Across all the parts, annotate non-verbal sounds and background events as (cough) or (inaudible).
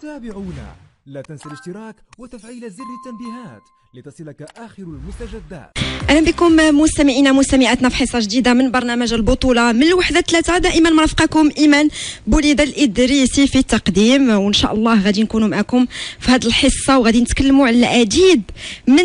تابعونا. لا تنسى الاشتراك وتفعيل زر التنبيهات لتصلك آخر المستجدات. أهلا بكم مستمعينا مستمعاتنا في حصة جديدة من برنامج البطولة. من الوحدة ثلاثة دائما مرافقكم إيمان بوليد الإدريسي في التقديم. وإن شاء الله غادي نكونوا معكم في هذه الحصة وغادي نتكلموا على العديد من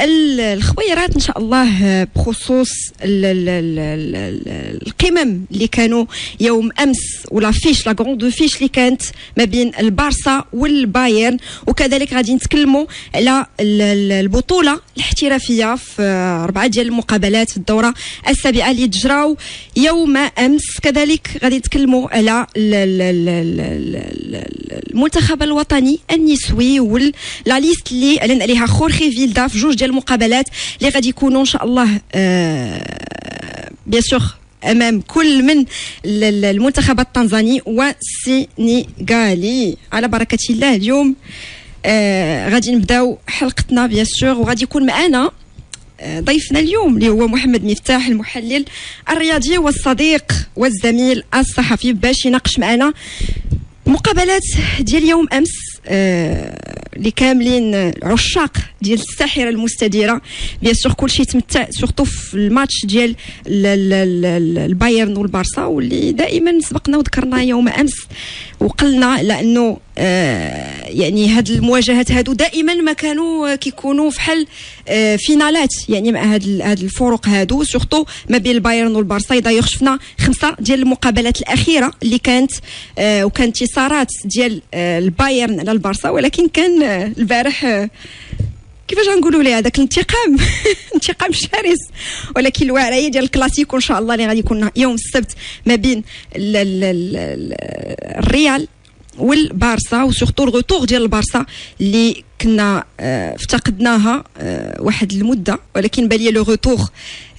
ال- الخويرات إن شاء الله بخصوص ال- ال- ال- ال- القمم اللي كانوا يوم أمس و l'affiche la grande affiche اللي كانت ما بين البارسا والبايرن. وكذلك غادي نتكلموا على ال- ال- البطولة الاحترافية في اربعه ديال المقابلات في الدورة السابعة اللي تجراو يوم أمس. كذلك غادي نتكلموا على ال- ال- ال- ال- ال- ال- المنتخب الوطني النسوي وال la liste اللي أعلن عليها خورخي فيلدا في جوج ديال المقابلات اللي غادي يكونوا إن شاء الله آه bien sûr أمام كل من ال- ال- المنتخب التنزاني والسنغالي. على بركة الله اليوم آه غادي نبداو حلقتنا bien sûr وغادي يكون معنا آه، ضيفنا اليوم اللي هو محمد مفتاح المحلل الرياضي والصديق والزميل الصحفي باش يناقش معنا مقابلات ديال يوم أمس آه، اللي كاملين عشاق ديال الساحرة المستديرة. bien sûr كلشي تمتع surtout في الماتش ديال ال- ال- ال- ال- البايرن والبارسا واللي دائما سبقنا وذكرنا يوم أمس. وقلنا لأنه آه، يعني هاد المواجهات هادو دائما ما كانوا كيكونوا فحال آه، فينالات. يعني مع هاد هاد الفرق هادو. surtout ما بين البايرن والبارسا دايوغ شفنا خمسة ديال المقابلات الأخيرة اللي كانت آه، وكان انتصارات ديال آه، البايرن على البارسا ولكن كان آه، البارح آه، كيفاش غنقولوا ليه هذاك الانتقام. (laughs) انتقام شرس. ولكن الوعريه ديال الكلاسيكو إن شاء الله اللي غادي يكون يوم السبت ما بين ال- ال- ال- ال- الريال والبارسا و surtout ال retour ديال البارسا اللي كنا آه، افتقدناها آه، واحد المدة. ولكن بالي le retour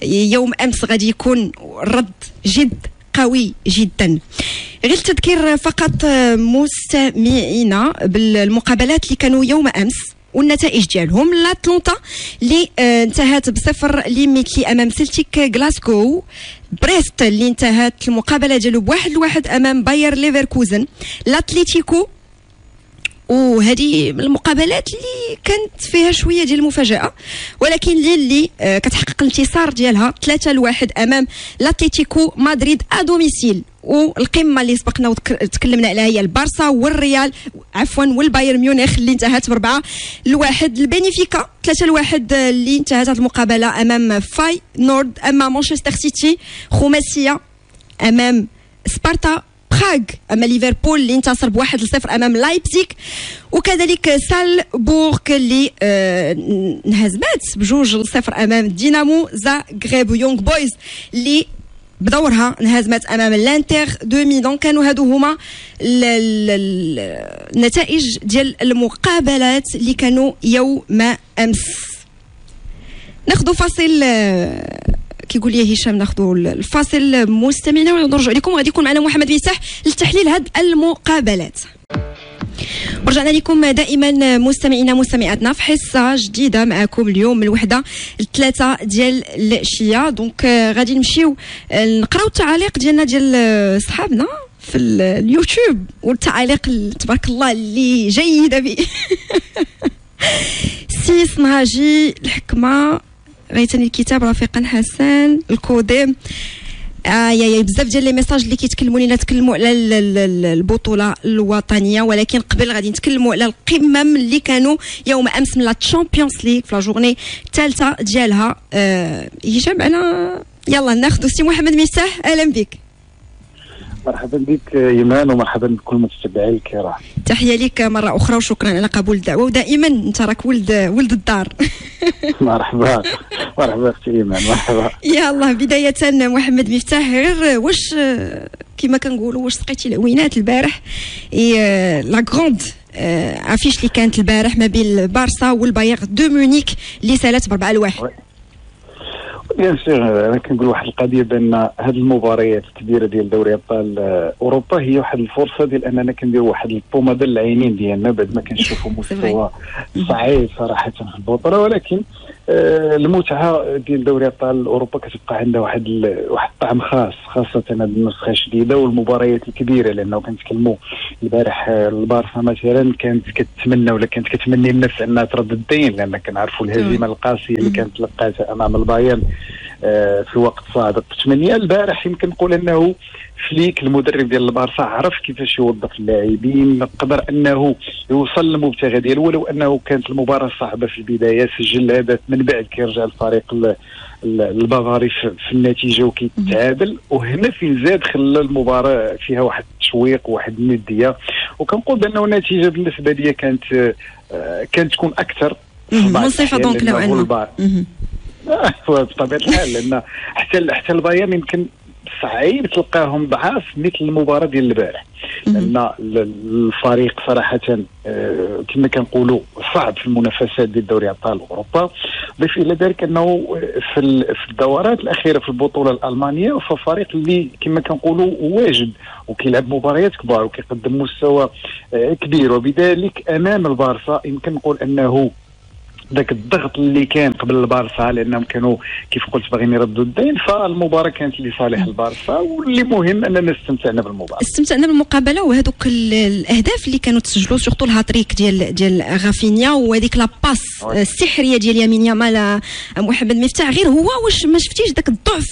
يوم أمس غادي يكون الرد جد قوي جدا. غير التذكير فقط آه، مستمعينا بالمقابلات اللي كانوا يوم أمس. والنتائج ديالهم لاتالانتا اللي آه، انتهت بصفر لمثله امام سلتيك غلاسكو بريست اللي انتهت المقابلة ديالو بواحد لواحد أمام باير ليفركوزن. لاتليتيكو وهذه من المقابلات اللي كانت فيها شوية ديال المفاجأة. ولكن اللي, اللي آه، كتحقق الانتصار ديالها 3 لواحد أمام لاتليتيكو مدريد à domicile والقمة اللي سبقنا وتكلمنا عليها هي البارسا والريال عفوا والبايرن ميونخ اللي انتهت بربعه لواحد البينيفيكا 3 لواحد آه، اللي انتهت المقابلة أمام فاي نورد اما مانشستر سيتي خماسية أمام سبارتا. براغ أما ليفربول اللي انتصر بواحد لصفر أمام لايبزيغ. وكذلك سالبورغ اللي آه انهزمت بجوج لصفر أمام دينامو زاغريب ويونغ بويز اللي بدورها انهزمت أمام الإنتر دو ميلان كانوا هادو هما ال- ال- ال- النتائج ديال المقابلات اللي كانوا يوم أمس. ناخذ فاصل آه، كيقول لي هشام ناخذوا الفاصل. مستمعينا ونرجع لكم غادي يكون معنا محمد مفتاح للتحليل هاد المقابلات. ورجعنا لكم دائما مستمعينا مستمعاتنا في حصة جديدة معكم اليوم من الوحدة الثلاثة ديال العشيه دونك غادي نمشيو نقراو التعاليق ديالنا ديال صحابنا في ال- اليوتيوب والتعاليق ال- تبارك الله اللي جيدة به (laughs) سيس نهاجي الحكمة غيتني الكتاب رفيقا حسن الكوديم آه يا يا بزاف ديال لي ميساج اللي كيتكلموا لينا تكلموا على ال- ال- ال- البطولة الوطنية ولكن قبل غادي نتكلموا على القمم اللي كانوا يوم أمس من لا تشامبيونز ليغ في لا جورني الثالثة ديالها. آه هشام أنا يلا ناخذ سي محمد مفتاح أهلا بك. مرحبا بك إيمان ومرحبا بكل متتبعي الكرام. تحية لك مرة أخرى وشكرا على قبول الدعوة. ودائما انت راك ولد ولد الدار. (laughs) مرحبا مرحبا أختي إيمان مرحبا. يلا بداية محمد مفتاح غير واش آه، كما كنقولوا واش سقيتي العوينات البارح؟ إي آه، لا غروند آه، affiche اللي كانت البارح ما بين البارسا والبايرن دو مونيك اللي سالت باربعة لواحد. bien sûr أنا كنقول واحد القضية بأن هذه المباريات الكبيرة ديال دوري أبطال آه، أوروبا هي واحد الفرصة ديال أننا كنديروا واحد البوماده للعينين ديالنا بعد ما كنشوفوا (laughs) مستوى صعيب صراحة في البطولة ولكن آه، المتعة ديال دوري أبطال أوروبا كتبقى عندها واحد واحد الطعم خاص خاصة هذه النسخة الجديدة والمباريات الكبيرة لأنه كنتكلموا البارح آه، البارسا مثلا كانت كتتمنى ولا كانت كتمني النفس أنها ترد الدين لأن كنعرفوا الهزيمة القاسية اللي كانت تلقاتها أمام البايرن. آه، في وقت سابق 8 البارح يمكن نقول إنه فليك المدرب ديال البارسا عرف كيفاش يوظف اللاعبين قدر إنه يوصل للمبتغى ديالو ولو إنه كانت المباراة صعبة في البداية سجل الهدف من بعد كيرجع الفريق البافاري في النتيجة وكيتعادل. وهنا فين زاد خلى المباراة فيها واحد التشويق وواحد الندية. وكنقول بأنه النتيجة بالنسبة لي كانت آه، كانت تكون أكثر. منصفة donc نوعا ما. (laughs) بطبيعة الحال لأن حتى حتى البايرن يمكن صعيب تلقاهم ضعاف مثل المباراة ديال البارح. لأن الفريق صراحة آه، كما كنقولوا صعب في المنافسات ديال دوري أبطال أوروبا. ضيف إلى ذلك أنه في في الدورات الأخيرة في البطولة الألمانية ففريق اللي كما كنقولوا واجد وكيلعب مباريات كبار وكيقدم مستوى آه، كبير. وبذلك أمام البارسا يمكن نقول أنه ذاك الضغط اللي كان قبل البارسا لأنهم كانوا كيف قلت باغيين يردوا الدين فالمباراة كانت لصالح البارسا واللي مهم أننا استمتعنا بالمباراة. استمتعنا بالمقابلة وهذوك الأهداف اللي كانوا تسجلوا surtout الهاتريك ديال ديال رافينيا وهذيك la passe السحرية ديال يمين يامال محمد مفتاح. غير هو واش ما شفتيش ذاك الضعف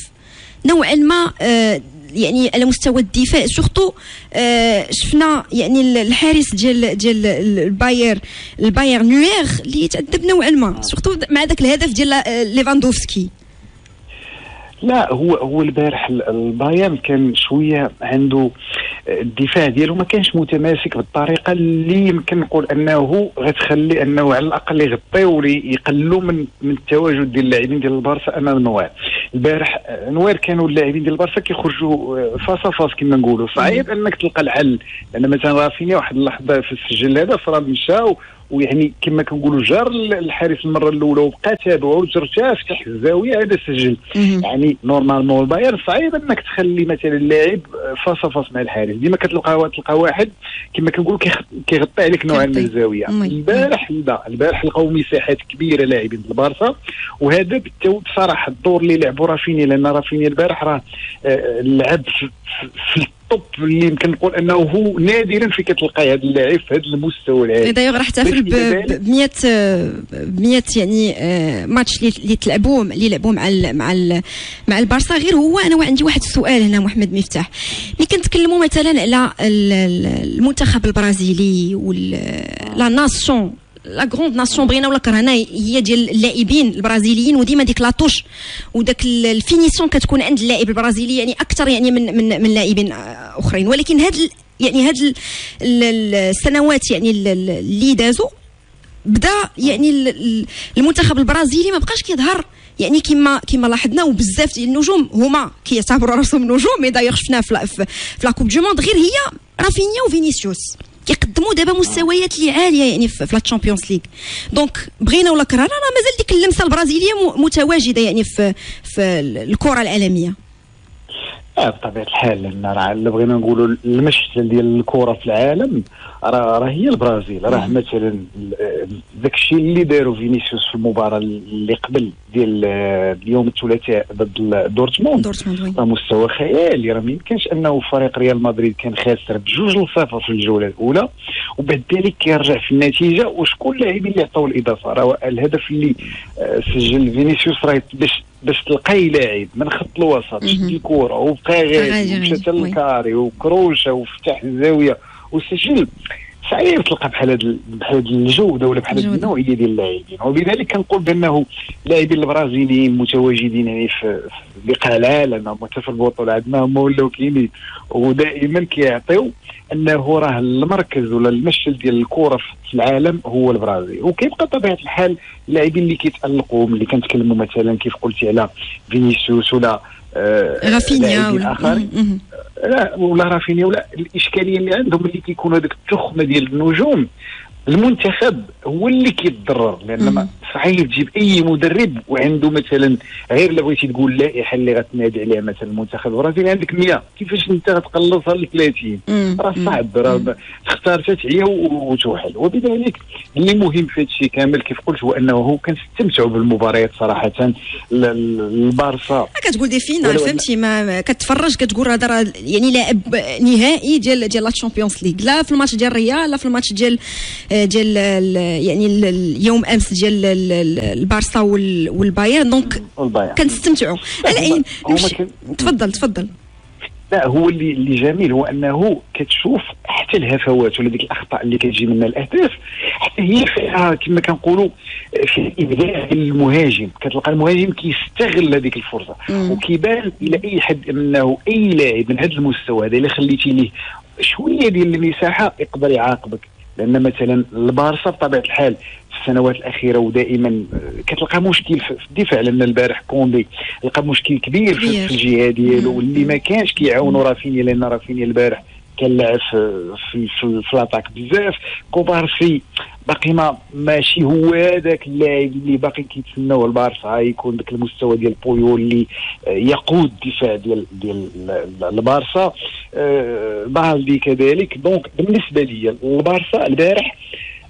نوعا ما آه يعني على مستوى الدفاع. surtout آه شفنا يعني الحارس ديال ديال الباير الباير نوير اللي تعذب نوعا ما. surtout مع ذاك الهدف ديال آه، ليفاندوفسكي لا هو هو البارح البايرن كان شوية عنده الدفاع ديالو ما كانش متماسك بالطريقة اللي يمكن نقول أنه غتخلي أنه على الأقل يغطيو يقلوا من من التواجد ديال اللاعبين ديال البارسا أمام نوير. البارح نوير كانوا اللاعبين ديال البارسا كيخرجوا فاس فاس كما نقولوا. صعيب أنك تلقى الحل لأن مثلا رافينيا واحد اللحظة في السجل هذا صرا مشى ويعني كما كنقولوا جار الحارس المرة الأولى وبقى تابعه وجرتها فتح الزاويه هذا سجل يعني نورمالمون الباير صعيب أنك تخلي مثلا اللاعب فاس فاس مع الحارس. ديما كتلقى تلقى واحد كما كنقولوا كيغطي عليك نوعا من الزاوية. البارح لا. البارح لقاو مساحات كبيرة لاعبين البارسا. وهذا بصراحة الدور اللي لعبوا رافينيا لأن رافينيا البارح راه آه، لعب في, الطب اللي يمكن نقول أنه هو نادرا في كتلقى هذا اللاعب في هذا المستوى العالي. دايوغ راح احتفل ب 100 ب 100 يعني آه، ماتش اللي تلعبوه اللي لعبوه مع ال مع ال مع البارسا. غير هو أنا عندي واحد السؤال هنا محمد مفتاح. ملي كنتكلموا مثلا على المنتخب البرازيلي ولا nation. la grande nation بغينا ولا كرهنا هي ديال اللاعبين البرازيليين وديما ديك la touche وداك ال finition كتكون عند اللاعب البرازيلي يعني أكثر يعني من من من لاعبين أخرين. ولكن هاد يعني هاد السنوات يعني اللي دازوا بدا يعني المنتخب البرازيلي ما بقاش كيظهر. يعني كما كما لاحظنا وبزاف ديال النجوم هما كيعتبروا راسهم نجوم. mais d'ailleurs شفناه في, في, في la coupe du monde غير هي رافينيا وفينيسيوس. كيقدموا دابا مستويات اللي عالية يعني في la Champions League donc بغينا ولا كرهنا راه مازال ديك اللمسة البرازيلية متواجدة يعني في في الكرة العالمية. آه بطبيعة الحال لأن راه بغينا نقولوا المشتل ديال الكرة في العالم راه راه هي البرازيل. راه مثلا داك الشيء اللي داروا فينيسيوس في المباراة اللي قبل ديال اليوم الثلاثاء ضد دورتموند. راه مستوى خيالي. راه ما يمكنش أنه فريق ريال مدريد كان خاسر بجوج لصفر في الجولة الأولى وبعد ذلك كيرجع في النتيجة. وشكون اللاعبين اللي عطاو الإضافة؟ راه الهدف اللي آه، سجل فينيسيوس راه باش باش تلقاي لاعب من خط الوسط شد الكره وبقى غادي ومشى للكاري وكروشة وفتح الزاوية وسجل. صعيب تلقى بحال هذا بحال هذه الجوده ولا بحال هذه النوعية ديال اللاعبين. وبذلك كنقول بأنه اللاعبين البرازيليين متواجدين يعني في بقلال لانهم حتى في البطولة عندنا هما ولاو كاينين. ودائما كيعطيو أنه راه المركز ولا المشل ديال الكرة في العالم هو البرازيل. وكيبقى طبيعه الحال اللاعبين اللي كيتألقوا ملي كنتكلموا مثلا كيف قلتي على فينيسيوس ولا رافينيا ولا لا ولا رافينيا ولا الإشكالية اللي عندهم اللي كيكون هذاك التخمة ديال النجوم. المنتخب هو اللي كيتضرر لأن صعيب تجيب أي مدرب وعنده مثلا غير الا بغيتي تقول لائحة اللي غتنادي عليها مثلا المنتخب البرازيلي عندك 100 كيفاش أنت غتقلصها ل 30 مم. راه. صعب راه تختار تعيا وتوحل. وبذلك اللي مهم في هذا الشيء كامل كيف قلت هو أنه كنستمتعوا بالمباريات صراحة. البارسا. كتقول des finales فهمتي؟ ما ما- كتفرج كتقول هذا راه يعني لاعب نهائي ديال ديال la Champions League. لا في الماتش ديال الريال لا في الماتش ديال ديال ال- يعني ال- اليوم أمس ديال ال- ال- البارسا وال- والبايرن donc كنستمتعوا. على اي تفضل تفضل. لا هو اللي اللي جميل هو أنه كتشوف حتى الهفوات ولا ديك الأخطاء اللي كتجي من الأهداف حتى هي فيها كما كنقولوا في الإبداع ديال المهاجم. كتلقى المهاجم كيستغل هذيك الفرصة. وكيبان إلى أي حد أنه أي لاعب من هذا المستوى هذا اللي خليتي ليه شوية ديال المساحة يقدر يعاقبك. لأن مثلا البارسا بطبيعة الحال في السنوات الأخيرة ودائما آه، كتلقى مشكل في الدفاع لأن البارح كوندي لقى مشكل كبير في الجهة ديالو. واللي ما كانش كيعاونوا رافينيا لأن رافينيا البارح كان لاعب في في, في, في l'attaque بزاف كوبارسي باقي ما ماشي هو هذاك اللاعب اللي باقي كيتسناو البارسا. يكون ذاك المستوى ديال بويول اللي آه، يقود الدفاع ديال ديال ال- البارسا. آه، بالدي كذلك. donc بالنسبة لي البارسا البارح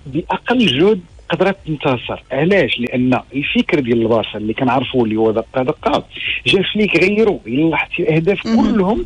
بأقل جهد قدرت تنتصر. علاش؟ لأن الفكر ديال البارسا اللي كنعرفوا اللي هو دقة دقة جا فيك غيروا الا لاحظتي الأهداف. كلهم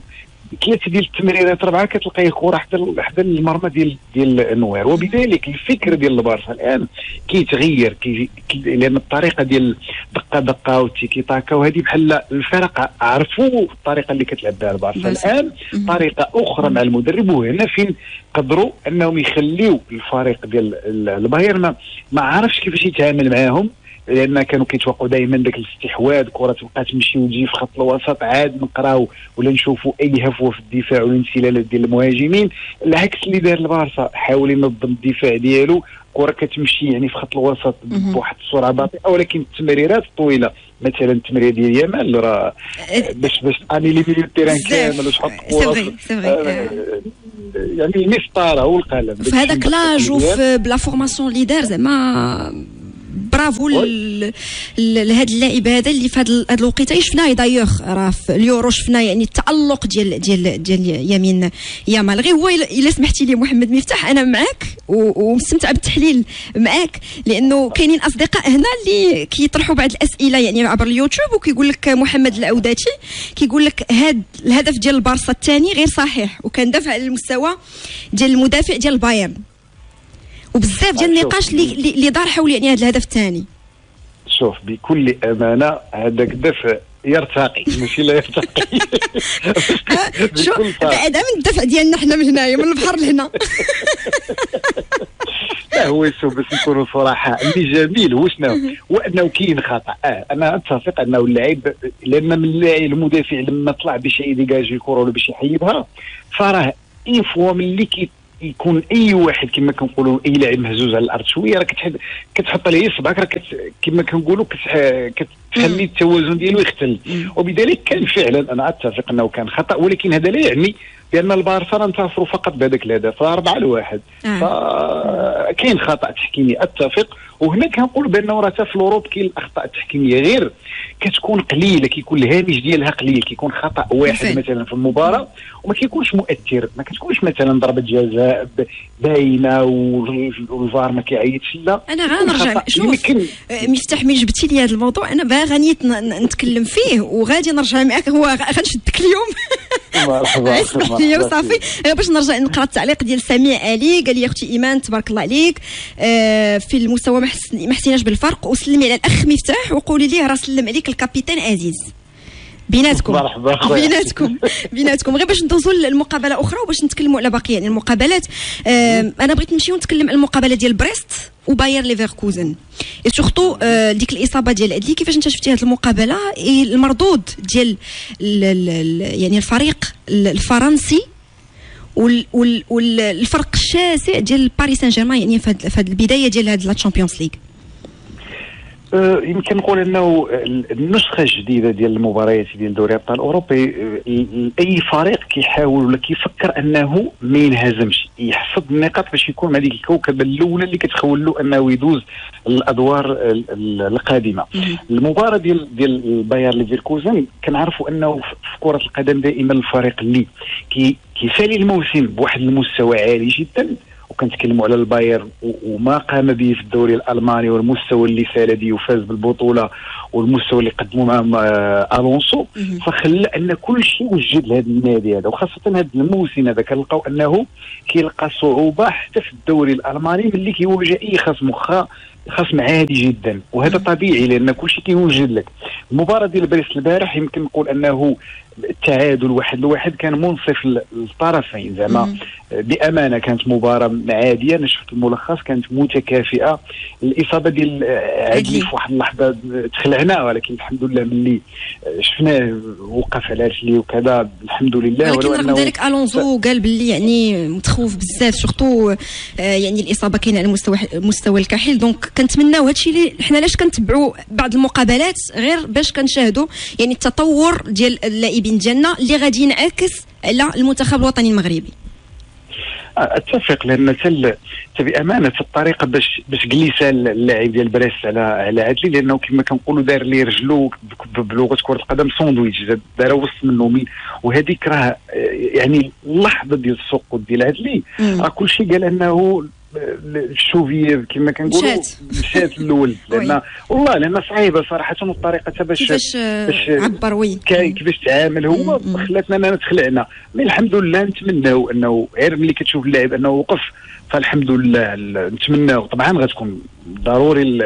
ثلاثة ديال التمريرات اربعه كتلقى الكره حتى حتى المرمى ديال ديال نوير وبذلك الفكر ديال البارسا الآن كيتغير كي كي- لأن الطريقة ديال دقه دقة والتيكي تاكا وهذه بحال الفرق عرفوا الطريقة اللي كتلعب بها البارسا. الآن. طريقة أخرى مع المدرب وهنا فين قدروا أنهم يخليوا الفريق ديال ال- البايرن ما عرفش كيفاش يتعامل معاهم لأن كانوا كيتوقعوا دائما ذاك الاستحواذ كرة تبقى تمشي وتجي في خط الوسط عاد نقراو ولا نشوفوا أي هفوة في الدفاع ولا انسلالات ديال المهاجمين. العكس اللي دار البارسا حاول ينظم الدفاع ديالو. كرة كتمشي يعني في خط الوسط. بواحد السرعه بطيئة ولكن التمريرات الطويله مثلا التمريره ديال يامال راه باش باش اني لي ميليو تيران. كامل وتحط سي كره فغي سي فغي آه، يعني المسطرة والقلم. في هذاك لاج وفي بلا فورماسيون اللي دار زعما برافو لهذا اللاعب هذا اللي في هذا الوقيته شفناه دايوغ راه في اليورو شفنا يعني التألق ديال ديال ديال يمين يامال. غير هو الا سمحتي لي محمد مفتاح أنا معك و- ومستمتعه بالتحليل معك لأنه كاينين أصدقاء هنا اللي كيطرحوا بعض الأسئلة يعني عبر اليوتيوب وكيقول لك محمد العوداتي كيقول لك هذا الهدف ديال البارسا الثاني غير صحيح وكان دافع على المستوى ديال المدافع ديال البايرن. وبزاف ديال شوف. النقاش اللي اللي- دار حول يعني هذا الهدف الثاني. شوف بكل أمانة هذاك الدفع يرتقي ماشي لا يرتقي. (laughs) شو بكل صراحة. بعدا من الدفع ديالنا حنا من هنايا من البحر لهنا. (laughs) لا هو شوف باش نكونوا صراحة اللي جميل هو شنو؟ هو أنه كاين خطأ. آه أنا أتفق أنه اللاعب لأن من اللاعب المدافع لما طلع باش يديجاجي الكره ولا باش يحيدها فراه اي فوا ملي كي يكون أي واحد كما كنقولوا أي لاعب مهزوز على الأرض شوية راه كتحط كتحط عليه صبعك راه كت- كما كنقولوا كتخلي التوازن ديالو يختل. وبذلك كان فعلا أنا أتفق أنه كان خطأ ولكن هذا لا يعني بأن البارسا راه انتصروا فقط بهذاك الهدف راه 4 لواحد. آه. فكاين خطأ تحكيمي أتفق. وهنا كنقول بأنه راه في الأوروب كاين الاخطاء التحكيميه غير كتكون قليلة كيكون الهامش ديالها قليل كيكون خطأ واحد. مثلا في المباراة. وما كيكونش مؤثر. ما كتكونش مثلا ضربة جزاء باينة وال- والفار ما كيعيطش. لا أنا غنرجع. شوف يمكن آه، مفتاح ملي جبتي لي هذا الموضوع. أنا باغا نيت ن- ن- نتكلم فيه وغادي نرجع معك هو غنشدك اليوم. اسمح لي وصافي باش نرجع نقرأ التعليق ديال سميع علي. قال لي أختي إيمان تبارك الله عليك. آه في المستوى ما حسيناش بالفرق. وسلمي على الأخ مفتاح وقولي ليه راه سلم عليك الكابيتان عزيز. بيناتكم. مرحبا أخويا. بيناتكم. بيناتكم. غير باش ندوزوا للمقابلة أخرى وباش نتكلموا على باقي يعني المقابلات أنا بغيت نمشيو نتكلم على المقابلة ديال بريست وباير ليفركوزن. surtout آه ديك الإصابة ديال ادلي كيفاش انت شفتي هذه المقابلة؟ المردود ديال ال- ال- ال- يعني الفريق ال- الفرنسي وال- وال- والفرق الشاسع ديال باريس سان جيرمان يعني في هاد البداية ديال هاد la Champions League يمكن نقول إنه النسخة الجديدة ديال المباريات ديال دوري أبطال اوروبي أه، أي فريق كيحاول ولا كيفكر أنه ما ينهزمش يحصد النقاط باش يكون مع ديك الكوكبة الأولى اللي كتخول له أنه يدوز الأدوار القادمة. المباراة ديال ديال باير ليفركوزن كنعرفوا أنه في كرة القدم دائما الفريق اللي كي كيسالي الموسم بواحد المستوى عالي جدا وكنتكلموا على الباير وما قام به في الدوري الألماني والمستوى اللي سال به وفاز بالبطولة والمستوى اللي قدموا آه، ألونسو. فخلى أن كل شيء وجد لهذا النادي هذا. وخاصة هذا الموسم هذا كنلقاو أنه كيلقى صعوبة حتى في الدوري الألماني ملي كيواجه أي خصم واخا خصم عادي جدا. وهذا طبيعي لأن كل شيء كيوجد لك. المباراة ديال باريس البارح يمكن نقول أنه التعادل واحد لواحد كان منصف للطرفين. زعما بأمانة كانت مباراة عادية. أنا شفت الملخص كانت متكافئة. الإصابة ديال عدلي في واحد اللحظة تخلعنا ولكن الحمد لله ملي شفناه وقف على رجليه وكذا الحمد لله. ولكن رغم ذلك ألونزو قال باللي يعني متخوف بزاف surtout آه، يعني الإصابة كاينة على مستوى مستوى الكاحل. donc كنتمناو هادشي اللي حنا علاش كنتبعوا بعض المقابلات غير باش كنشاهدوا يعني التطور ديال اللاعبين ديالنا اللي غادي ينعكس على المنتخب الوطني المغربي. أتفق لأن تل بامانه الطريقة باش باش جلس اللاعب ديال بريس على على عدلي لأنه كما كنقولوا دار ليه رجلو بلغة كرة القدم ساندويتش دار وسط منه مين وهذيك راه يعني اللحظة ديال السقوط ديال عدلي راه كل شيء قال أنه الشوفيه كما كنقولوا مشات. الأول. (laughs) لأن والله لأن صعيبة صراحة والطريقة باش كيفاش عبر وي. كيفاش تعامل. هو خلاتنا اننا تخلعنا mais الحمد لله نتمناو أنه غير ملي كتشوف اللاعب أنه وقف فالحمد لله نتمناو طبعا غتكون ضروري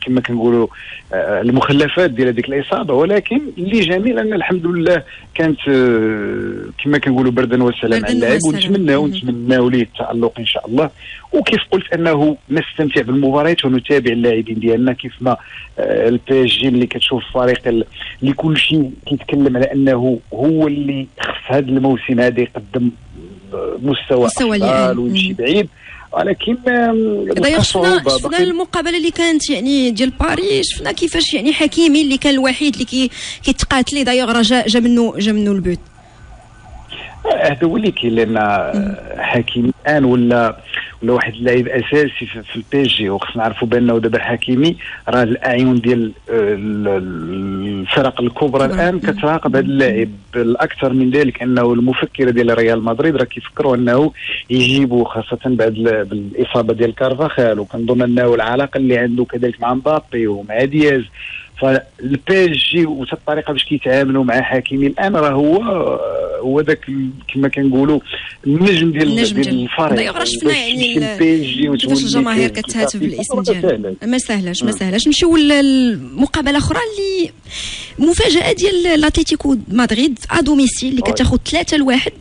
كما كنقولوا آه، المخلفات ديال هذيك الإصابة. ولكن اللي جميل ان الحمد لله كانت آه، كما كنقولوا بردا وسلام على اللاعب. ونتمناو ونتمناو ليه التألق إن شاء الله. وكيف قلت أنه نستمتع بالمباريات ونتابع اللاعبين ديالنا كيف ما آه، ال PSG اللي كتشوف الفريق اللي كل شيء كيتكلم على أنه هو اللي خص هذا الموسم هذا يقدم مستوى, مستوى أفضل ويمشي بعيد. ولكن دايوغ شفنا شفنا المقابلة اللي كانت يعني ديال باري شفنا كيفاش يعني حكيمي اللي كان الوحيد اللي كي كيتقاتل. دايوغ راه جا منه جا منه ال but. هذا هو اللي كاين لأن حكيمي الآن ولا ولا واحد اللاعب أساسي في ال PSG وخصنا نعرفوا بأنه دابا حكيمي راه الاعين ديال آه، الفرق الكبرى الآن كتراقب هذا اللاعب الأكثر من ذلك أنه المفكرة ديال ريال مدريد راه كيفكروا أنه يجيبوا خاصة بعد الاصابه ديال كارفاخال وكنظن أنه العلاقة اللي عنده كذلك مع مبابي ومع دياز ف ال PSG وحتى الطريقة باش كيتعاملوا مع حكيمي الآن راه هو هو ذاك كما كنقولوا النجم ديال ديال الفريق. دايوغ شفنا يعني كيفاش الجماهير كتهاتف بالاسم ديالو ما سهلاش ما سهلاش نمشيو لمقابله أخرى اللي مفاجأة ديال الاتليتيكو مدريد à domicile اللي كتاخذ 3 لواحد.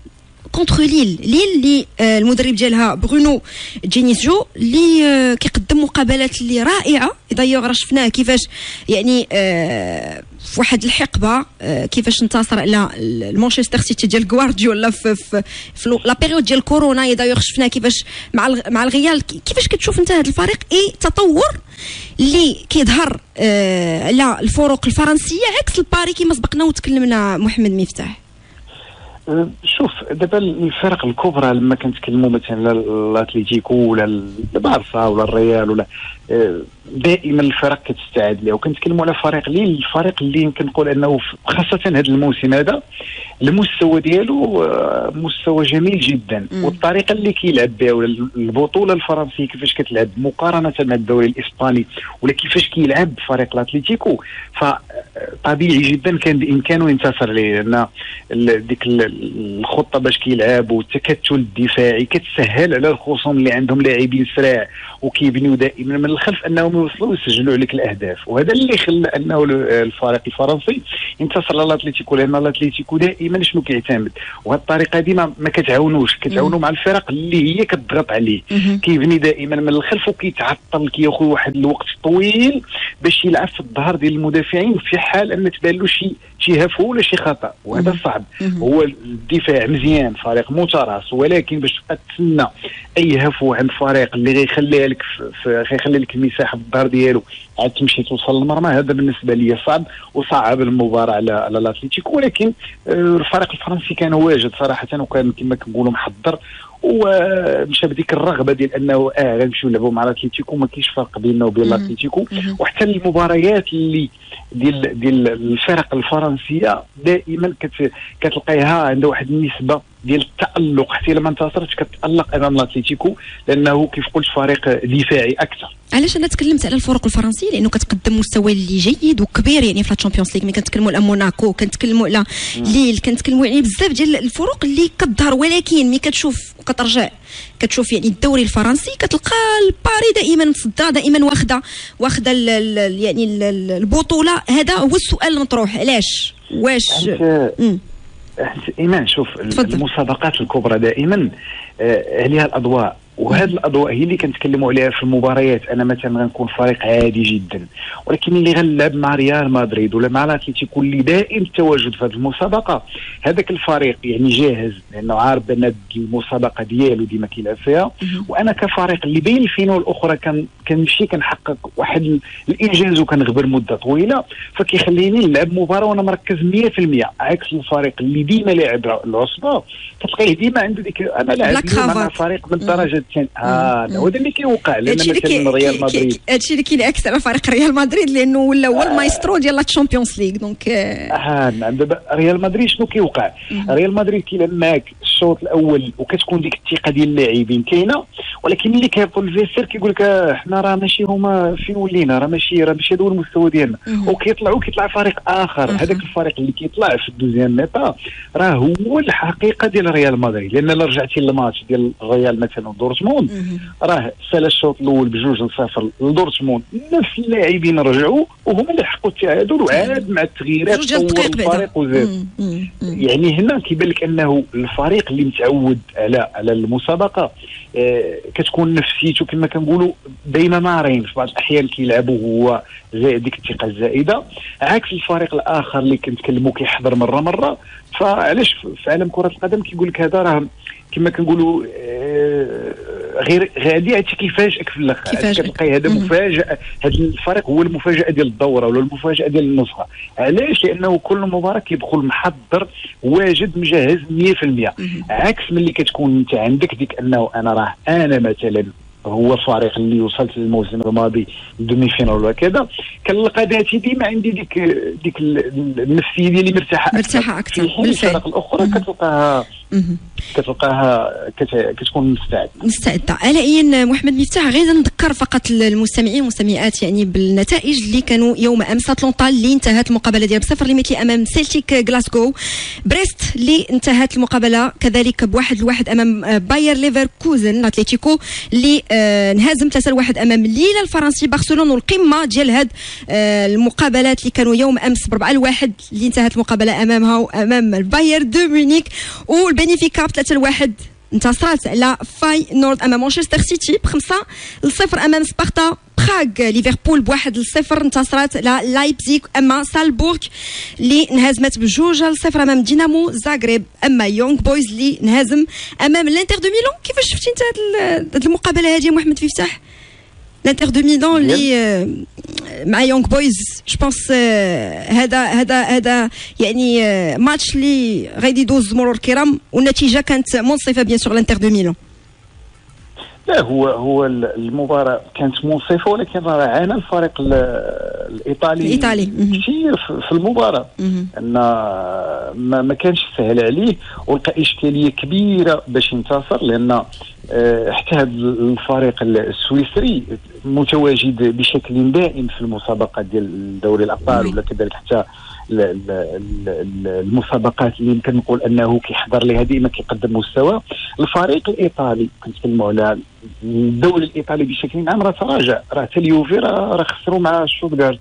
contre ليل ليل اللي المدرب ديالها برونو جينيسجو اللي كيقدم مقابلات اللي رائعه دايوغ راه شفناه كيفاش يعني في واحد الحقبه كيفاش انتصر على المانشستر سيتي ديال غوارديولا في في, في la période ديال كورونا دايوغ شفناه كيفاش مع مع الريال كيفاش كتشوف انت هذا الفريق اي تطور اللي كيظهر على الفرق الفرنسيه عكس الباري كما سبقنا وتكلمنا محمد مفتاح شوف دابا الفرق الكبرى لما كنتكلموا مثلا الأتليتيكو ولا البارسا ولا الريال ولا دائما الفرق كتستعد لها وكنتكلموا على فريق اللي الفريق اللي يمكن نقول أنه خاصة هذا الموسم هذا المستوى ديالو آه، مستوى جميل جدا. والطريقة اللي كيلعب بها ولا البطولة الفرنسية كيفاش كتلعب مقارنة مع الدوري الإسباني ولا كيفاش كيلعب فريق الأتليتيكو فطبيعي جدا كان بإمكانه ينتصر عليه لأن ديك الخطة باش كيلعب والتكتل الدفاعي كتسهل على الخصوم اللي عندهم لاعبين سراع وكيبنيو دائما من الخلف أنهم يوصلوا ويسجلوا عليك الأهداف. وهذا اللي خلى أنه الفريق الفرنسي ينتصر على الاتليتيكو لأن الاتليتيكو دائما شنو كيعتمد؟ وهذه الطريقة دي ما, ما كتعاونوش كتعاونوا مع الفرق اللي هي كتضغط عليه. كيبني دائما من الخلف وكيتعطل كياخذ واحد الوقت طويل باش يلعب في الظهر ديال المدافعين في حال أن تبان له شي شي هفوه ولا شي خطأ؟ وهذا صعب. هو الدفاع مزيان فريق متراس ولكن باش تبقى تسنى أي هفو عند فريق اللي غيخليها لك غيخلي لك المساحة في الدار ديالو عاد تمشي توصل للمرمى هذا بالنسبة لي صعب وصعب المباراة على على الاتليتيكو ولكن آه، الفريق الفرنسي كان واجد صراحة وكان كما كنقولوا محضر. ومشى بديك الرغبة ديال أنه آه غنمشيو نلعبوا مع الأتليتيكو ما كاينش فرق بيننا وبين الأتليتيكو. وحتى المباريات اللي ديال ديال الفرق الفرنسية دائما كتلقايها عندها واحد النسبة ديال التألق حتى لما انتصرت كتألق أمام الاتليتيكو لأنه كيف قلت فريق دفاعي أكثر. علاش أنا تكلمت على الفرق الفرنسيه لأنه كتقدم مستوى اللي جيد وكبير يعني في ال Champions League. ملي كنتكلموا على موناكو كنتكلموا على ليل كنتكلموا يعني بزاف ديال الفرق اللي كتظهر. ولكن ملي كتشوف وكترجع كتشوف يعني الدوري الفرنسي كتلقى الباري دائما متصدر دائما واخدة واخدة يعني البطولة. هذا هو السؤال المطروح علاش؟ واش؟ ايمان شوف تفضل. المسابقات الكبرى دائما آه، عليها الأضواء. وهذه الأضواء هي اللي كنتكلموا عليها في المباريات. أنا مثلا غنكون فريق عادي جدا. ولكن اللي غنلعب مع ريال مدريد ولا مع الاتليتيكو اللي دائم التواجد في هذه المسابقة هذاك الفريق يعني جاهز لأنه عارف بأن المسابقة ديالو ديما كيلعب فيها. وأنا كفريق اللي بين الفينة والاخرى كان كنمشي كنحقق واحد الانجاز وكنغبر مدة طويلة فكيخليني نلعب مباراة وأنا مركز 100% عكس الفريق اللي ديما لاعب العصبه كتلقاه ديما عنده ديك أنا لاعب مع فريق من الدرجه الثانية آه هذا اللي كيوقع لأن مثلا ريال مدريد. هادشي اللي كينعكس على فريق ريال مدريد لأنه ولا هو المايسترو ديال ال Champions League donc آه. نعم. دابا ريال مدريد شنو كيوقع؟ ريال مدريد كيلعب معاك الشوط الأول وكتكون ديك الثقة ديال اللاعبين كاينة ولكن ملي كيهبطوا ال vestiaires كيقول لك حنا راه ماشي هما فين ولينا راه ماشي راه ماشي هذا هو المستوى ديالنا. وكيطلعوا كيطلع فريق آخر. هذاك الفريق اللي كيطلع في ال deuxième mi-temps راه هو الحقيقة ديال ريال مدريد. لأن إلا رجعتي للماتش ديال الريال مثلا دورتموند راه سال الشوط الأول بجوج لصفر لدورتموند. نفس اللاعبين رجعوا وهما اللي حققوا التعادل وعاد مع التغييرات طور الفريق وزاد. يعني هنا كيبان لك أنه الفريق اللي متعود على على المسابقة آه كتكون نفسيته كما كنقولوا بين نارين في بعض الأحيان كيلعبوا هو زائد ديك الثقة الزائدة. عكس الفريق الآخر اللي كنتكلموا كيحضر مرة مرة فعلاش في عالم كرة القدم كيقول لك هذا راه كما كنقولوا آه غير غادي هادشي كيفاجئك في الآخر. كتلقاي هذا مفاجأة. هذا الفريق هو المفاجأة ديال الدورة ولا المفاجأة ديال النسخة. علاش؟ لأنه كل مباراة كيدخل محضر واجد مجهز 100% عكس ملي كتكون أنت عندك ديك أنه أنا راه أنا مثلا هو الفريق اللي وصلت للموسم الماضي demi-finale وكذا كنلقى ذاتي ديما عندي ديك ديك النفسيه ديالي مرتاحة مرتاحة أكثر. في الفرق الأخرى كتلقاها كتلقاها كتكون مستعد مستعدة. على اي محمد مفتاح غير نذكر فقط المستمعين والمستمعات يعني بالنتائج اللي كانوا يوم أمس اتلانتا اللي انتهت المقابلة ديال بصفر لمثلها أمام سيلتيك غلاسكو بريست اللي انتهت المقابلة كذلك بواحد لواحد أمام باير ليفركوزن اتليتيكو اللي آه انهزم 3 لواحد أمام ليل الفرنسي برشلونة والقمة ديال هاد آه المقابلات اللي كانوا يوم أمس ب 4 لواحد اللي انتهت المقابلة أمامها أمام البايرن دو ميونيك وبينفيكا ب 3 لواحد. انتصرت على فاينورد امام مانشستر سيتي بخمسه لصفر امام سبارتا براغ ليفربول بواحد لصفر انتصرت على لايبزيغ اما سالزبورغ اللي انهزمت بجوج لصفر امام دينامو زاغريب اما يونغ بويز اللي انهزم امام الانتر دو ميلون كيفاش شفتي انت هذه المقابله هذه محمد الانتر ميلان اللي مع يونغ بويز جو بونس هذا هذا هذا يعني ماتش اللي غادي يدوز مرور الكرام والنتيجه كانت منصفه bien sûr الانتر دو ميلان لا هو هو المباراة كانت منصفه ولكن راه عانى الفريق الإيطالي الإيطالي كثير في المباراة. إن ما, ما كانش سهل عليه ولقى إشكالية كبيرة باش ينتصر لأن حتى هذا الفريق السويسري متواجد بشكل دائم في المسابقات ديال دوري الأبطال ولا كذلك حتى المسابقات اللي يمكن نقول أنه كيحضر لها ديما كيقدم مستوى. الفريق الإيطالي كنتكلموا على الدوري الإيطالي بشكل عام راه تراجع. راه حتى اليوفي راه خسروا مع شوتغارت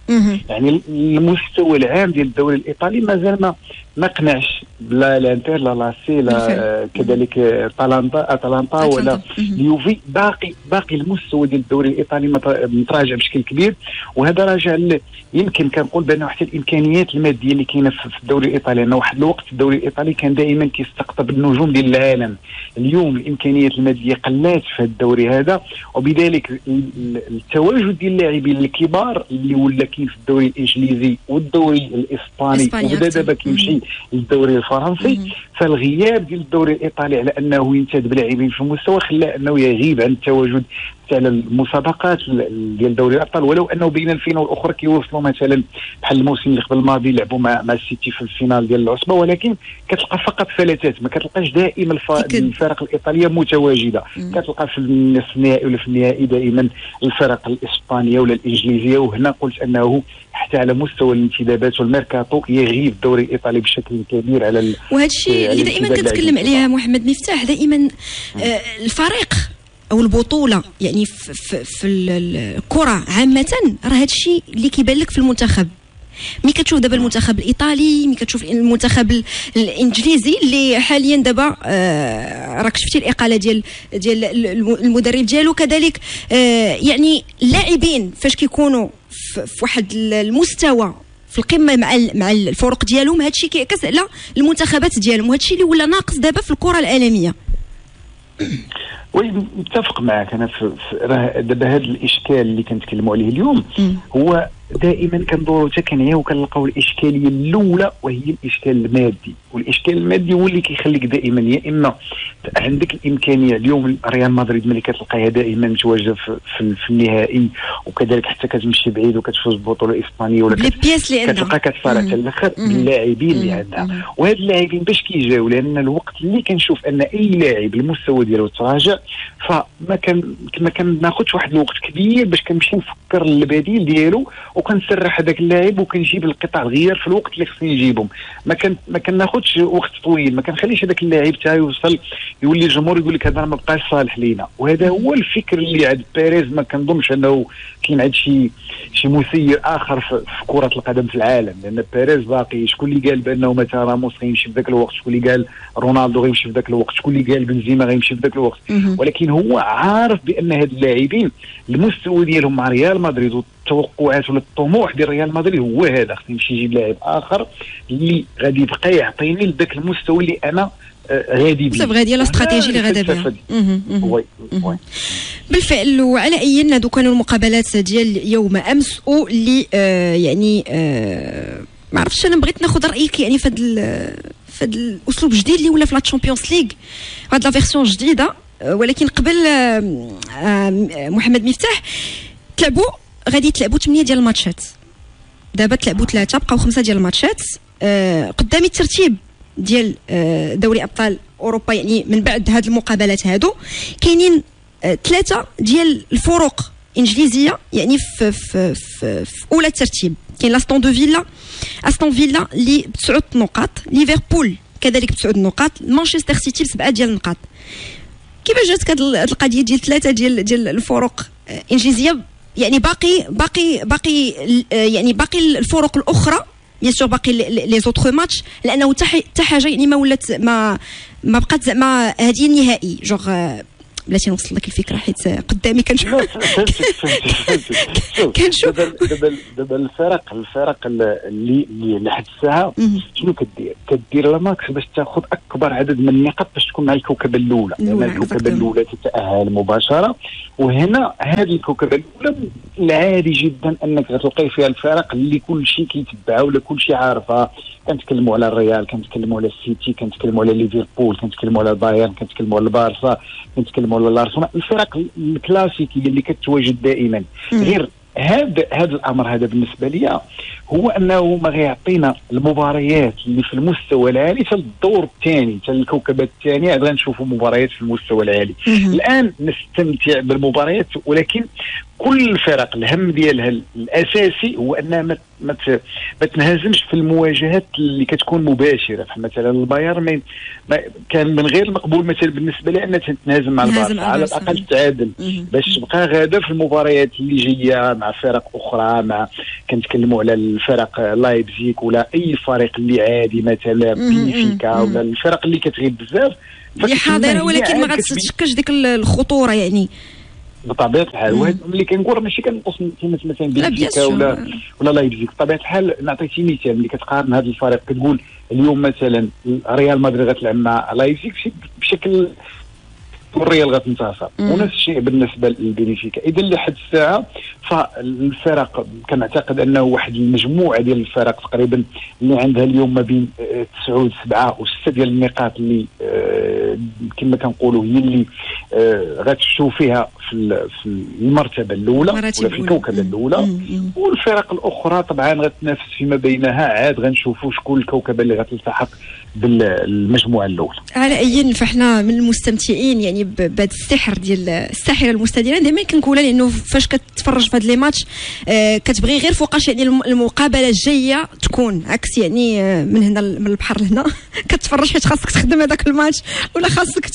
يعني المستوى العام ديال الدوري الإيطالي مازال ما ما قنعش لا الانتر لا لاسي لا. آه، كذلك اتلانتا اتلانتا ولا. اليوفي باقي باقي المستوى ديال الدوري الإيطالي متر- متراجع بشكل كبير. وهذا راجع يمكن كنقول بأن حتى الإمكانيات المادية اللي كاينة في الدوري الإيطالي. لأن واحد الوقت الدوري الإيطالي كان دائما كيستقطب النجوم ديال العالم اليوم الإمكانيات المادية قلات في الدوري هذا وبذلك ال- ال- التواجد ديال اللاعبين الكبار اللي ولا كاين في الدوري الإنجليزي والدوري الإسباني. وبدا. دابا كيمشي مم. للدوري الفرنسي. فالغياب ديال الدوري الايطالي على انه ينتدب لاعبين في المستوى خلى انه يغيب عن التواجد على المسابقات ال- ديال دوري الأبطال ولو أنه بين الفينة والأخرى كيوصلوا مثلا بحال الموسم اللي قبل الماضي لعبوا مع مع السيتي في ال finale ديال العصبة ولكن كتلقى فقط فلتات ما كتلقاش دائما الفرق الإيطالية متواجدة. مم. كتلقى في النصف النهائي ولا في النهائي دائما الفرق الإسبانية ولا الإنجليزية وهنا قلت أنه حتى على مستوى الانتدابات والميركاتو يغيب الدوري الإيطالي بشكل كبير على ال... وهذا الشيء اللي دائما كنتكلم عليها محمد مفتاح دائما آه، الفريق. أو البطولة يعني في, في, في ال- الكرة عامة راه هذا الشيء اللي كيبان لك في المنتخب. ملي كتشوف دابا المنتخب الإيطالي ملي كتشوف المنتخب ال- الإنجليزي اللي حاليا دابا آه راك شفتي الإقالة ديال ديال الم- المدرب ديالو. كذلك آه يعني اللاعبين فاش كيكونوا في واحد المستوى في القمة مع مع الفرق ديالهم هادشي كيعكس على المنتخبات ديالهم. وهادشي اللي ولا ناقص دابا في الكرة العالمية. (clears throat) متفق معك أنا دابا هذا الإشكال اللي كنتكلموا عليه اليوم مم. هو دائما كندوروا حتى كنعيو كنلقاو الإشكالية الأولى وهي الإشكال المادي والإشكال المادي هو اللي كيخليك دائما يا إما عندك الإمكانية اليوم ريال مدريد ملي كتلقاها دائما متواجدة في, في, في النهائي وكذلك حتى كتمشي بعيد وكتفوز بالبطوله الاسبانيه ولا كت- كتلقى كتفرج مم. على الأخر. باللاعبين اللي. عندها. وهاد اللاعبين باش كيجاو لأن الوقت اللي كنشوف أن أي لاعب المستوى ديالو تراجع فما كان ما كناخذش واحد الوقت كبير باش كنمشي نفكر البديل ديالو وكنسرح هذاك اللاعب وكنجيب القطع الغيار في الوقت اللي خصني نجيبهم. ما كان ما كناخذش وقت طويل ما كنخليش هذاك اللاعب تاعي يوصل يولي الجمهور يقول لك هذا ما بقاش صالح لينا. وهذا هو الفكر اللي عند بيريز ما كنظنش أنه كاين عند شي شي مسير آخر في, كرة القدم في العالم لأن بيريز باقي شكون اللي قال بأنه مثلا راموس غيمشي في ذاك الوقت؟ شكون اللي قال رونالدو غيمشي في ذاك الوقت؟ شكون اللي قال بنزيما غيمشي في ذاك الوقت. ولكن هو عارف بأن هاد اللاعبين المستوى ديالهم مع ريال مدريد والتوقعات ولا الطموح ديال ريال مدريد هو هذا. خصني نمشي نجيب لاعب آخر اللي غادي يبقى يعطيني لذاك المستوى اللي أنا غادي بيه صافي غادي لا استراتيجيه اللي غادا بها. مهم. وي بالفعل وعلى اي هادو كانوا المقابلات ديال يوم أمس واللي آه يعني آه ما عرفتش أنا بغيت ناخذ رأيك يعني في هذا في هذا الأسلوب الجديد اللي ولا في la Champions League هاد la version جديدة. آه، ولكن قبل آه آه محمد مفتاح تلعبوا غادي تلعبوا 8 ديال ال matchات. دابا تلعبوا ثلاثة بقاو خمسة ديال ال matchات. قدامي الترتيب. ديال آه دوري أبطال أوروبا يعني من بعد هاد المقابلات هادو كاينين آه، ثلاثة ديال الفرق إنجليزية يعني في في في, أولى الترتيب. كاين لاستون دو فيلا أستون فيلا اللي بتسعود نقاط ليفربول كذلك بتسعود نقاط مانشستر سيتي بسبعه ديال النقاط. كيفاش جاتك هاد ال- هاد القضية ديال ثلاثة ديال ديال الفرق آه، إنجليزية؟ يعني باقي باقي باقي آه، يعني باقي الفرق الأخرى bien sûr باقي les autres matchs لأنه حتى حاجة يعني ما ولات ما ما بقات زعما هذه النهائي. جوغ بلاتي نوصل لك الفكرة حيت قدامي كنشوف كنشوف. (laughs) دابا دابا الفرق الفرق اللي اللي لحد الساعة. شنو كدير؟ كدير le max باش تاخذ أكبر عدد من النقاط باش تكون مع الكوكبه الأولى لأن الكوكبه. الأولى تتأهل مباشرة وهنا هذه الكوكبه الأولى العادي جدا أنك غتلقاي فيها الفرق اللي كل شيء كيتبعها ولا كل شيء عارفها كنتكلموا على الريال كنتكلموا على السيتي كنتكلموا على ليفربول كنتكلموا على بايرن كنتكلموا على البارسا كنتكلموا على الأرسنال الفرق الكلاسيكية اللي كتواجد دائما. غير هذا هذا الأمر هذا بالنسبة لي هو أنه ما غيعطينا المباريات اللي في المستوى العالي حتى الدور الثاني حتى الكوكبه الثانية عاد غنشوفوا مباريات في المستوى العالي. الآن نستمتع بالمباريات ولكن كل الفرق الهم ديالها الأساسي هو أنها ما ما تنهزمش في المواجهات اللي كتكون مباشرة. مثلا البايرن كان من غير المقبول مثلا بالنسبة لي انها تنهزم مع البارسا على الأقل تعادل. باش تبقى غاده في المباريات اللي جاية مع فرق أخرى مع كنتكلموا على الفرق لايبزيك ولا أي فريق اللي عادي مثلا بيفيكا ولا الفرق اللي كتغيب بزاف. اللي حاضرة ولكن ما غاتشكش ديك الخطورة يعني. بطبيعة الحال ملي كنقول ماشي كنقص مثلا بلجيكا ولا ولا لايبزيك بطبيعة الحال نعطيك مثال ملي كتقارن هذا الفريق. كتقول اليوم مثلا ريال مدريد غتلعب مع لايبزيك بشكل والريال غتنتصر ونفس الشيء بالنسبة للبنفيكا إذا لحد الساعة فالفرق كنعتقد أنه واحد المجموعة ديال الفرق تقريبا اللي عندها اليوم ما بين تسعة وسبعة وستة ديال النقاط اللي آه، كما كنقولوا هي اللي آه، غتشوف فيها في المرتبة الأولى ولا في الكوكبة الأولى. والفرق الأخرى طبعا غتنافس فيما بينها عاد غنشوفوا شكون الكوكبة اللي غتلتحق بالمجموعة الأولى. على أي فاحنا من المستمتعين يعني بهذا السحر ديال الساحرة المستديرة. دائما كنقولها لأنه فاش كتفرج في هذا لي ماتش آه كتبغي غير فوقاش يعني المقابلة الجاية تكون عكس يعني آه من هنا من البحر لهنا. (laughs) كتفرج حيت خاصك تخدم هذاك الماتش. ولا خاصك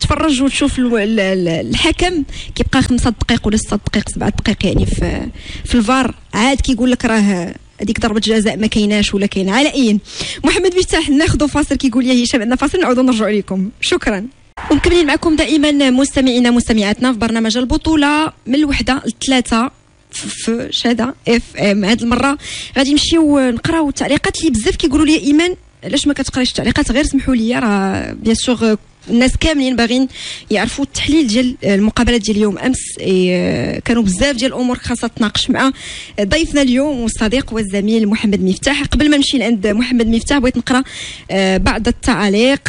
تفرج وتشوف الحكم؟ كيبقى خمسة دقائق ولا ستة دقائق سبعة دقائق يعني في في الفار. عاد كيقول لك راه هذيك ضربة جزاء ما كايناش ولا كاينة على أي؟ محمد مفتاح ناخذ فاصل كيقول لي هشام عندنا فاصل نعاودوا نرجعوا لكم شكرا. ومكملين معكم دائما مستمعينا مستمعاتنا في برنامج البطولة من الوحدة لثلاثة في شدى FM هذه المرة غادي نمشيو نقراو التعليقات اللي بزاف كيقولوا لي إيمان علاش ما كتقرايش التعليقات؟ غير سمحوا لي راه bien sûr الناس كاملين باغيين يعرفوا التحليل ديال المقابله ديال اليوم. أمس إيه، كانوا بزاف ديال الأمور خاصها تناقش مع ضيفنا اليوم والصديق والزميل محمد مفتاح. قبل ما نمشي لعند محمد مفتاح بغيت نقرأ آه، بعض التعاليق.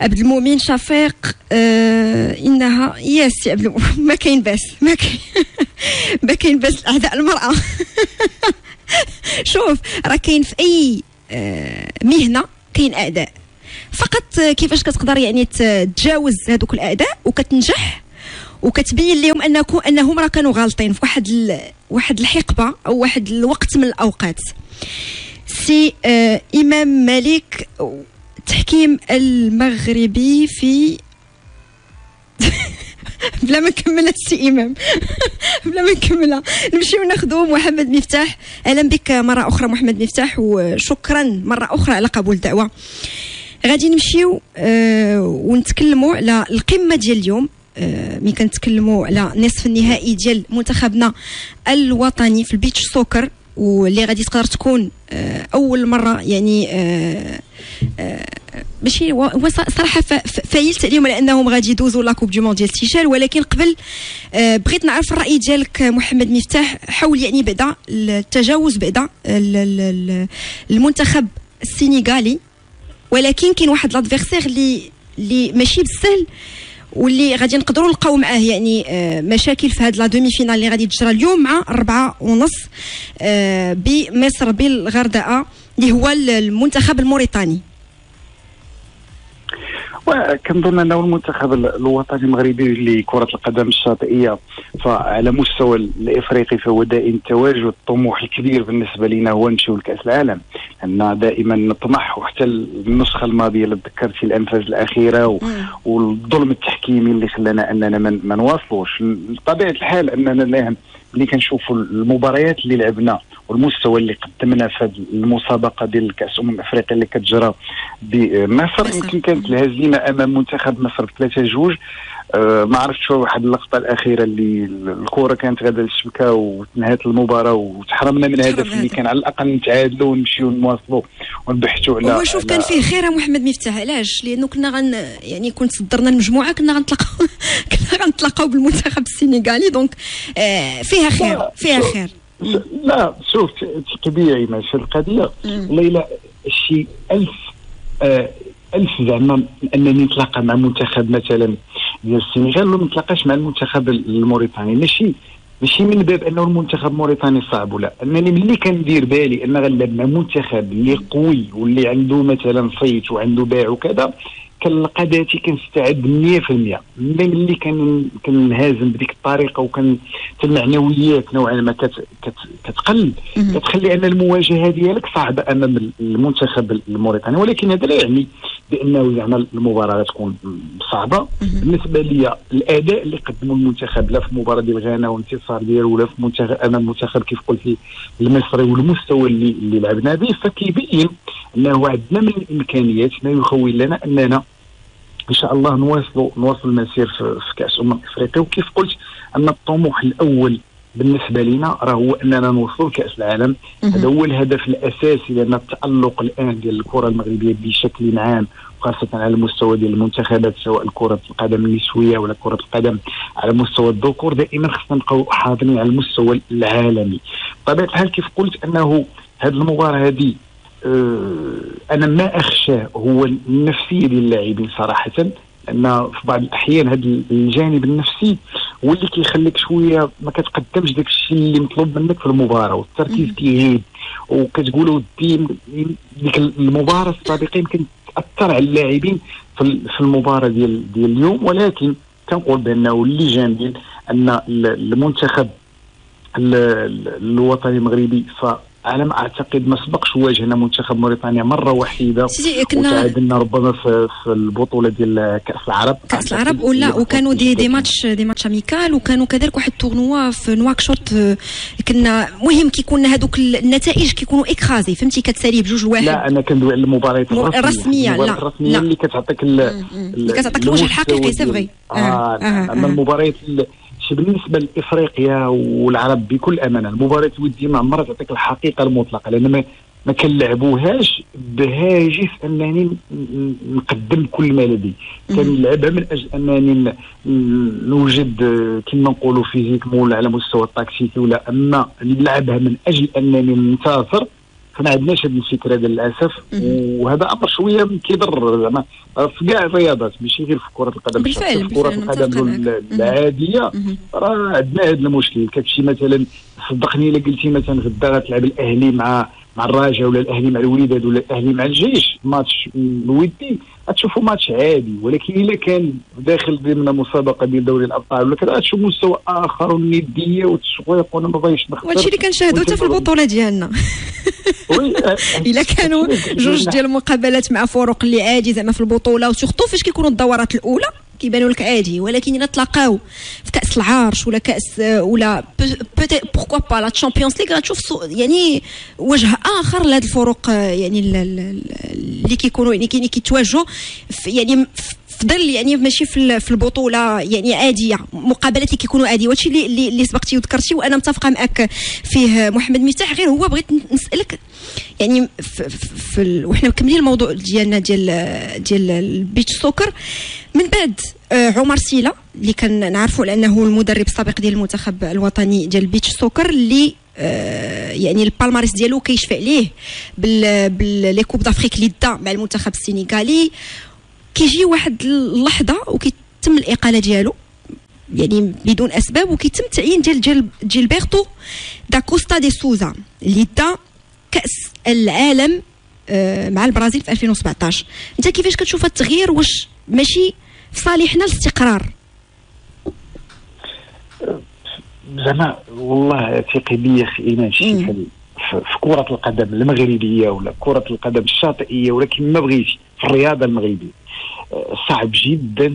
عبد المؤمن شفيق آه إنها ياس يا عبد المؤمن (laughs) ما كاين باس ما كاين (laughs) ما كاين باس اعداء المرأة. (laughs) شوف راه كاين في أي آه مهنة كاين اعداء فقط كيفاش كتقدر يعني تجاوز هذوك الاعداء وكتنجح وكتبين لهم انكم أنهم راه كانوا غالطين في واحد ال... واحد الحقبة أو واحد الوقت من الأوقات. سي آه إمام مالك التحكيم المغربي في (laughs) بلا ما نكملها السي امام (laughs) بلا ما نكملها نمشيو ناخذوا محمد مفتاح. أهلا بك مرة أخرى محمد مفتاح وشكرا مرة أخرى على قبول الدعوة. غادي نمشيو آه ونتكلموا على القمة ديال اليوم. آه ملي كنتكلموا على نصف النهائي ديال منتخبنا الوطني في ال beach soccer. واللي غادي تقدر تكون آه أول مرة يعني آه آه ماشي هو صراحة فايتة عليهم على أنهم غادي يدوزوا la Coupe du Monde ديال البيتشال ولكن قبل بغيت نعرف الرأي ديالك محمد مفتاح حول يعني بعدا التجاوز بعدا المنتخب السينيغالي ولكن كاين واحد l'adversaire اللي اللي ماشي بالسهل واللي غادي نقدروا نلقاو معاه يعني آه، مشاكل في هذه la demi-finale اللي غادي تجرى اليوم مع أربعة ونص آه، بمصر بالغردقة اللي هو المنتخب الموريتاني. وكنظن أنه المنتخب الوطني المغربي لكره القدم الشاطئية فعلى مستوى الإفريقي فهو دائم التواجد الطموح الكبير بالنسبة لنا هو نمشيو لكاس العالم أن دائما نطمح وحتى النسخة الماضية اللي ذكرتي الأنفاس الأخيرة والظلم التحكيمي اللي خلانا أننا ما نواصلوش. بطبيعة الحال أننا ملي كنشوفوا المباريات اللي لعبنا والمستوى اللي قدمنا في هذه المسابقة ديال كأس أمم أفريقيا اللي كتجرى بمصر. يمكن كانت الهزيمة أمام منتخب مصر بثلاثة جوج. أه ما عرفتش واحد اللقطة الأخيرة اللي الكره كانت غادا للشبكه وتنهات المباراة وتحرمنا من هدف اللي كان على الأقل نتعادلوا ونمشيو نواصلوا ونبحثوا على هو شوف كان فيه خير محمد مفتاح علاش؟ لأنه كنا غن يعني كنت صدرنا المجموعة كنا غنتلاقاو (laughs) كنا غنتلاقاو بالمنتخب السينيغالي دونك آه فيها خير فيها خير. لا شوف طبيعي ماشي القضية. ليلى شي ألف آه ألف زعما أنني نتلاقى مع منتخب مثلا. ديال السنغال ولا ما نتلاقاش مع المنتخب الموريتاني. ماشي. ماشي من باب أنه المنتخب الموريتاني صعب ولا. أنني ملي كندير بالي أن غنلعب مع منتخب اللي قوي واللي عنده مثلا صيت وعنده باع وكذا كنلقى ذاتي كنستعد 100% ملي كان كنهازم بديك الطريقة وكان المعنويات نوعا ما كت كت كتقل. كتخلي أن المواجهة ديالك صعبه أمام المنتخب الموريتاني. ولكن هذا لا يعني بأنه زعما المباراة غتكون صعبة. بالنسبة لي الأداء اللي قدمه المنتخب لا في مباراة ديال غانا والانتصار ديالو ولا في منتخب أمام المنتخب كيف قلتي المصري والمستوى اللي اللي لعبنا به فكيبين أنه عندنا من الإمكانيات ما يخول لنا أننا إن شاء الله نواصلوا نواصلوا المسير في, في كأس أمم إفريقيا. وكيف قلت أن الطموح الأول بالنسبة لنا راه هو أننا نوصلوا لكأس العالم. هذا هو الهدف الأساسي لأن التألق الآن ديال الكرة المغربية بشكل عام خاصة على المستوى ديال المنتخبات سواء كرة القدم النسوية ولا كرة القدم على مستوى الذكور. دائما خصنا نبقاو حاضرين على المستوى العالمي. بطبيعة الحال كيف قلت أنه هذه المباراة هذه أنا ما اخشاه هو النفسيه ديال اللاعبين صراحة لأن في بعض الأحيان هذا الجانب النفسي هو اللي كيخليك شوية ما كتقدمش داك الشيء اللي مطلوب منك في المباراة والتركيز كيغيب وكتقول ودي ديك المباراة السابقة يمكن تأثر على اللاعبين في المباراة ديال ديال اليوم ولكن كنقول بانه اللي جامدين أن المنتخب الوطني المغربي على ما أعتقد ما سبقش واجهنا منتخب موريتانيا مرة وحيدة كنا وتعادلنا ربما في, في البطولة ديال كأس العرب. كأس العرب ولا وكانوا دي دي matchs des matchs amicaux وكانوا كذلك واحد ال tournoi في نواكشوط كنا مهم كيكون هذوك النتائج كيكونوا écrasés. فهمتي؟ كتسالي بجوج واحد. لا أنا كندوي على المباريات الرسمية. لا الرسمية اللي كتعطيك اللي كتعطيك الوجه الحقيقي c'est vrai. آه, آه, آه, أما المباريات بالنسبة لإفريقيا والعرب بكل أمانة المباراة الوديه ما عمرها تعطيك الحقيقة المطلقة لأن ما ما كنلعبوهاش بهاجس أنني نقدم كل ما لدي كنلعبها من أجل أنني نوجد كما نقولوا فيزيك ولا على مستوى التكتيكي ولا أما نلعبها من أجل أنني ننتصر فما عندناش هذه الفكرة للاسف وهذا أمر شوية كيضر زعما في كاع الرياضات ماشي غير في كرة القدم بالفعل في كرة القدم العادية راه عندنا هذا المشكل. كتمشي مثلا صدقني إلا قلتي مثلا غدا غتلعب الأهلي مع مع الرجاء ولا الاهلي مع الوداد ولا الاهلي مع الجيش. ماتش ودي غتشوفوا ماتش عادي ولكن إلا كان داخل ضمن مسابقة ديال دوري الأبطال ولا كذا غتشوف مستوى آخر والندية والتشويق وأنا ما بغيتش نخسر. وهادشي اللي كنشاهدوا حتى في البطولة ديالنا. (laughs) إلا كانوا (laughs) جوج ديال المقابلات مع فرق اللي عادي زعما في البطولة وسورتو فاش كيكونوا الدورات الأولى. كيبانوا لك عادي ولكن إلا تلاقاو في كأس العرش ولا كأس ولا pourquoi pas la Champions League غتشوف يعني وجه آخر لهاد الفرق يعني اللي كيكونوا يعني كيتواجهوا يعني في ظل يعني ماشي في في البطولة يعني عادية مقابلات اللي كيكونوا عادية. وهادشي اللي اللي سبقتي وذكرتي وأنا متفقة معك فيه محمد مفتاح. غير هو بغيت نسألك يعني في, في وحنا مكملين الموضوع ديالنا ديال ديال ال beach soccer من بعد آه، عمر سيلا اللي كنعرفوا لأنه المدرب السابق ديال المنتخب الوطني ديال ال beach soccer اللي آه، يعني ال palmarès ديالو كيشفع عليه par les coupes d'Afrique اللي دا مع المنتخب السينيغالي. كيجي واحد اللحظة وكيتم الإقالة ديالو يعني بدون أسباب وكيتم التعيين ديال جيلبرتو دا كوستا دي سوزا اللي دا كأس العالم آه، مع البرازيل في 2017 أنت كيفاش كتشوف التغيير؟ واش ماشي؟ في صالحنا الاستقرار زعما والله ثقي بيا أخي إيمان شي في كرة القدم المغربية ولا كرة القدم الشاطئية ولا كما بغيتي في الرياضة المغربية. صعب جدا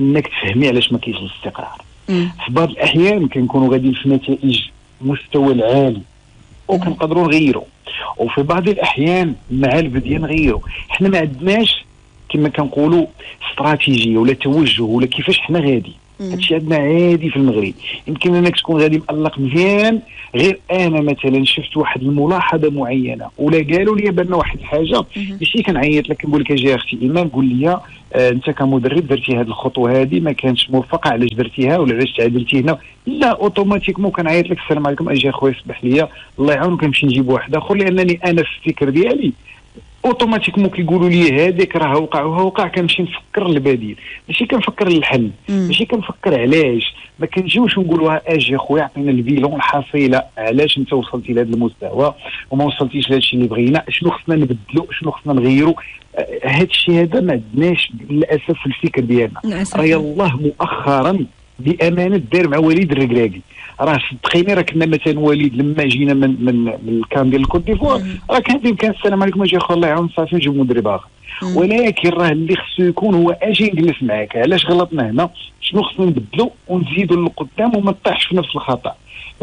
إنك تفهمي علاش ما كاينش الاستقرار. في بعض الأحيان كنكونوا غاديين في نتائج مستوى العالي وكنقدروا نغيروا. وفي بعض الأحيان مع البديه نغيروا. حنا ما عندناش كما كنقولوا استراتيجية ولا توجه ولا كيفاش حنا غادي. هادشي عندنا عادي في المغرب. يمكن أنك تكون غادي مألق مزيان غير أنا مثلا شفت واحد الملاحظة معينة ولا قالوا لي بأن واحد الحاجة ماشي كنعيط لك نقول لك أجي أختي ايمان قول لي آه أنت كمدرب درتي هذه الخطوة هذه ما كانتش موفقه علاش درتيها ولا علاش تعادلتي هنا؟ لا أوتوماتيكمون كنعيط لك السلام عليكم أجي أخويا اسمح لي الله يعاونك كنمشي نجيب واحد آخر لأنني أنا في الفكر ديالي اوتوماتيكمون كيقولوا لي هذاك راه وقع وها وقع كنمشي نفكر البديل. ماشي كنفكر الحل ماشي كنفكر علاش. ما كنجيوش نقولوا أجي أخويا عطينا البيلون الحصيلة. علاش أنت وصلتي لهذا المستوى وما وصلتيش لهذا الشيء اللي بغينا؟ شنو خصنا نبدلوا شنو خصنا نغيروا هذا الشيء هذا ما عندناش للأسف في الفكر ديالنا. راه يلاه مؤخرا بأمانة دار مع وليد الركراكي راه صدقيني راه كنا مثلا وليد لما جينا من من, من ال CAN ديال الكوت ديفوار راه كان بامكان السلام عليكم أجي اخو الله يعاون صافي نجيب مدرب اخر ولكن راه اللي خصو يكون هو أجي نجلس معاك. علاش غلطنا هنا؟ شنو خصنا نبدلو ونزيدوا للقدام وما نطيحش في نفس الخطأ؟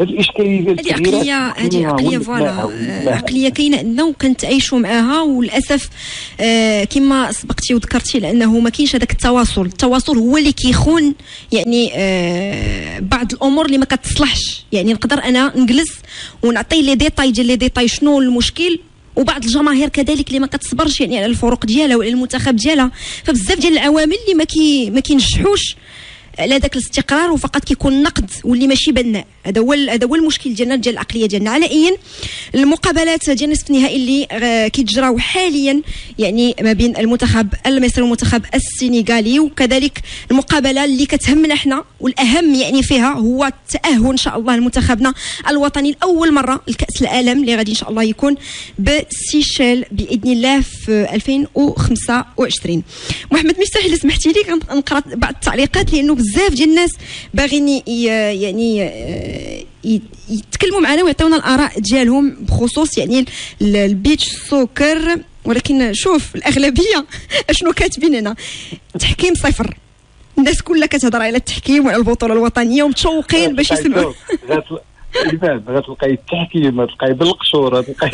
هذه الإشكالية هذه عقليه هذه عقلية voilà. عقلية كاينة عندنا وكنتعايشوا معاها وللأسف آه كما سبقتي وذكرتي لأنه ما كاينش هذاك التواصل. التواصل هو اللي كيخون يعني آه بعض الأمور اللي ما كتصلحش. يعني نقدر أنا نجلس ونعطي les détails ديال les détails شنو المشكل وبعض الجماهير كذلك اللي ما كتصبرش يعني على الفروق ديالها وعلى المنتخب ديالها. فبزاف ديال العوامل اللي ما كي ما كينجحوش على ذاك الاستقرار وفقط كيكون نقد واللي ماشي بناء. هذا هو هذا هو المشكل ديالنا ديال العقلية ديالنا. على اي المقابلات ديال نصف النهائي اللي آه، كيتجراو حاليا يعني ما بين المنتخب المصري والمنتخب السنغالي. وكذلك المقابلة اللي كتهمنا إحنا والأهم يعني فيها هو التأهل إن شاء الله لمنتخبنا الوطني لأول مرة لكأس العالم اللي غادي إن شاء الله يكون بسيشيل بإذن الله في 2025 محمد مفتاح الا سمحتي لي كنقرا بعض التعليقات لأنه بزاف ديال الناس باغيين يعني آه، يتكلموا معنا ويعطيونا الآراء ديالهم بخصوص يعني البيتش سوكر ولكن شوف الأغلبية (laughs) أشنو كاتبين هنا؟ تحكيم صفر. الناس كلها كتهضر على التحكيم وعلى البطوله الوطنية ومتشوقين باش يسمعوا. (laughs) الباب غتلقاي التحكيم تلقاي بالقشور تلقاي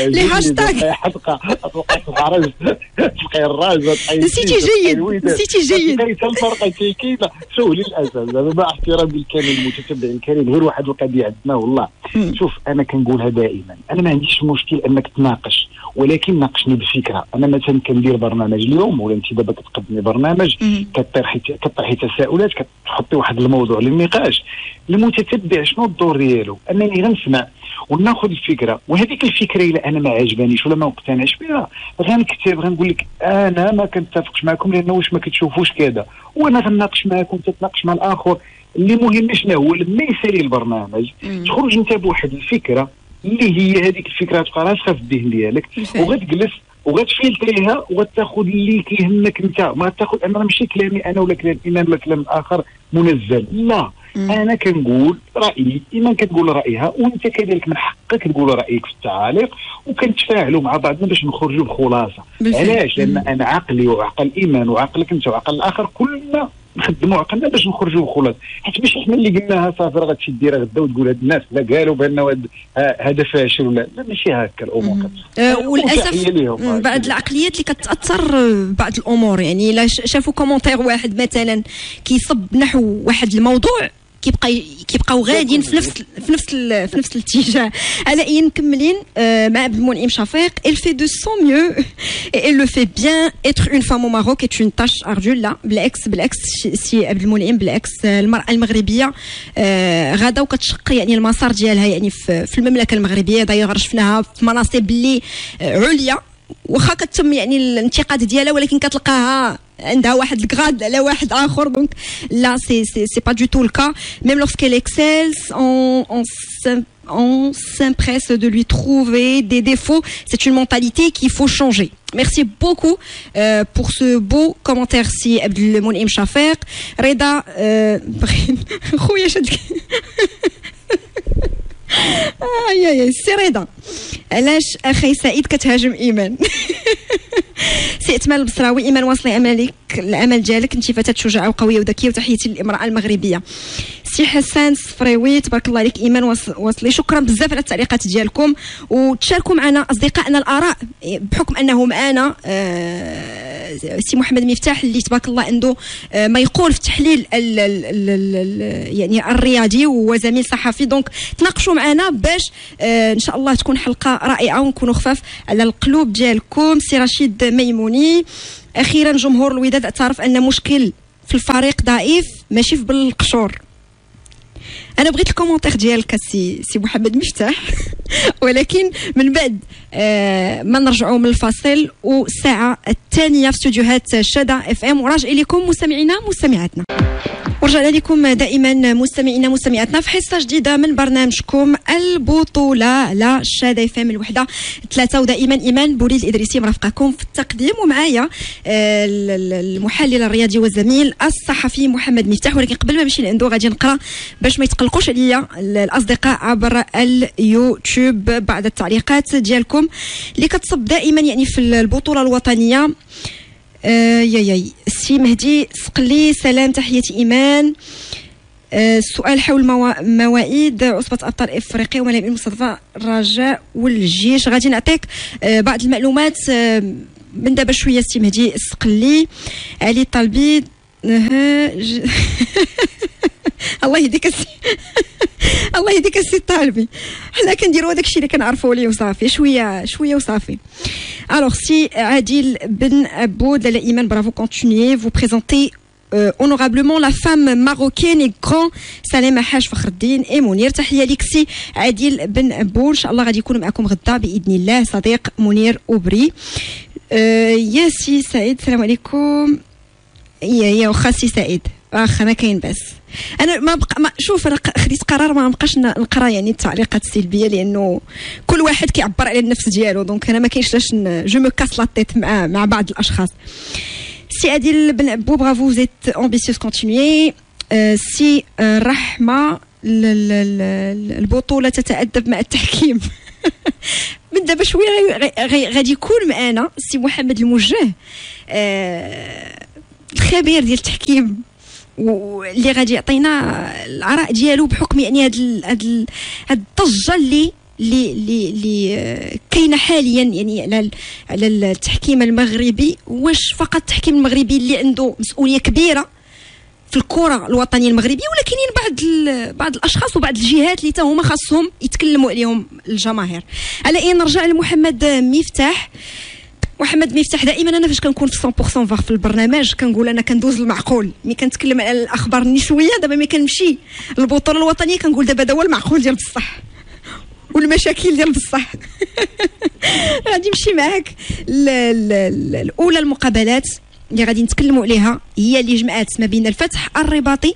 (laughs) لي هاشتاغ. حدقه تلقاي العرج تلقاي الراج نسيتي جيد نسيتي جيد. حتى الفرق كاينة. شوف للأسف زعما مع احترامي الكامل المتتبع الكريم غير واحد القضية عندنا والله. شوف أنا كنقولها دائما أنا ما عنديش مشكل أنك تناقش ولكن ناقشني بفكره أنا مثلا كندير برنامج اليوم ولا أنت دابا كتقدمي برنامج كطرحي كطرحي تساؤلات كتحطي واحد الموضوع للنقاش. المتتبع شنو الدور ديالو. أنني غنسمع وناخذ الفكرة. وهذيك الفكرة إلا أنا ما عجبانيش ولا ما مقتنعش بها غنكتب غنقول لك أنا ما كنتفقش معكم لأنه واش ما كتشوفوش كذا. وأنا غنناقش معكم تتناقش مع الآخر. اللي مهم شنو هو؟ لما يسالي البرنامج تخرج أنت بواحد الفكرة اللي هي هذيك الفكرة تبقى راسخه في الذهن ديالك. وغتجلس وغتفلتريها وغتاخذ اللي كيهمك انت. ما غتاخذ أنا ماشي كلامي أنا ولا كلام الامام ولا كلام الآخر منزل. لا. مم. أنا كنقول رأيي ايمان كتقول رأيها وأنت كذلك من حقك تقول رأيك في التعاليق وكنتفاعلوا مع بعضنا باش نخرجوا بخلاصة. علاش؟ لأن أنا عقلي وعقل ايمان وعقلك أنت وعقل الآخر كلنا نخدموا عقلنا باش نخرجوا بخلاص حيت ماشي حنا اللي قلناها صافي راه غتمشي ديرها غدا وتقول هاد الناس لا قالوا بأن هذا فاشل ولا لا ماشي هكا الأمور أه وللأسف بعض العقليات اللي كتأثر بعض الأمور. يعني إلا شافوا كومونتير واحد مثلا كيصب نحو واحد الموضوع كيبقى كيبقاو غاديين في نفس في نفس في نفس الاتجاه. على اي مكملين مع عبد المنعم شفيق. Elle fait de son mieux. Et elle le fait bien. Être une femme au Maroc est une tâche ardue. لا بالعكس بالعكس سي عبد المنعم بالعكس المرأة المغربية. غادا وكتشق يعني المسار ديالها يعني في المملكة المغربية. دايوغ شفناها في مناصب اللي عليا. واخا كتم يعني الانتقاد ديالها ولكن كتلقاها عندها واحد الكغاد على واحد اخر دونك لا سي سي سي با دو تو الكا ميم لورسكيل اكسلز اون اون on s'empresse de lui trouver des défauts. C'est une mentalité qu'il faut changer. Merci beaucoup euh, pour ce beau commentaire si Abdelmounim Chafer. Reda, euh, (laughs) (laughs) اي اي سي رضا علاش أخي سعيد كتهاجم إيمان؟ (laughs) سي إتمال البصراوي إيمان واصلي امالك العمل ديالك أنت فتاة شجاعة وقوية وذكية وتحياتي للإمرأة المغربية. سي حسان الصفريوي تبارك الله عليك إيمان واصلي شكرا بزاف على التعليقات ديالكم وتشاركوا معنا اصدقائنا الآراء بحكم أنه معنا آه سي محمد مفتاح اللي تبارك الله عنده آه ما يقول في التحليل ال ال ال يعني الرياضي وهو زميل صحفي. donc تناقشوا معنا باش آه إن شاء الله تكون حلقة رائعة ونكونوا خفاف على القلوب ديالكم. سي رشيد ميموني. أخيرا جمهور الوداد اعترف أن مشكل في الفريق ضعيف ماشي في بالقشور. أنا بغيت ال commentaire ديالك سي سي محمد مفتاح. (laughs) ولكن من بعد آه ما نرجعوا من الفاصل والساعة الثانية في استوديوهات شادا إف إم. وراجع لكم مستمعينا مستمعاتنا. ورجعنا لكم دائما مستمعينا مستمعاتنا في حصة جديدة من برنامجكم البطولة على شادة فام الوحدة. ثلاثة ودائما إيمان بوليد الادريسي مرافقكم في التقديم. ومعايا آه، المحلل الرياضي والزميل الصحفي محمد مفتاح. ولكن قبل ما نمشي لعنده غادي نقرأ باش ما يتقلقوش عليا الأصدقاء عبر اليوتيوب بعد التعليقات ديالكم اللي كتصب دائما يعني في البطولة الوطنية. آه يا سي مهدي سقلي سلام تحية إيمان. آه سؤال حول مواعيد عصبة أبطال إفريقيا وملاعبين مصطفى الرجاء والجيش. غادي نعطيك آه بعض المعلومات آه من دابا شوية سي مهدي. سقلي علي طالبي (laughs) الله يهديك السي (laughs) الله يهديك السي طالبي حنا كنديروا هذاك الشيء اللي كنعرفوا ليه وصافي. شوية شوية وصافي. alors سي عادل بن عبود لاله ايمان bravo continuez vous présentez honorablement la femme marocaine et grand سلام حاج فخر الدين اي منير تحيه ليك سي عادل بن عبود ان شاء الله غادي يكون معكم غدا باذن الله صديق منير اوبري يا سي سعيد السلام عليكم يا يا واخا سي سعيد واخا ما كاين باس أنا ما بقى ما شوف أنا خديت قرار ما نبقاش نقرا يعني التعليقات السلبية لأنه كل واحد كيعبر على النفس ديالو. donc أنا ما كاينش علاش je me casse la tête مع مع بعض الأشخاص. سي عادل بن عبو bravo vous êtes ambitieuse continuez سي رحمة البطولة تتأدب مع التحكيم. (laughs) من دابا شوية غادي يكون معنا سي محمد الموجه. آه الخبير ديال التحكيم. واللي غادي يعطينا الآراء ديالو بحكم يعني هاد هاد الضجة اللي اللي اللي آه، كاينة حاليا يعني على على التحكيم المغربي. واش فقط التحكيم المغربي اللي عنده مسؤولية كبيرة في الكرة الوطنية المغربية ولا كاينين بعض بعض الأشخاص وبعض الجهات اللي هما خاصهم يتكلموا عليهم الجماهير. على اي نرجع لمحمد مفتاح. محمد مفتاح دائما أنا فاش كنكون في 100% فاغ في البرنامج كنقول أنا كندوز المعقول. ملي كنتكلم على الأخبار النسويه دابا ملي كنمشي للبطولة الوطنية كنقول دابا هذا هو المعقول ديال بصح. والمشاكل ديال بصح. (laughs) غادي نمشي معاك الأولى المقابلات اللي غادي نتكلموا عليها هي اللي جمعات ما بين الفتح الرباطي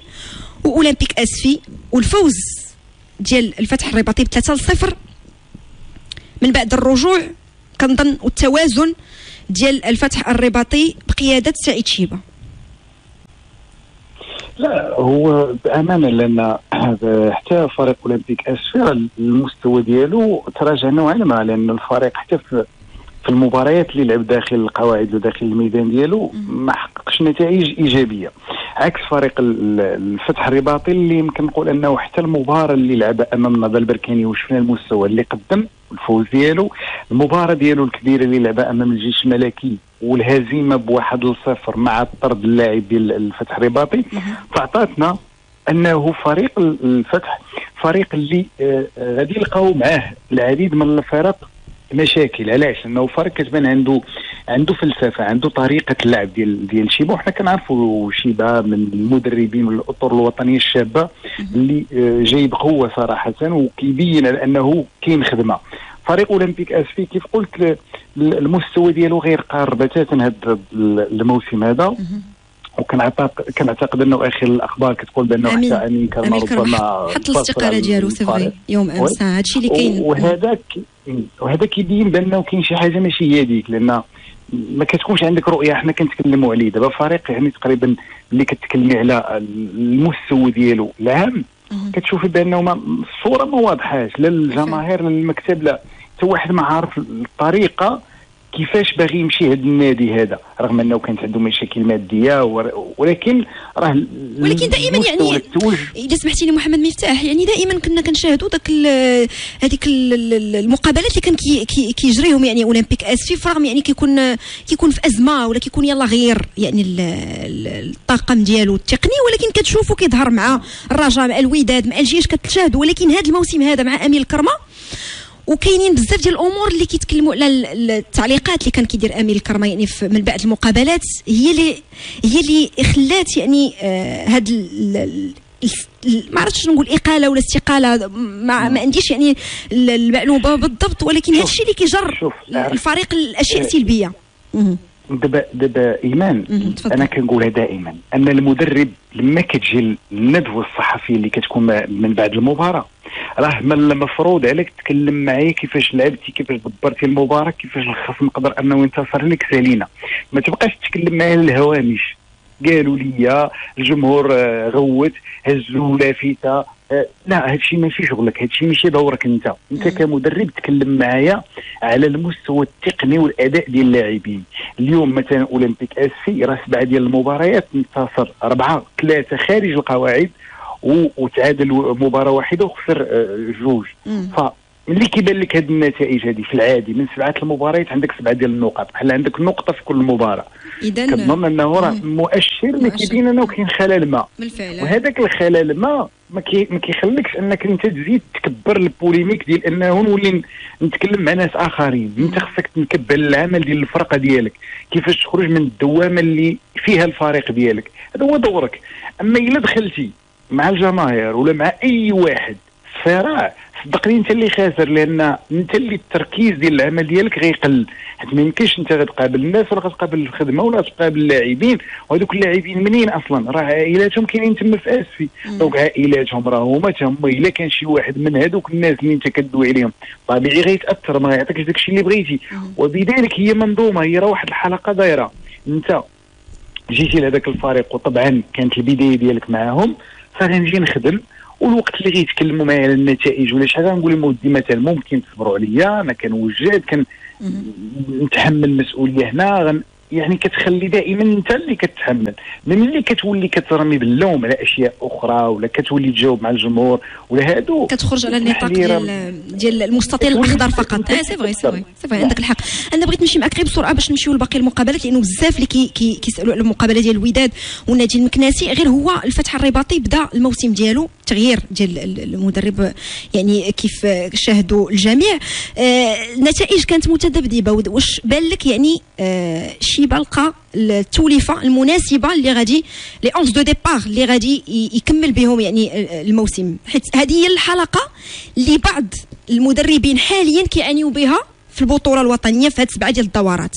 وأولمبيك أسفي والفوز ديال الفتح الرباطي ب 3 0 من بعد الرجوع كنظن والتوازن ديال الفتح الرباطي بقيادة سعيد شيبة؟ لا هو بأمانة لأن حتى فريق أولمبيك اسفير المستوى ديالو تراجع نوعا ما لأن الفريق حتى في في المباريات اللي لعب داخل القواعد وداخل الميدان ديالو ما حققش نتائج إيجابية. عكس فريق الفتح الرباطي اللي يمكن نقول أنه حتى المباراة اللي لعبها أمام نضال البركاني وشفنا المستوى اللي قدم الفوز ديالو المباراة ديالو الكبيرة اللي لعبها أمام الجيش الملكي والهزيمة بواحد لصفر مع طرد اللاعب ديال الفتح الرباطي فعطاتنا أنه فريق الفتح فريق اللي آه، آه، غادي يلقاو معاه العديد من الفرق مشاكل. علاش؟ لأنه فريق كتبان عنده عنده فلسفة عنده طريقة اللعب ديال ديال شيبا وحنا كنعرفوا شيبا من المدربين والاطر الوطنية الشابة اللي آه، جاي بقوه صراحة وكيبين أنه كاين خدمة. فريق أولمبيك أسفي كيف قلت المستوى ديالو غير قار بتاتا هذا الموسم هذا. وكنعتقد كنعتقد أنه آخر الأخبار كتقول بأنه حتى أمين كرما ربما حط الاستقالة ديالو سي يوم أمس هادشي اللي كاين. وهذاك وهذا كيبين بانه كاين شي حاجة ماشي هي هذيك لأن ما كتكونش عندك رؤية حنا كنتكلموا عليه. دابا فريق يعني تقريبا اللي كتكلمي على المستوى ديالو العام كتشوفي بأنه ما الصورة ما واضحاش. لا للجماهير لا للمكتب لا حتى واحد ما عارف الطريقة. كيفاش باغي يمشي هذا النادي هذا؟ رغم انه كانت عنده مشاكل مادية ولكن راه ولكن دائما يعني إذا سمحتي لي محمد مفتاح يعني دائما كنا كنشاهدوا ذاك هذيك المقابلات اللي كان كي كيجريهم يعني أولمبيك أسفي رغم يعني كيكون كيكون في أزمة ولا كيكون يلا غير يعني الطاقم ديالو التقني ولكن كتشوفوا كيظهر مع الرجاء مع الوداد مع الجيش كتشاهدوا. ولكن هذا الموسم هذا مع أمير الكرمة وكاينين بزاف ديال الأمور اللي كيتكلموا على التعليقات اللي كان كيدير أمير الكرمه يعني من بعد المقابلات هي اللي هي اللي خلات يعني آه هاد ما عرفتش نقول إقالة ولا استقالة ما, ما عنديش يعني المعلومة بالضبط ولكن هذا الشيء اللي كيجر الفريق الأشياء إيه. السلبية دابا دابا إيمان أنا كنقولها دائما أن المدرب لما كتجي الندوه الصحفية اللي كتكون من بعد المباراة راه من المفروض عليك تكلم معايا كيفاش لعبتي كيفاش دبرتي المباراة كيفاش الخصم قدر أنه ينتصر لك سالينا ما تبقاش تتكلم معايا الهوامش قالوا لي الجمهور آه، غوت هزوا لافته آه، لا هادشي ماشي شغلك هادشي ماشي دورك أنت. أنت كمدرب تكلم معايا على المستوى التقني والأداء ديال اللاعبين. اليوم مثلا أولمبيك اسي راه سبعة ديال المباريات انتصر أربعة ثلاثة خارج القواعد. وتعادل مباراة واحدة وخسر آه، جوج. ملي كيبان لك هذه النتائج هذه في العادي من سبعة المباريات عندك سبعة ديال النقط بحال عندك نقطة في كل مباراة. اذا كنظن أنه راه مؤشر اللي كيبين أنه كاين خلل ما. بالفعل. وهذاك الخلل ما ما, كي ما كيخليكش أنك أنت تزيد تكبر ال polémique ديال أنه نولي نتكلم مع ناس آخرين. أنت خصك تنكب العمل ديال الفرقة ديالك. كيفاش تخرج من الدوامة اللي فيها الفريق ديالك. هذا هو دورك. أما إلا دخلتي مع الجماهير ولا مع أي واحد. صراع. صدقني أنت اللي خاسر لأن أنت اللي التركيز ديال العمل ديالك غيقل. حيت ما يمكنش أنت غتقابل الناس ولا غتقابل الخدمة ولا تقابل اللاعبين. وهذوك اللاعبين منين أصلا؟ راه عائلاتهم كاينين تما في آسفي. دونك عائلاتهم راه هما تما إلا كان شي واحد من هذوك الناس اللي أنت كدوي عليهم طبيعي غيتأثر ما غيعطيكش داك الشيء اللي بغيتي. وبذلك هي منظومة هي راه واحد الحلقة دايرة. أنت جيتي لهذاك الفريق وطبعا كانت البداية ديالك معاهم. فغنجي نخدم والوقت اللي غيتكلموا معايا على النتائج ولا شي حاجة نقول لهم ودي مثلا ممكن تصبروا عليا أنا كنوجد كن نتحمل المسؤولية هنا يعني كتخلي دائما أنت اللي كتحمل من ملي كتولي كترمي باللوم على أشياء أخرى ولا كتولي تجاوب مع الجمهور ولا هادو؟ كتخرج على النطاق ديال ديال المستطيل الاخضر فقط. آه c'est vrai c'est vrai عندك الحق. أنا بغيت نمشي معك غير بسرعة باش نمشيو لباقي المقابلات لأنه بزاف اللي كي كي كيسألوا على المقابلة ديال الوداد والنادي المكناسي. غير هو الفتح الرباطي بدا الموسم ديالو تغيير ديال المدرب يعني كيف شاهدوا الجميع. آه النتائج كانت متذبذبة. واش بان لك يعني آه شي لقى التوليفه المناسبه اللي غادي les 11 de départ اللي غادي يكمل بهم يعني الموسم حيت هذه هي الحلقة اللي بعض المدربين حاليا كيعانيوا بها في البطوله الوطنيه في هذه السبعه ديال الدورات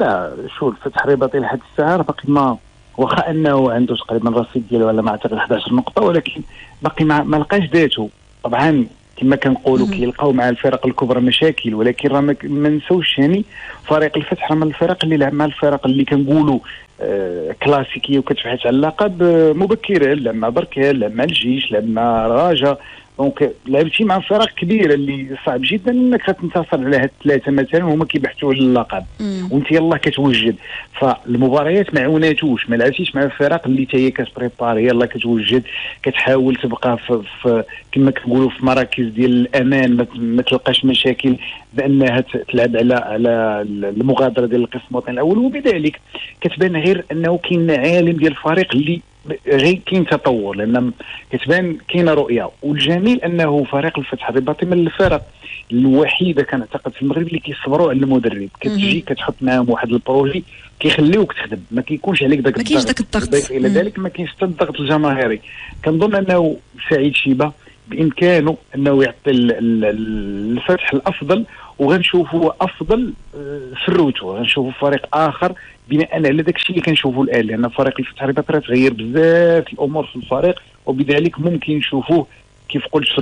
لا شو الفتح الرباطي لحد الساعة باقي ما واخا أنه عنده تقريبا رصيد ديالو على ما أعتقد 11 نقطة ولكن باقي ما, ما لقاش ذاته. طبعا كما كنقولوا كيلقاو مع الفرق الكبرى مشاكل ولكن راه ما نساوش يعني فريق الفتح راه من الفرق اللي لعب مع الفرق اللي كنقولوا آه كلاسيكية وكتبحث على اللقب آه مبكرا لعب مع بركان لعب مع الجيش لعب مع رجاء دونك لعبتي مع فرق كبيره اللي صعب جدا انك تنتصر على هاد الثلاثة مثلا وهما كيبحثوا على اللقب. وانت يلاه كتوجد. فالمباريات ما عاوناتوش ما لعبتيش مع الفرق اللي حتى هي كتبريباري يلاه كتوجد كتحاول تبقى في, في كما كنقولوا في مراكز ديال الأمان ما تلقاش مشاكل. بانها تلعب على على المغادرة ديال القسم الوطني الأول وبذلك كتبان غير أنه كاين عالم ديال الفريق اللي غير كاين تطور لأن كتبان كاينة رؤية. والجميل أنه فريق الفتح الرباطي من الفرق الوحيدة كنعتقد في المغرب اللي كيصبروا على المدرب. كتجي كتحط معاهم واحد ال projet كيخليوك تخدم ما كيكونش عليك داك الضغط ما كاينش داك الضغط. إلى ذلك ما كاينش حتى الضغط الجماهيري. كنظن أنه سعيد شيبة بإمكانه أنه يعطي الفتح الأفضل وغنشوفوا أفضل آه، في غنشوفوا فريق آخر بناء على داك الشيء اللي كنشوفوه الآن لأن فريق الفتح راه تغير بزاف الأمور في الفريق وبذلك ممكن نشوفوه كيف قلت في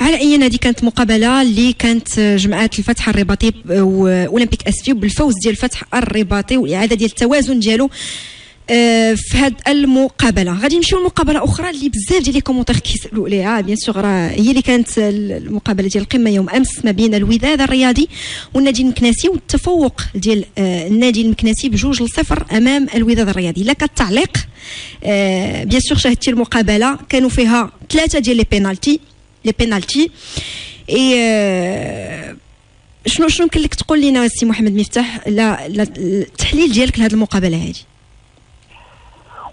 على أي نادي كانت مقابلة اللي كانت جمعات الفتح الرباطي واولمبيك اسفي بالفوز ديال الفتح الرباطي والاعاده ديال التوازن ديالو آه، في هذه المقابلة. غادي نمشيو لمقابلة أخرى اللي بزاف ديال les commentaires كيسألوا عليها. bien sûr راه هي اللي كانت المقابلة ديال القمة يوم أمس ما بين الوداد الرياضي والنادي المكناسي والتفوق ديال آه، النادي المكناسي بجوج لصفر أمام الوداد الرياضي. لك التعليق آه، bien sûr شاهدتي المقابلة. كانوا فيها ثلاثة ديال les penalties. les penalties. اي شنو شنو يمكن لك تقول لنا سي محمد مفتاح؟ لا التحليل ديالك لهذه المقابلة هذه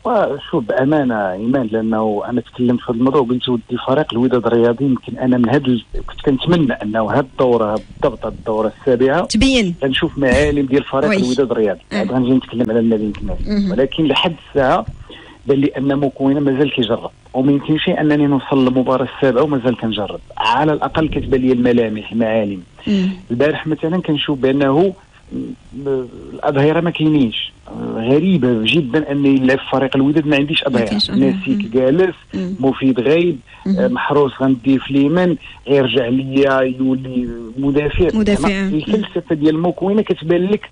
وشوف بأمانة إيمان لأنه أنا تكلمت في هذا الموضوع وقلت ودي فريق الوداد الرياضي يمكن أنا من هذا كنت كنتمنى أنه هذه الدورة بالضبط الدورة السابعة تبين. غنشوف معالم ديال فريق الوداد الرياضي. عاد غنجي نتكلم على النادي الكناري ولكن لحد الساعة بان لي أن مكونه مازال كيجرب. وما يمكنش أنني نوصل للمباراة السابعة ومازال كنجرب. على الأقل كتبان لي الملامح معالم البارح مثلا كنشوف بأنه الاظهره ما كاينينش. غريبة جدا أني نلعب في فريق الوداد ما عنديش اظهره. ناسيك جالس. مفيد غايب محروس غنديه في اليمين غيرجع ليا يولي مدافع. مدافع. الفلسفه ديال المكونه كتبان لك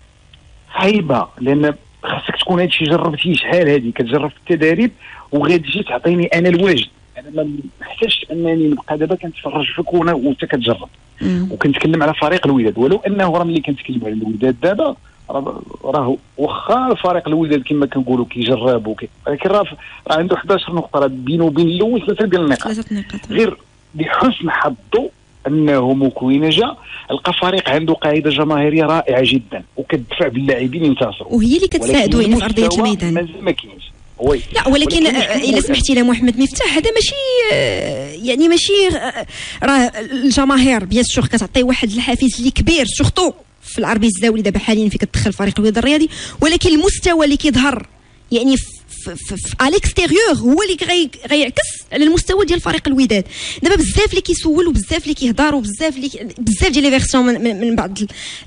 صعيبة لأن خاصك تكون هادشي جربتيه شحال هادي. كتجرب في التدريب وغتجي تعطيني أنا الواجد أنا ما محتاجش أنني نبقى دابا كنتفرج فيك وأنت كتجرب. وكنتكلم على فريق الوداد ولو أنه راه ملي كنتكلم على الوداد دابا راه- واخا فريق الوداد كما كنقولوا كيجرب ولكن راه عنده 11 نقطة راه بينه وبين الأول ثلاثة ديال النقاط. غير بحسن حظه أنه مكوينة جا لقى فريق عنده قاعدة جماهيرية رائعة جدا وكتدفع باللاعبين ينتصروا. وهي اللي كتساعدوا يعني في ارضيه الميدان. مازال ما كاينش. وي. لا ولكن ولكن آه، الا سمحتي لي محمد مفتاح هذا ماشي آه، يعني ماشي آه، راه الجماهير bien sûr كتعطي واحد الحافز اللي كبير surtout في العربي الزاولي دابا حاليا فين كتدخل فريق الوداد الرياضي ولكن المستوى اللي كيظهر يعني في في ال extérieur هو اللي غي- غيعكس على المستوى ديال فريق الوداد. دابا بزاف اللي كيسول وبزاف اللي كيهضر وبزاف اللي بزاف ديال les versions من, من, من بعض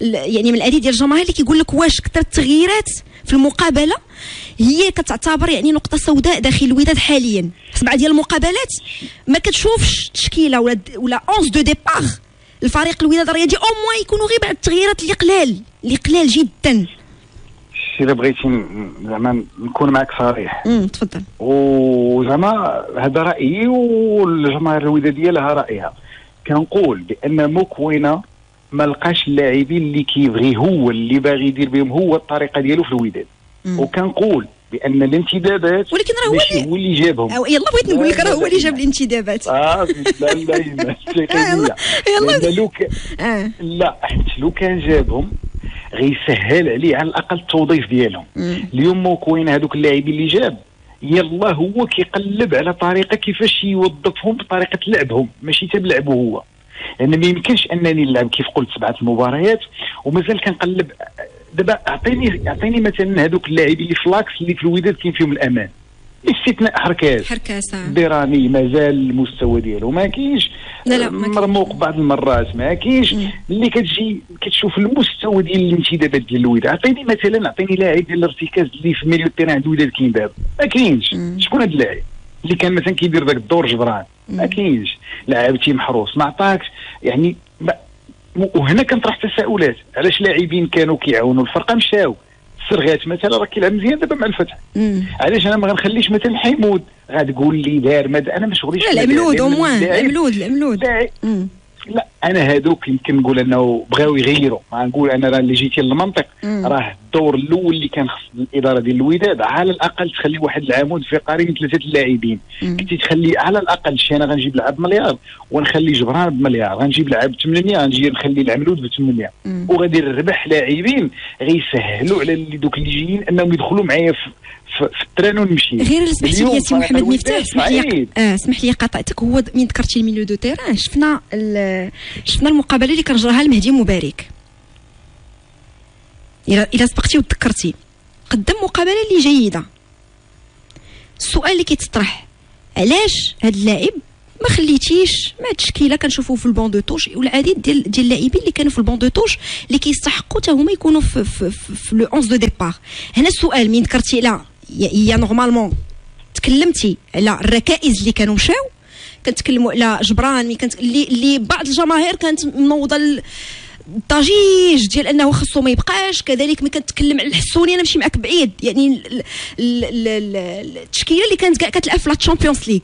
يعني من الادي ديال الجماهير اللي كيقول لك واش كثر التغييرات في المقابلة هي كتعتبر يعني نقطة سوداء داخل الوداد حاليا. سبعة ديال المقابلات ما كتشوفش تشكيلة ولا ولا 11 de départ الفريق الوداد الرياضي au moins يكونوا غير بعض التغييرات اللي قلال اللي قلال جدا. الشيء اللي بغيتي زعما نكون معك صريح. امم تفضل. وزعما هذا رأيي والجماهير الوداديه لها رأيها. كنقول بأن موكوينا ما لقاش اللاعبين اللي كيبغي هو اللي باغي يدير بهم هو الطريقة ديالو في الوداد. وكنقول بأن الانتدابات ولكن راه هو اللي هو اللي جابهم. يلا بغيت نقول لك راه هو اللي جاب الانتدابات. آه لا لا لا (laughs) يلا. لو ك- آه. لا حيت لو كان جابهم غيسهل عليه على الأقل التوظيف ديالهم. اليوم موكوين هذوك اللاعبين اللي جاب. يلا هو كيقلب على طريقة كيفاش يوظفهم بطريقة لعبهم ماشي حتى بلعبه هو. لأن ما يمكنش أنني نلعب كيف قلت سبعة المباريات ومازال كنقلب. دابا اعطيني أعطيني مثلا هذوك اللاعبين اللي في لاكس اللي في الوداد كاين فيهم الأمان. باستثناء حركات حركاسه بيراني مازال المستوى ديالو. ما كاينش لا لا،. مرموق بعض المرات. ما كاينش. اللي كتجي كتشوف المستوى ديال الانتدابات ديال الوداد عطيني مثلا عطيني لاعب ديال الارتكاز اللي في ميليو تيران عند الوداد كاين دابا ما كاينش. شكون هذا اللاعب؟ اللي كان مثلا كيدير ذاك الدور جبران. ما. كاينش. لاعبتي محروس ما عطاكش. يعني وهنا كنطرح تساؤلات. علاش لاعبين كانوا كيعاونوا الفرقة؟ مشاو. السرغات مثلا راه كيلعب مزيان دابا مع الفتح. علاش أنا ما غنخليش مثلا حيمود غتقول لي دار ماذا أنا ما شغليش لا الاملود لأن أو موان اللاعب- الاملود الاملود. لا أنا هادوك يمكن نقول انه بغاو يغيروا ما نقول أنا راه اللي جيتي للمنطق. راه الدور الأول اللي كان خص الإدارة ديال الوداد على الأقل تخلي واحد العمود فقري من ثلاثة اللاعبين. كنتي تخلي على الأقل شي أنا غنجيب لعب مليار ونخلي جبران بمليار غنجيب لعب ب 800 غنجي نخلي العملود ب 800 مم. وغادي نربح لاعبين غيسهلوا على اللي دوك اللي جايين أنهم يدخلوا معايا في, في, ال terrain ونمشي غير سمحتي لي سي محمد مفتاح اسمح لي صعيب. آه اسمح لي قاطعتك هو من ذكرتي ال milieu de terrain شفنا شفنا المقابلة اللي كان جراها المهدي مبارك إلى سبقتي وتذكرتي. قدم مقابلة اللي جيدة. السؤال اللي كيتطرح علاش هاد اللاعب ما خليتيش مع التشكيله كنشوفوا في ال banc de touche والعديد ديال ديال اللاعبين اللي كانوا في ال banc de touche اللي كيستحقوا حتى هما يكونوا في في, في, le 11 de départ هنا السؤال من ذكرتي لا هي normalement تكلمتي على الركائز اللي كانوا مشاو؟ كنتكلموا على جبران mais كانت اللي اللي بعض الجماهير كانت منوضة الضجيج ديال انه خصو ما يبقاش كذلك ملي كنتكلم على الحسوني أنا ماشي معاك بعيد. يعني ال- ال- ال- ال- التشكيلة اللي كانت كاع كتلعب في la Champions League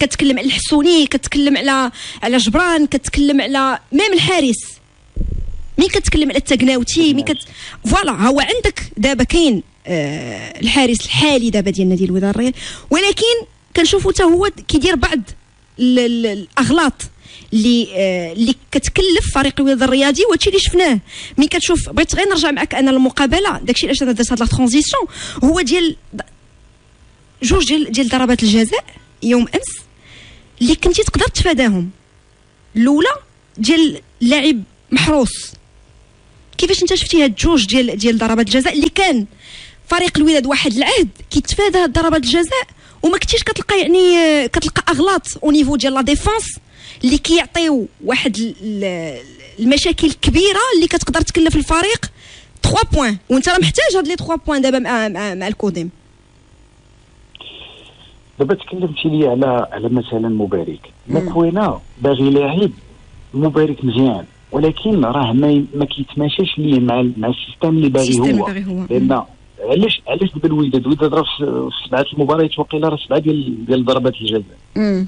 كتكلم على الحسوني كتكلم على على جبران كتكلم على ميم الحارس. مين كتكلم على التكناوتي مين كت voilà هو عندك دابا كاين آه الحارس الحالي دابا ديال نادي الوداد الرياضي ولكن كنشوفوا حتى هو كيدير بعض ال- ال- الأغلاط. اللي آه اللي كتكلف فريق الوداد الرياضي وهادشي اللي شفناه. ملي كتشوف بغيت غير نرجع معك أنا للمقابله داكشي علاش أنا درت هاد la transition هو ديال جوج ديال ديال ضربات الجزاء يوم أمس اللي كنتي تقدر تفاداهم. الأولى ديال لاعب محروس. كيفاش أنت شفتي هاد جوج ديال ديال ضربات الجزاء اللي كان فريق الوداد واحد العهد كيتفادى هاد ضربات الجزاء وما كنتيش كتلقى يعني آه، كتلقى أغلاط au niveau ديال la défense اللي كيعطيو واحد ال- ال- المشاكل الكبيره اللي كتقدر تكلف الفريق. 3 points وانت راه محتاج هاد les 3 points دابا مع مع, مع الكوديم. دابا تكلمتي لي على على مثلا مبارك. مم. موكوينا باغي لاعب مبارك مزيان ولكن راه ما ما كيتماشاش ليه مع مع système اللي باغي هو. لأن علاش علاش دابا الوداد الوداد راه في سبعة المباريات وقيلا راه سبعة ديال ديال ضربات الجزاء.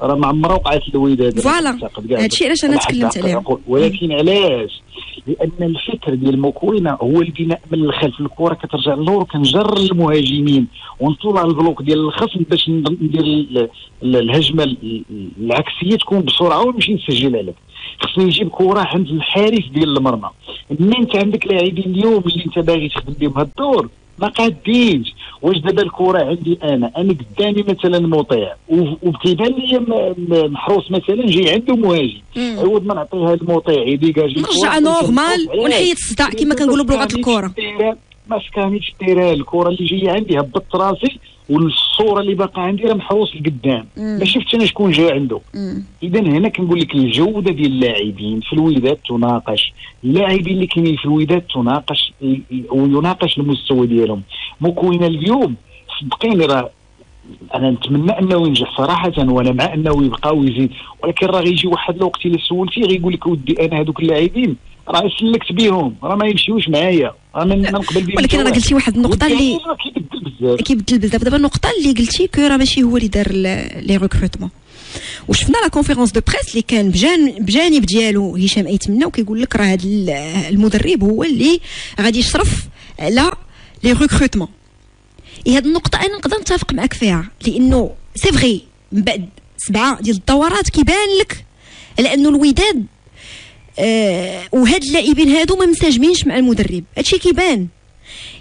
راه ما عمرها وقعت الوداد voilà. هادشي علاش حتى تكلمت. نقول. ولكن علاش؟ لأن الفكر ديال موكوينا هو البناء من الخلف. الكرة كترجع للور وكنجر المهاجمين. ونطول على ال bloc ديال الخصم باش ندير ال- ال- الهجمة ال- العكسية تكون بسرعة ونمشي نسجل عليك خصني نجيب كرة عند الحارس ديال المرمى. ملي انت عندك لاعبين اليوم اللي انت باغي تخدم بهم؟ هاد الدور. ما قادينش واش دابا الكرة عندي أنا؟ أنا قدامي مثلا مطيع و- وكيبان لي محروس مثلا جاي عنده مهاجم. عوض ما نعطيها المطيع يديكاجي نرجع normal ونحيد الصداع كما كنقولوا بلغة الكرة. ما سكانيتش ال terrain الكرة اللي جاية عندي هبطت راسي. والصورة اللي باقا عندي راه محروس لقدام. ما شفتش أنا شكون جا عنده. اذا هنا كنقول لك الجودة ديال اللاعبين في الوداد تناقش. اللاعبين اللي كاينين في الوداد تناقش ويناقش المستوى ديالهم. موكوينا اليوم صدقيني راه أنا نتمنى أنه ينجح صراحة وأنا مع أنه يبقى ويزيد. ولكن راه غيجي واحد الوقت إلا سولتيه غيقول لك ودي أنا هذوك اللاعبين. راه سلكت بهم راه ما يمشيوش معايا راه ما نقبل بهم ولكن راه. قلتي واحد النقطة اللي كيبدل بزاف. كيبدل بزاف. دابا النقطة اللي قلتي que راه ماشي هو اللي دار les recrutements وشفنا la conférence de presse اللي كان بجان بجانب ديالو هشام أيت منا وكيقول لك راه هذا المدرب هو اللي غادي يشرف على les recrutements هاد النقطة أنا نقدر نتفق معك فيها لأنه c'est vrai من بعد سبعة ديال الدورات كيبان لك على أنه الوداد آه وهاد اللاعبين هادو ما منسجمينش مع المدرب. هادشي كيبان.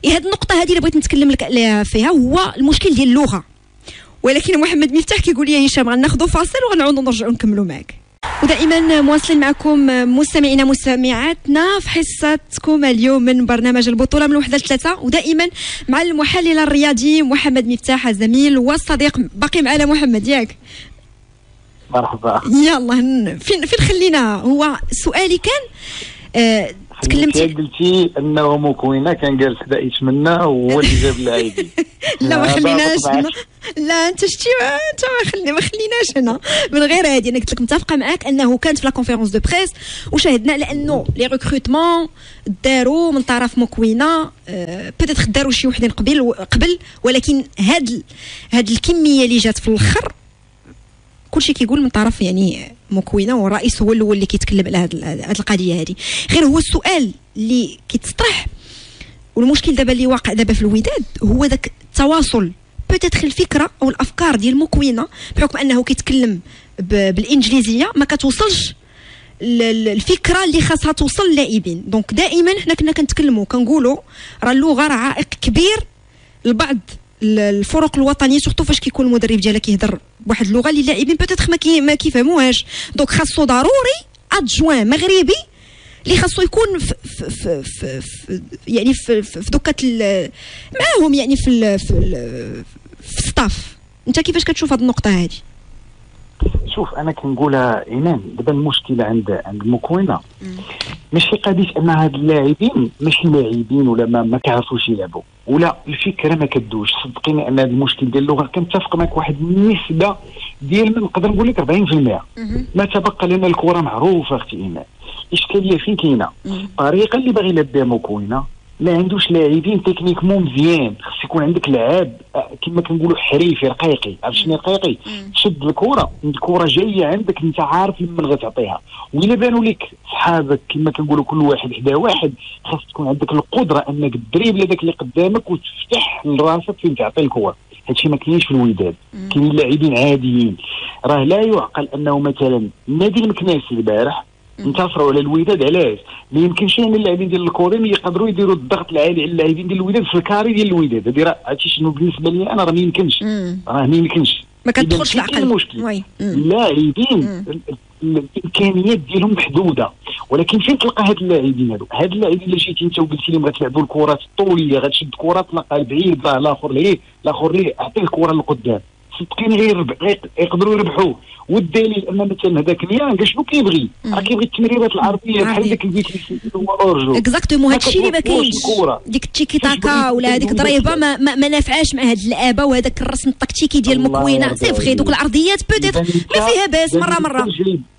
إيه هاد النقطة هذه اللي بغيت نتكلم لك عليها فيها هو المشكل ديال اللغة. ولكن محمد مفتاح كيقول لي هشام غناخذوا فاصل وغنعاودوا نرجعوا نكملوا معك ودائما مواصلين معكم مستمعينا مستمعاتنا في حصتكم اليوم من برنامج البطولة من وحده لثلاثه ودائما مع المحلل الرياضي محمد مفتاح الزميل والصديق باقي معنا محمد. ياك. مرحبا. يلا فين فين خلينا هو سؤالي كان آه تكلمتي قلتي أنه مكوينة كان جالس دا يتمنى وهو اللي جاب (laughs) لا ما هذا خليناش. لا أنت شتي أنت ما خلي ما خليناش هنا. من غير هادي أنا قلت لك متفقة معاك أنه كانت في la conférence de presse وشاهدنا على انه les recrutements داروا من طرف موكوينا. آه peut-être داروا شي وحدين قبل قبل ولكن هاد هاد الكمية اللي جات في الأخر كلشي كيقول من طرف يعني موكوينا والرئيس هو الأول اللي كيتكلم على هاد القضية هذه غير هو السؤال اللي كيتطرح والمشكل دابا اللي واقع دابا في الوداد هو ذاك التواصل. peut-être الفكرة أو الأفكار ديال موكوينا بحكم أنه كيتكلم بالإنجليزية ما كتوصلش الفكرة اللي خاصها توصل للاعبين. donc دائما حنا كنا كنتكلموا كنقولوا راه اللغة راه عائق كبير لبعض. الفرق الوطنية surtout فاش كيكون المدرب ديالك كيهضر بواحد اللغة اللي اللاعبين peut-être ما كي ما كيفهموهاش. donc خاصو ضروري adjoint مغربي اللي خاصو يكون في في في, في, في يعني في في, في دوكا ال- معاهم يعني في ال في, ال في الستاف انت كيفاش كتشوف هذه النقطة هذه شوف أنا كنقولها إيمان. دابا المشكلة عند عند المكوينه ماشي قضية أن هاد اللاعبين ماشي لاعبين ولا ما, ما كيعرفوش يلعبوا. ولا الفكرة ما كدوش. صدقيني أن هذا المشكل ديال اللغة كنتفق معك واحد النسبة ديال نقدر نقول لك 40% ما تبقى لنا الكرة معروفة أختي إيمان. الاشكاليه فين كاينة؟ الطريقة اللي باغي يلعب بها مكوينة ما عندوش لاعبين تكنيكمون مزيان. خص يكون عندك لعاب آه، كما كنقولوا حريفي رقيقي. عرفت شنو رقيقي؟ تشد الكرة. الكرة جاية عندك انت عارف لمن غتعطيها. وإلا بانوا لك صحابك كما كنقولوا كل واحد حدا واحد خاص تكون عندك القدرة أنك تدريب لذاك اللي قدامك وتفتح لراسك فين تعطي الكرة. هادشي ما كاينش في الوداد. كاينين لاعبين عاديين. راه لا يعقل أنه مثلا نادي المكناس البارح انتصروا على الوداد علاش؟ ما يمكنش أن اللاعبين ديال الكوريم يقدروا يديروا الضغط العالي على اللاعبين ديال الوداد في الكاري ديال الوداد. هذه راه عرفتي شنو بالنسبة لي أنا راه ما يمكنش. راه ما يمكنش. ما كتدخلش العقل. المشكل. اللاعبين الإمكانيات ديالهم محدودة. ولكن فين تلقى هاد اللاعبين هادو؟ هاد اللاعبين اللي جيتي انت وقلتي لهم غتلعبوا الكرات الطولية غتشد كرات تلقى بعيد راه الآخر ليه؟ الآخر ليه؟ اعطيه الكرة لقدام صدقيني غير يقدروا يربحوا. والدليل أن مثلا هذاك نيانغ شنو كيبغي؟ راه كيبغي التمريرات العرضيه بحال داك البيت اللي هو hors-jeu exactement هادشي اللي ما كاينش. ديك التيكي تاكا ولا هذيك ضريبه ما, ما, ما نافعاش مع هاد اللعابه وهذاك الرسم التكتيكي ديال موكوينا c'est vrai دوك العرضيات peut-être ما فيها باس مره مرة.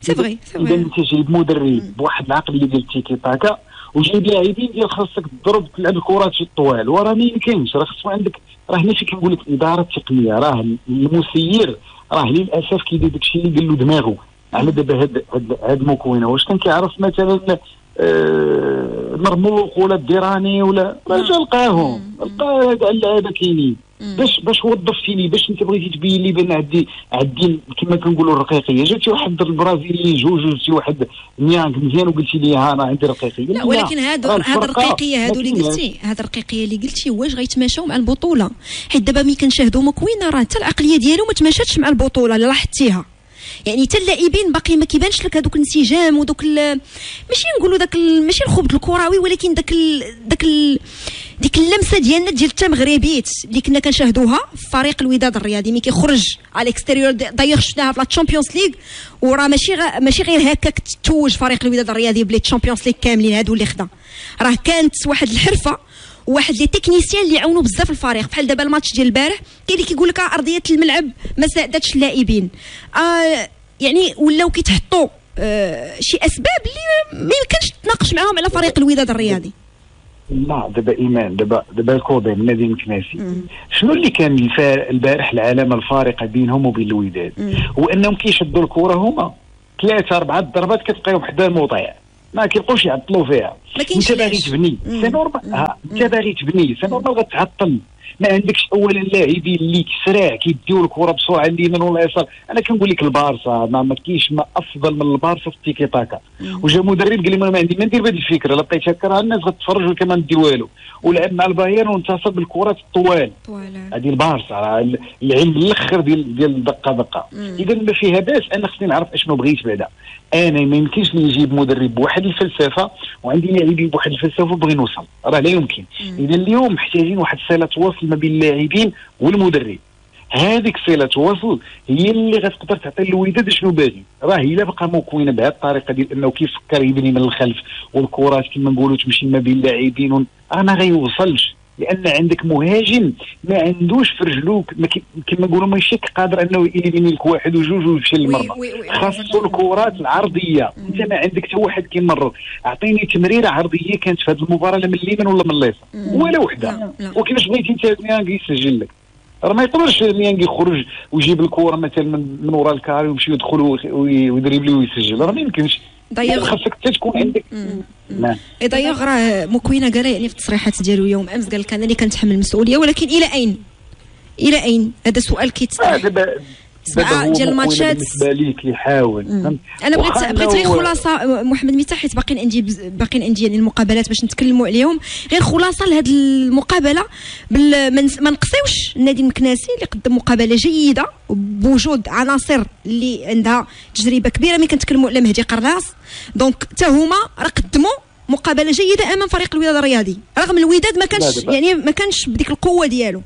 c'est vrai c'est vrai مدرب بواحد العقلية ديال التيكي تاكا وجايب لاعبين ديال خاصك تضرب تلعب الكرات الطوال وراه ما يمكنش راه خصو عندك راه هنا فين كنقول لك الإدارة التقنية راه المسير راه للأسف كيدير داكشي اللي قال له دماغه على دابا هاد هاد المكونه واش كان كيعرف مثلا آه مرموق ولا الديراني ولا ما جا لقاهم لقى هاد اللعابه كاينين. باش باش وظفتي لي باش انت بغيتي تبين لي بان عندي عندي كما كنقولوا الرقيقية. جاتي واحد البرازيلي جوج جبتي واحد نيانغ مزيان وقلتي لي ها أنا عندي رقيقية. لا ولكن هاد هاد الرقيقية هادو اللي قلتي هاد الرقيقية اللي قلتي واش غيتماشاو مع البطولة؟ حيت دابا ملي كنشاهدوا موكوينا راه حتى العقلية ديالو ما تماشاتش مع البطولة اللي لاحظتيها. يعني حتى اللاعبين باقي ما كيبانش لك هذوك الانسجام ودوك ماشي نقولوا داك ماشي الخبط الكروي ولكن داك داك ديك اللمسة ديالنا ديال التمغربيت اللي كنا كنشاهدوها في فريق الوداد الرياضي ملي كيخرج على ال extérieur d'ailleurs شفناها في la Champions League وراه ماشي. ماشي غير هكاك توج فريق الوداد الرياضي ب les Champions League كاملين هادو اللي خدا راه كانت واحد الحرفة واحد لي تكنيسيان اللي عاونوا بزاف الفريق. بحال دابا الماتش ديال البارح كاين اللي كيقول لك أرضية الملعب ما ساعدتش اللاعبين. آه يعني ولاو كيتحطوا آه شي أسباب اللي ما يمكنش تناقش معاهم على فريق الوداد الرياضي. لا دابا إيمان دابا دابا الكوضي من نادي المكناسي شنو اللي كان البارح العلامه الفارقة بينهم وبين الوداد؟ هو انهم كيشدوا الكرة هما؟ ثلاثة أربعة ضربات كتلقاهم حدا المطيع ما كيبقوش يعطلوا فيها. انت باغي تبني. c'est normal. انت باغي تبني. c'est normal غتعطل ما عندكش اولا لاعبين اللي كسراع كيديو الكرة بسرعة اليمين ولا اليسار أنا كنقول لك البارسا ما, ما كاينش ما أفضل من البارسا في التيكي تاكا وجا مدرب قال لي ما عندي ما ندير بهذه الفكرة لا بقيت هكا راه الناس غتفرج وكما ندي والو. ولعب مع البايرن وانتصر بالكرات الطوال. هذه البارسا العلم الأخر ديال ديال دقه دقه إذا ما فيها باس أنا خصني نعرف أشنو بغيت بعدا. أنا ما يمكنش نجيب مدرب بواحد الفلسفة وعندي لاعبين بواحد الفلسفة وبغي نوصل. راه لا يمكن. إذا اليوم محتاجين واحد صله تواصل ما بين اللاعبين والمدرب. هذيك صلة التواصل هي اللي غتقدر تعطي الوداد شنو باغي. راه إلا بقى مكونة بهذه الطريقة ديال أنه كيفكر يبني من الخلف والكرات كما نقولوا تمشي ما بين اللاعبين راه غيوصلش. لأن عندك مهاجم ما عندوش في رجلو كما نقولوا ماشي قادر أنه يليميني لك واحد وجوج ويمشي للمرمى خاصو الكرات العرضية. أنت ما عندك حتى واحد كيمرر أعطيني تمريرة عرضية كانت في هذه المباراة لا من اليمين ولا من اليسار. ولا وحدة. وكيفاش بغيتي أنت نيانغ يسجل لك. راه ما يقدرش نيانغ يخرج ويجيب الكرة مثلا من, من وراء الكاري ويمشي يدخل ويدريبلي ويسجل. راه ما يمكنش. دايوغ خاصك حتى تكون عندك. نعم. دايوغ راه مكوينة قالها يعني في التصريحات ديالو يوم أمس قال لك انني كنتحمل المسؤولية ولكن إلى أين؟ إلى أين؟ هذا سؤال كيتسأل. سبعه ديال الماتشات. بالنسبة لي كيحاول أنا بغيت بغيت غير خلاصة محمد مفتاح حيت باقيين عندي باقيين عندي يعني المقابلات باش نتكلموا عليهم. غير خلاصة لهذه المقابلة بال... ما نقصيوش النادي المكناسي اللي قدم مقابلة جيدة بوجود عناصر اللي عندها تجربة كبيرة. ملي كنتكلموا على مهدي قرناص donc حتى هما راه قدموا مقابلة جيدة أمام فريق الوداد الرياضي رغم الوداد ما كانش يعني ما كانش بديك القوة ديالو.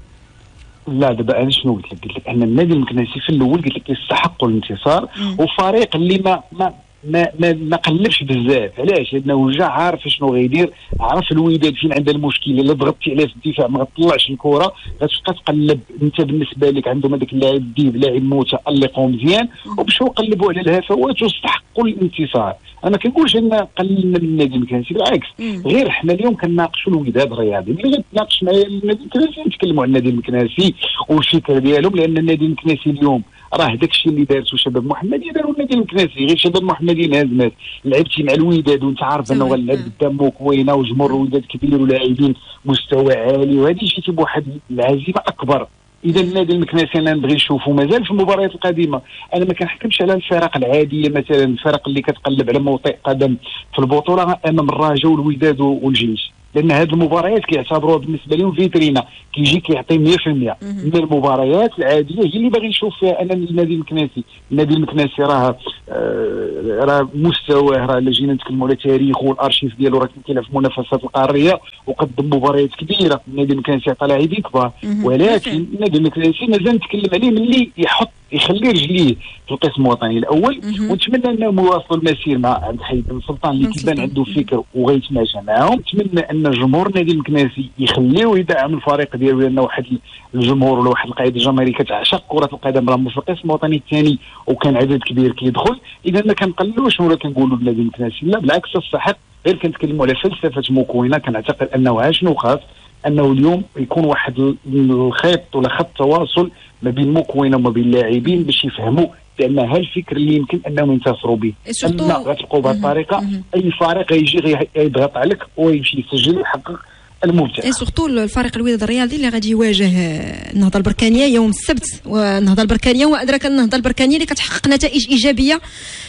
لا دابا أنا شنو قلت لك؟ قلت لك أن النادي المكناسي في الأول قلت لك يستحق الانتصار وفريق اللي ما ما ما ما, ما قلبش بزاف. علاش؟ لأنه جا عارف شنو غيدير عرف الوداد فين عنده المشكل. إلا ضغطتي عليه في الدفاع ما غطلعش الكرة غتبقى تقلب. أنت بالنسبة لك عندهم هذاك اللاعب ديب لاعب متالق ومزيان ومشاو قلبوا على الهفوات واستحقوا الانتصار. أنا كنقولش إن قللنا من النادي المكنسي بالعكس. غير حنا اليوم كنناقشوا الوداد الرياضي. ملي غتناقش معايا النادي المكنسي نتكلموا على النادي المكنسي والفكرة ديالهم لأن النادي المكنسي اليوم راه داك الشيء اللي دارته شباب محمدي داروا النادي المكنسي غير شباب محمدي انهزمات لعبتي مع الوداد وانت عارف أنه غنلعب قدام موكوينه وجمهور الوداد كبير ولاعبين مستوى عالي. وهذه جيتي بواحد العزيمة أكبر. إذا النادي المكناسي أنا نبغي نشوفه. مازال في المباريات القادمه أنا ما كنحكمش على الفرق العادية مثلا الفرق اللي كتقلب على موطئ قدم في البطولة أمام الرجاء والوداد والجيش. لأن هذه المباريات كيعتبروها بالنسبة لهم فيترينا. كيجي كيعطي 100% من المباريات العادية هي اللي باغي نشوف فيها أنا النادي المكناسي النادي المكناسي راه آه، راه مستواه راه الا جينا نتكلموا على تاريخه والأرشيف ديالو راه كيلعب في المنافسات القارية وقدم مباريات كبيرة. النادي المكناسي عطى لاعبين كبار. ولكن النادي المكناسي مازال نتكلم عليه ملي يحط يخلي رجليه في القسم الوطني الأول ونتمنى انهم يواصلوا المسير مع عبد الحي بن سلطان اللي كيبان عنده فكر وغيتماشى معاهم. نتمنى أن جمهور النادي المكناسي يخليوه يدعم الفريق ديالو لأن واحد الجمهور ولا واحد القاعده الجماهيريه كتعشق كرة القدم راه في القسم الوطني الثاني وكان عدد كبير كيدخل. إذا ما كنقلوش ولا كنقولوا النادي المكناسي لا بالعكس الصحة غير كنتكلموا على فلسفة مكونه كنعتقد أنه شنو خاص أنه اليوم يكون واحد الخيط ولا خط تواصل ما بين المكونه وما بين اللاعبين باش يفهموا بأن هذا الفكر اللي يمكن أنهم ينتصروا به. أما غتلقوا بهذه الطريقة أي فريق يجي يضغط عليك ويمشي يسجل ويحقق الممتع سورتو الفريق الوداد الرياضي اللي غادي يواجه النهضه البركانيه يوم السبت والنهضه البركانيه وادراك النهضه البركانيه اللي كتحقق نتائج ايجابيه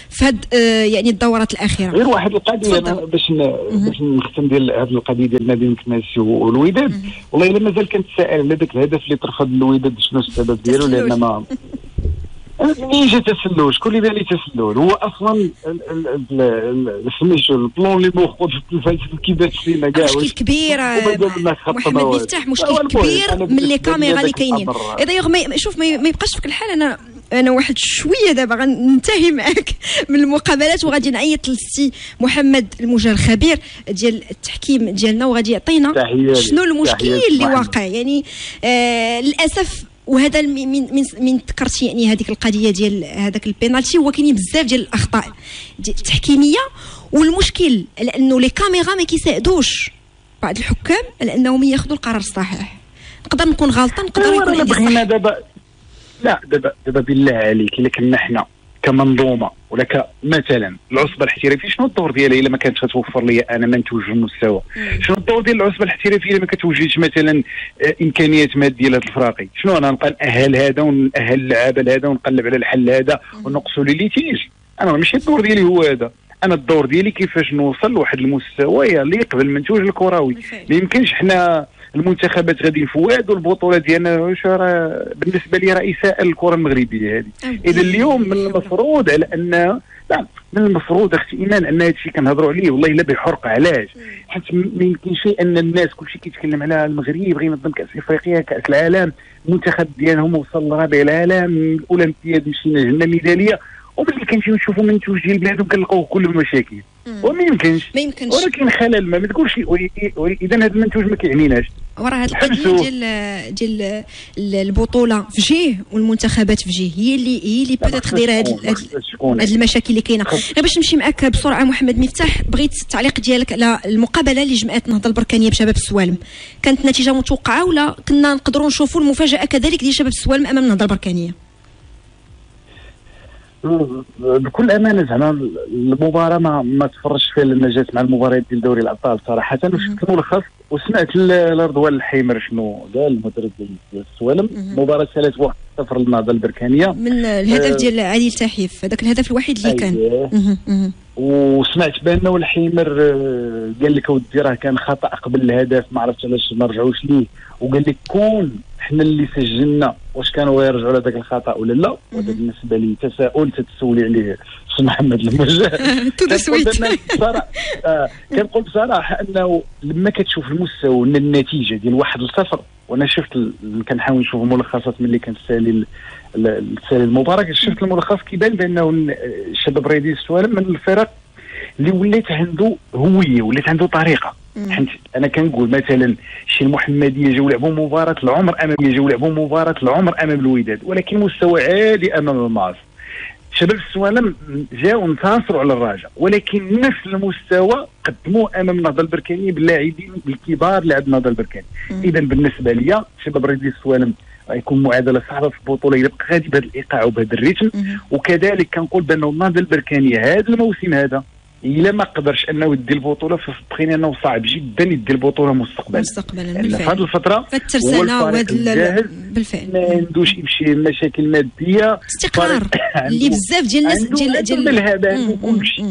في هاد يعني الدورات الاخيره غير واحد القضية باش باش نختم ديال هذه القضية ديال نادي الكناسي والوداد والله إلا مازال كنتسائل على ذاك الهدف اللي ترفض الوداد شنو السبب ديالو؟ لأن ما (laughs) منين جا تسلل شكون اللي دار تسلل هو أصلا سميتو البلون اللي موخود في التلفاز كيبات فينا كاع مشكل كبير محمد مفتاح مشكل كبير من لي كاميرا اللي كاينين. دايوغ شوف ما يبقاش فيك الحال أنا أنا واحد شوية دابا غننتهي معك (laughs) من المقابلات وغادي نعيط للسي محمد الموجه الخبير ديال التحكيم ديالنا وغادي يعطينا شنو المشكل اللي واقع؟ يعني آه للأسف وهذا من من من ذكرتي يعني هذيك القضية ديال هذاك البينالتي هو كاينين بزاف ديال الأخطاء التحكيمية والمشكل لأنه لي كاميرا ما كيساعدوش بعض الحكام على انهم ياخذوا القرار الصحيح. نقدر نكون غلطان نقدر يكون عندي صح دابا لا دابا دابا بالله عليك إلا كنا حنا كمنظومة. ولا كمثلا العصبة الاحترافية شنو الدور ديالها إلا ما كانتش كتوفر لي أنا ما نتوجه المستوى؟ شنو الدور ديال العصبة الاحترافية إلا ما كتوجدش مثلا آه، إمكانيات مادية لهذا الفراقي شنو أنا نبقى نأهل هذا ونأهل اللعابة لهذا ونقلب على الحل هذا ونقصوا لي ليتيج أنا ماشي الدور ديالي هو هذا. أنا الدور ديالي كيفاش نوصل لواحد المستوى اللي يقبل المنتوج الكروي. ما يمكنش حنا المنتخبات غادي فواد والبطوله ديالنا راه بالنسبة لي راه إساءة للكرة المغربية هذه إذا اليوم من المفروض على ان لا من المفروض أختي إيمان أن هذا الشيء كنهضروا عليه والله إلا بحرقة علاش؟ حيت ما يمكنش أن الناس كلشي كيتكلم على المغرب بغى ينظم كأس إفريقيا كأس العالم المنتخب ديالهم وصل لرابع العالم الأولمبياد مشينا جبنا ميداليه وملي كنمشيو نشوفوا منتوج ديال بلادهم كنلقاوه كله بمشاكل وما يمكنش. ما يمكنش. ولكن خلل ما, ما تقولش إذا هذا المنتوج ما كيعنيناش. وراه هذه القضية ديال ديال البطولة في جهة والمنتخبات في جهة. هي اللي هي اللي بدات دايره هذه المشاكل اللي كاينة. باش نمشي معك بسرعة محمد مفتاح بغيت التعليق ديالك على المقابلة اللي جمعت النهضه البركانية بشباب السوالم كانت نتيجة متوقعة ولا كنا نقدروا نشوفوا المفاجأة كذلك ديال شباب السوالم أمام النهضة البركانية؟ بكل أمانة زعما المباراة ما ما تفرجش فيها لما جات مع المباريات ديال دوري الأبطال صراحة. وشفت الملخص وسمعت لرضوان الحيمر شنو قال المدرب ديال السوالم. مباراة 3 1 صفر للنهضة البركانية. من الهدف آه ديال علي التحيف. هذاك الهدف الوحيد اللي كان. أيه. وسمعت بأنه الحيمر آه، قال لك اودي راه كان خطأ قبل الهدف ما عرفتش علاش ما رجعوش ليه. وقال لك كون حنا اللي سجلنا واش كانوا يرجعوا على ذاك الخطأ ولا لا؟ وهذا بالنسبة لي تساؤل تتسولي عليه سي محمد المجاهد. تو ذا سويت كنقول بصراحة أنه لما كتشوف المستوى النتيجة ديال واحد لصفر وأنا شفت كنحاول نشوف ملخصات ملي كنسالي السالي المباراه شفت الملخص كيبان بأنه الشباب ريدي من الفرق اللي ولات عنده هوية ولات عنده طريقة. حيت أنا كنقول مثلا شي المحمديه جاو لعبوا مباراة العمر امام جاو لعبوا مباراة العمر أمام الوداد ولكن مستوى عالي أمام الماس شباب السوالم جاوا انتصروا على الرجاء ولكن نفس المستوى قدموه أمام النهضه البركانية باللاعبين الكبار اللي عند النهضه البركاني اذا بالنسبة لي شباب ريدي السوالم غيكون معادلة صعبة في البطولة إذا بقى غادي بهذا الإيقاع وبهذا الريتم. وكذلك كنقول بان النهضة البركانية هذا الموسم هذا إلا ما قدرش أنه يدي البطولة فبقينا أنه صعب جدا يدي البطولة مستقبلا. مستقبلا بالفعل. في هذه الفترة في الترسانه وهذا بالفعل. ما عندوش يمشي مشاكل مادية. استقرار (laughs) اللي بزاف ديال الناس ديال ديال الهبان وكل شيء.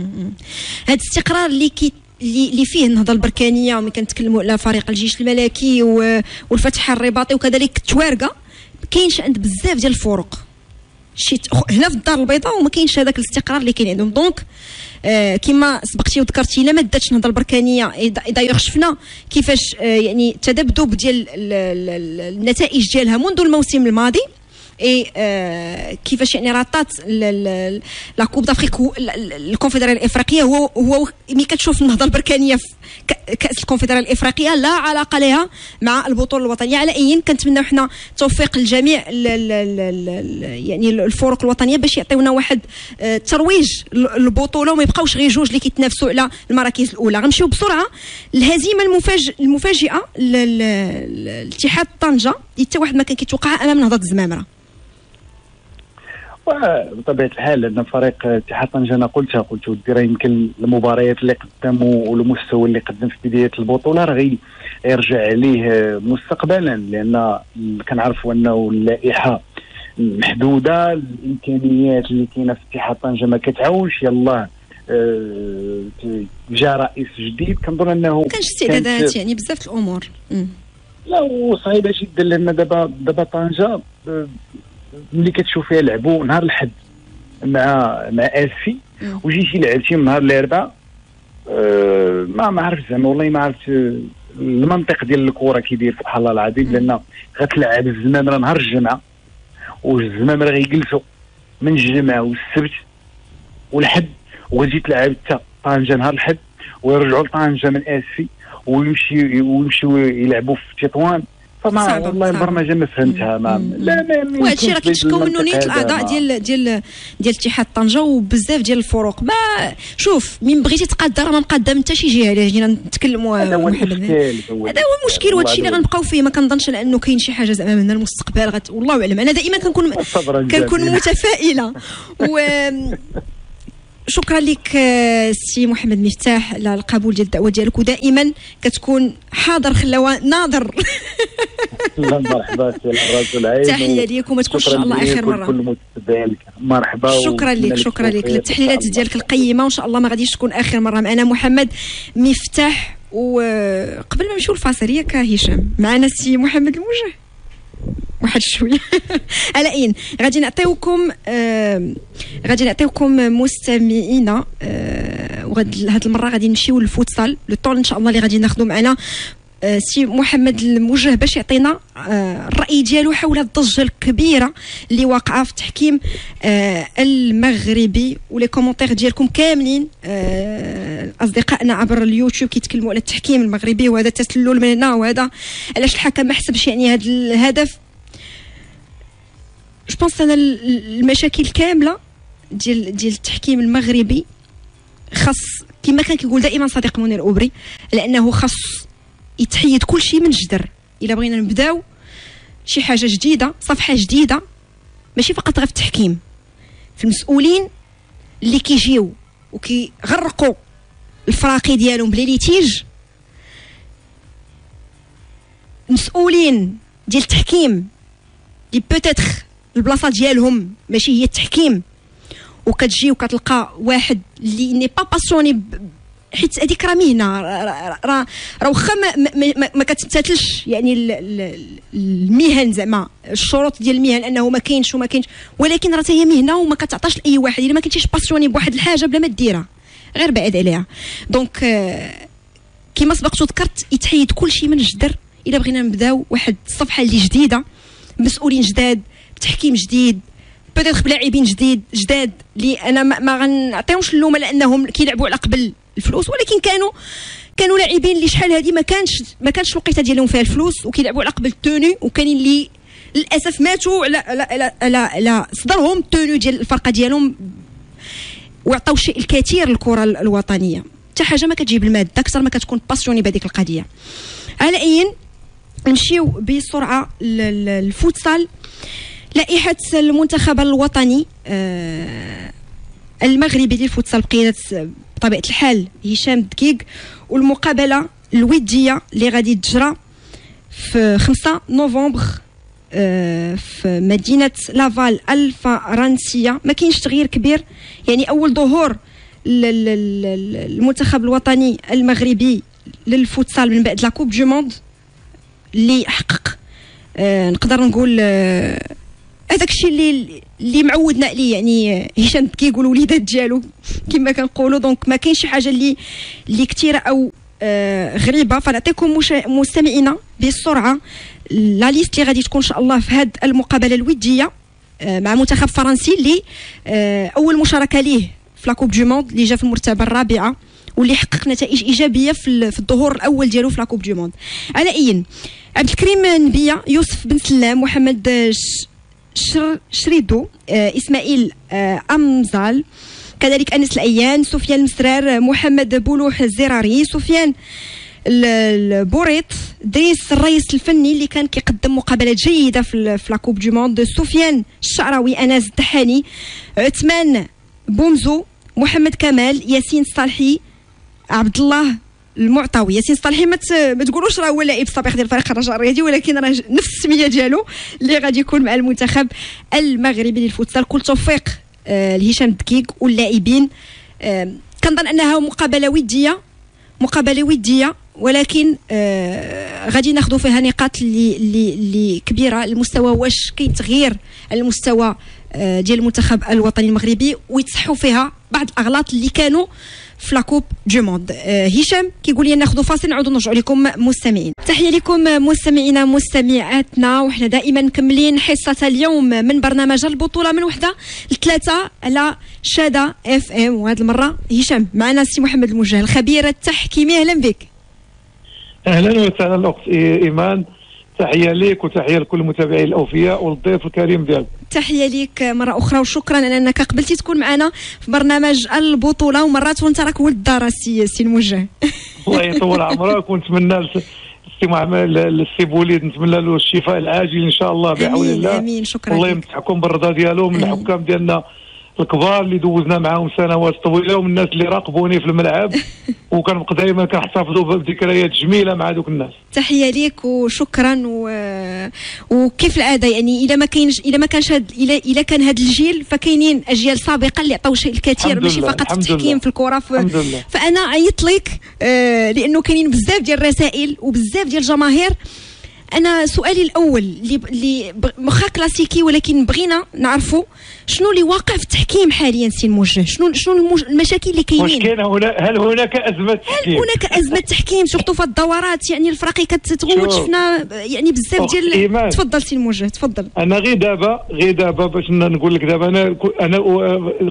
هذا الاستقرار اللي كي اللي اللي فيه النهضة البركانية وملي كنتكلموا على فريق الجيش الملكي والفتح الرباطي وكذلك التوارقه كاين شي عند بزاف ديال الفروق شي هنا في الدار البيضاء وما كاينش هذاك الاستقرار اللي كاين عندهم. donc كما سبقتي وذكرتي إلا ما داتش النهضه البركانية دايوغ شفنا كيفاش آه يعني تذبذب ديال النتائج ديالها منذ الموسم الماضي. إي آه كيفاش يعني رطات لا كوب دافريك الكونفدرالية الإفريقية هو هو ملي كتشوف النهضه البركانية كأس الكونفدرالية الإفريقية لا علاقة لها مع البطولة الوطنية. على أي كنتمناو حنا توفيق الجميع يعني الفرق الوطنية باش يعطيونا واحد آه، للبطولة وما يبقاوش غير جوج اللي كيتنافسوا على المراكز الأولى. غنمشيو بسرعة. الهزيمة المفاجئة المفاجئه لاتحاد طنجة حتى واحد ما كان كيتوقعها أمام نهضة الزمامرة. بطبيعة الحال لأن فريق اتحاد طنجة أنا قلتها قلت ودي راه يمكن المباريات اللي قدم والمستوى اللي قدم في بداية البطولة راه يرجع عليه مستقبلا لأن كنعرفوا أنه اللائحة محدودة الإمكانيات اللي كاينة في اتحاد طنجة ما كتعاونش يلاه آه، جاء رئيس جديد كنظن أنه كانش استعدادات يعني بزاف الأمور. لا وصعيبة جدا لأن دابا دابا طنجة آه، ملي كتشوف فيها لعبوا نهار الحد مع مع اسفي وجيتي لعبتي من نهار الأربعاء. أه ما ما عرفت زعما والله ما عرفت المنطق ديال الكره كيدير سبحان الله العظيم لأن غتلعب الزمامره نهار الجمعة والزمامره غيجلسوا من الجمعة والسبت والحد وغتجي تلعب حتى طنجة نهار الحد ويرجعوا لطنجة من اسفي ويمشي ويمشيو يلعبوا في تطوان. فما والله البرمجة ما فهمتها ما لا ما وهذا الشيء راه كيتشكاو منه نيت الأعضاء ديال ديال ديال اتحاد طنجة وبزاف ديال الفروق. ما شوف من بغيتي تقاد راه ما مقادة من حتى شي جهة. اللي جينا نتكلموا هذا هو المشكل هذا هو المشكل. وهذا الشيء اللي غنبقاو فيه. ما كنظنش انه كاين شي حاجة زعما من المستقبل. والله اعلم أنا دائما كنكون (laughs) كنكون متفائلة. و (laughs) شكرا لك آه، سي محمد مفتاح على القبول ديال الدعوة ديالك ودائما كتكون حاضر خلوة ناظر. (laughs) مرحبا سي الراس والعين تحية ليك وما تكونش ان شاء الله آخر مرة. مرحبا شكرا لك شكرا لك. التحليلات ديالك القيمة وإن شاء الله ما غاديش تكون آخر مرة معنا. محمد مفتاح وقبل ما نمشيو الفاصل ياك هشام معنا سي محمد الموجه. واحد شوية. (laughs) على أين؟ غادي نعطيوكم آه غادي نعطيوكم مستمعينا آه وغاد هاد المرة غادي نمشيو للفوتسال لو طول إن شاء الله اللي غادي ناخذو معنا. سي محمد الموجه باش يعطينا آه، الرأي ديالو حول الضجة الكبيرة اللي واقعة في التحكيم آه، المغربي و les commentaires ديالكم كاملين أصدقائنا عبر اليوتيوب كيتكلموا على التحكيم المغربي وهذا تسلل من هنا وهذا علاش الحكم ما حسبش يعني هذا الهدف. je pense أنا المشاكل كامله ديال ديال التحكيم المغربي خاص كما كان كيقول دائما صديق منير اوبري لأنه خاص يتحيد كل شيء من الجذر إلا بغينا نبداو شي حاجة جديدة صفحة جديدة ماشي فقط غير في التحكيم. في المسؤولين اللي كيجيو وكيغرقوا الفراقي ديالهم بلي ليتيج مسؤولين ديال التحكيم اللي بوتيتر البلاصة ديالهم ماشي هي التحكيم وكتجي وكتلقى واحد اللي ني با باسيوني حيت هذيك راه مهنة راه راه واخا ما, ما, ما كتمتثلش يعني المهن زعما الشروط ديال المهن أنه ما كاينش وما كاينش ولكن راه هي مهنة وما كتعطاش لأي واحد إلا ما كنتيش باسيوني بواحد الحاجة بلا ما ديرها غير بعد عليها. donc آه، كما سبقت وذكرت يتحيد كل شيء من الجذر إلا بغينا نبداو واحد الصفحة اللي جديدة مسؤولين جداد بتحكيم جديد peut-être بلاعبين جديد جداد اللي أنا ما, ما غنعطيهمش اللومه لانهم كيلعبوا على قبل. الفلوس ولكن كانوا كانوا لاعبين اللي شحال هذه ما كانش ما كانش الوقيته ديالهم فيها الفلوس وكيلعبوا على قبل التوني وكاينين اللي للأسف ماتوا على على على, على صدرهم التوني ديال الفرقة ديالهم وعطاو شيء الكثير للكرة الوطنية. حتى حاجة ما كتجيب المادة أكثر ما كتكون passionné بهذيك القضية. على اي نمشيو بسرعة للفوتسال لائحة المنتخب الوطني آه المغربي للفوتسال بقياده بطبيعة الحال هشام الدكيك والمقابلة الودية اللي غادي تجرى في 5 نوفمبر آه، في مدينة لافال الفرنسية. ما كاينش تغيير كبير. يعني أول ظهور المنتخب الوطني المغربي للفوتسال من بعد la Coupe du monde اللي حقق آه نقدر نقول آه هذاك الشيء اللي اللي معودنا عليه يعني هشام كيقول وليدات ديالو كما كنقولوا. donc ما كاينش شي حاجة اللي اللي كثيره أو آه غريبة. فنعطيكم مستمعينا بسرعة la liste اللي غادي تكون إن شاء الله في هذه المقابلة الودية آه مع منتخب فرنسي اللي آه أول مشاركة ليه في la Coupe du monde اللي جا في المرتبة الرابعة واللي حقق نتائج إيجابية في, في الظهور الأول ديالو في la Coupe du monde على أي عبد الكريم نبيه يوسف بن سلام محمد شريدو آه إسماعيل آه أمزال. كذلك أنس الأيان سفيان المسرار محمد بولوح الزراري سفيان البوريط دريس الرئيس الفني اللي كان كيقدم مقابلات جيدة في في la Coupe du monde. سفيان الشعراوي أنس الدحاني عثمان بومزو محمد كمال ياسين الصالحي عبد الله المعطوي ياسين صالحي ما تقولوش راه هو لاعب سابق ديال الفريق الرجاء الرياضي ولكن راه نفس السمية ديالو اللي غادي يكون مع المنتخب المغربي للفوتسال. كل توفيق آه لهشام الدكيك واللاعبين. آه كنظن أنها مقابلة ودية مقابلة ودية ولكن آه غادي ناخذوا فيها نقاط اللي اللي كبيرة. المستوى واش كاين تغيير على المستوى آه ديال المنتخب الوطني المغربي ويتصحوا فيها بعض الأغلاط اللي كانوا في la Coupe du Monde. آه هشام كيقول لي ناخذوا فاصل نعاودوا نرجعوا لكم مستمعين. تحية لكم مستمعينا مستمعاتنا وحنا دائما مكملين حصة اليوم من برنامج البطولة من وحدة لثلاثة على شادة اف ام وهذه المرة هشام معنا سي محمد الموجه الخبير التحكيمي. أهلا بك. أهلا وسهلا الاخت إيمان. تحية لك وتحية لكل المتابعين الأوفياء والضيف الكريم ديالك. تحية لك مرة أخرى وشكرا أنك قبلتي تكون معنا في برنامج البطولة ومرات وانت راك ولد الدار سي سي الموجه. (laughs) الله يطول عمرك ونتمنى السي محمد السي بوليد نتمنى له الشفاء العاجل إن شاء الله بحول الله. آمين شكرا الله يمتعكم بالرضا ديالو من الحكام ديالنا. الكبار اللي دوزنا معاهم سنوات طويلة ومن الناس اللي راقبوني في الملعب. (laughs) وكنبقى دائما كنحتفظوا بذكريات جميلة مع هذوك الناس. تحية ليك وشكرا و... وكيف العادة؟ يعني إذا ما كاينش إذا ما كانش هاد اذا اذا كان هذا الجيل فكاينين أجيال سابقة اللي عطاو شيء الكثير ماشي فقط التحكيم في الكرة. ف... فأنا عيطت لك آه لأنه كاينين بزاف ديال الرسائل وبزاف ديال الجماهير. أنا سؤالي الأول اللي مخا كلاسيكي ولكن بغينا نعرفوا شنو اللي واقع في التحكيم حاليا سي الموجه؟ شنو شنو المشاكل اللي كاينين؟ كاين هنا هل هناك أزمة تحكيم؟ هل هناك أزمة تحكيم؟ surtout في الدورات يعني الفرق كتتغوت شفنا يعني بزاف ديال تفضل سي الموجه تفضل. أنا غير دابا غير دابا باش نقول لك دابا أنا أنا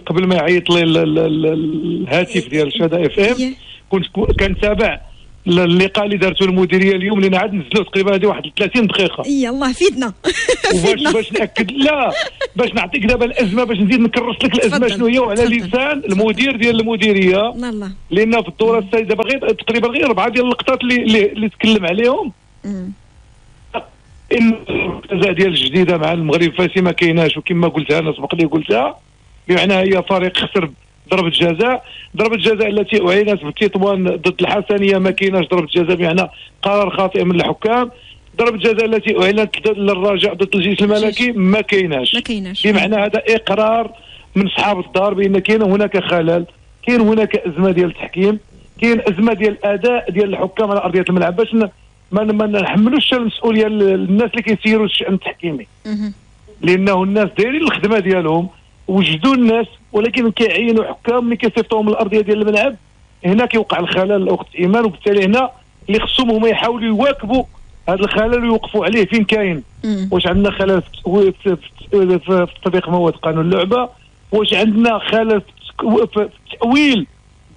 قبل ما يعيط لي الهاتف ديال شادة إف إم كنت كنتابع اللقاء اللي دارته المديرية اليوم اللي عاد نزلوه تقريبا هذه واحد 30 دقيقة. يلا فيدنا (laughs) وباش باش ناكد لا باش نعطيك دابا الأزمة باش نزيد نكرس لك الأزمة شنو هي وعلى لسان المدير ديال المديرية. الله لأن في الدورة السادسة دابا غير تقريبا غير أربعة ديال اللقطات اللي اللي, تكلم عليهم. إن المنتزه ديال الجديدة مع المغرب فاسي ما كايناش وكما قلتها أنا سبق لي قلتها. بمعنى هي فريق خسر ضربة جزاء. ضربة جزاء التي أعينت في تطوان ضد الحسنية. ما كايناش ضربة جزاء بمعنى قرار خاطئ من الحكام. ضربة جزاء التي أعلنت للراجع ضد الجيش الملكي. ما كايناش ما كايناش بمعنى هذا إقرار من أصحاب الدار بأن كاين هناك خلل كاين هناك أزمة ديال التحكيم كاين أزمة ديال الأداء ديال الحكام على أرضية الملعب باش ما ما نحملوش المسؤولية للناس اللي كيسيروا الشأن التحكيمي. لأنه الناس دايرين الخدمة ديالهم وجدوا الناس ولكن كيعينوا حكام ملي كيصيفطوهم الارضيه ديال الملعب. هنا كيوقع الخلل الاخت إيمان وبالتالي هنا اللي خصهم هما يحاولوا يواكبوا هذا الخلل ويوقفوا عليه فين كاين. واش عندنا خلل في, تطبيق مواد قانون اللعبة؟ واش عندنا خلل في التاويل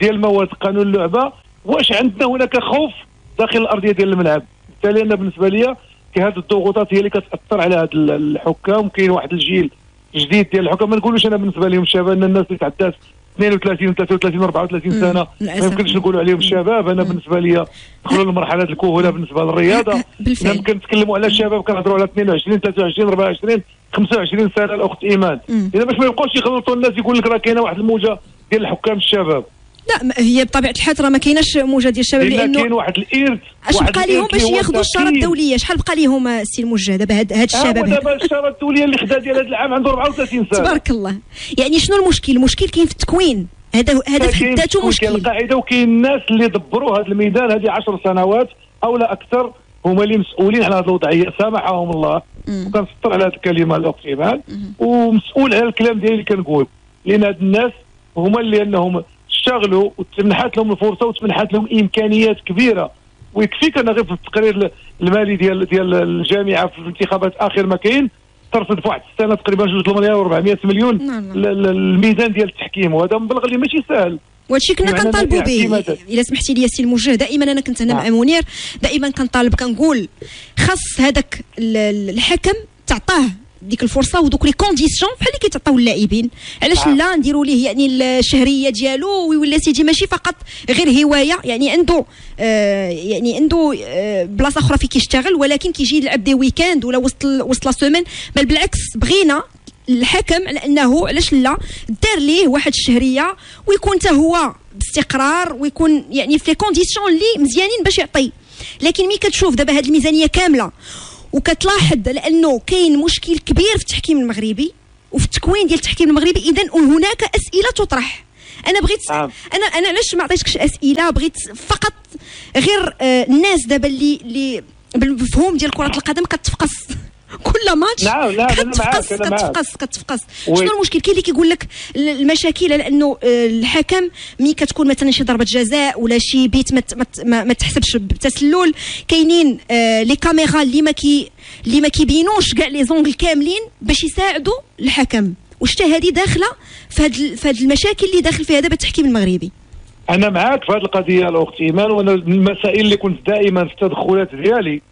ديال مواد قانون اللعبة؟ واش عندنا هناك خوف داخل الأرضية ديال الملعب؟ بالتالي أنا بالنسبة لي هذه الضغوطات هي اللي كتأثر على هاد الحكام كاين واحد الجيل جديد ديال الحكم ما نقولوش أنا بالنسبة لهم الشباب أن الناس اللي تعدات 32 33 34 سنة ما يمكنش نقولوا عليهم شباب أنا بالنسبة لي دخلوا لمرحلة الكهولة بالنسبة للرياضة. (laughs) يمكن نتكلموا على الشباب كنهضروا على 22 23 24 25 سنة الأخت إيمان. إذا باش ما يبقاوش يغلطوا الناس يقول لك راه كاينة واحد الموجة ديال الحكام الشباب. لا هي بطبيعة الحال راه ما كايناش موجه ديال الشباب لأنه كاين واحد الإرث أش بقى لهم باش ياخذوا الشاره الدولية؟ شحال بقى لهم السي الموجه دابا هاد, هاد الشباب دابا الشاره الدولية اللي خدا ديال هذا العام عنده 34 سنة. تبارك الله. يعني شنو المشكل؟ المشكل كاين في التكوين. هذا هذا في حد كاين ذاته مشكل. القاعدة وكاين الناس اللي دبروا هذا الميدان هذه 10 سنوات أو لا أكثر هما اللي مسؤولين على هذه الوضعية. سامحهم الله. وكنسطر على هذه الكلمة الاخت ايمان ومسؤول على الكلام ديالي اللي كنقول لأن هاد الناس هما اللي أنهم اشتغلوا وتمنحت لهم الفرصة وتمنحت لهم إمكانيات كبيرة. ويكفيك أنا غير في التقرير المالي ديال ديال الجامعة في الانتخابات اخر ما كاين. ترصد في واحد السنة تقريبا جوج المليار و400 مليون. نعم. ل- الميدان ديال التحكيم. وهذا مبلغ اللي ماشي سهل. وهادشي كنا كنطالبوا به. إلا سمحتي لي سي الموجه دائما أنا كنت هنا مع نعم. منير دائما كنطالب كنقول خاص هذاك ال- ال- الحكم تعطاه ديك الفرصة ودوك les conditions بحال اللي كيتعطاو اللاعبين. علاش. لا نديروا ليه يعني الشهرية ديالو ويولي سيدي ماشي فقط غير هواية يعني عنده آه يعني عنده آه بلاصة أخرى فين كيشتغل ولكن كيجي يلعب des week-ends ولا وسط وسط la semaine بل بالعكس بغينا الحكم على أنه علاش لا دار ليه واحد الشهرية ويكون حتى هو باستقرار ويكون يعني في كونديسيون اللي مزيانين باش يعطي. لكن ملي كتشوف دابا هذه الميزانية كاملة وكتلاحظ لأنه كاين مشكل كبير في التحكيم المغربي وفي التكوين ديال التحكيم المغربي اذا هناك أسئلة تطرح. أنا بغيت نعم. أنا أنا علاش ما عطيتكش أسئلة؟ بغيت فقط غير آه الناس دابا اللي اللي بالمفهوم ديال كرة القدم كتفقس. كل ماتش نعم، معاك. كتفقس كتفقس oui. شنو المشكل كاين اللي كيقول لك ال- المشاكل على أنه آه، الحكم ملي كتكون مثلا شي ضربة جزاء ولا شي بيت ما ما تحسبش بتسلل كاينين آه، les caméras اللي ما كي اللي ما كيبينوش كاع les angles كاملين باش يساعدوا الحكم واش هذه داخلة في هاد في هاد المشاكل اللي داخل فيها دابا التحكيم المغربي أنا معاك في هذه القضية الأخت إيمان وأنا من المسائل اللي كنت دائما في التدخلات ديالي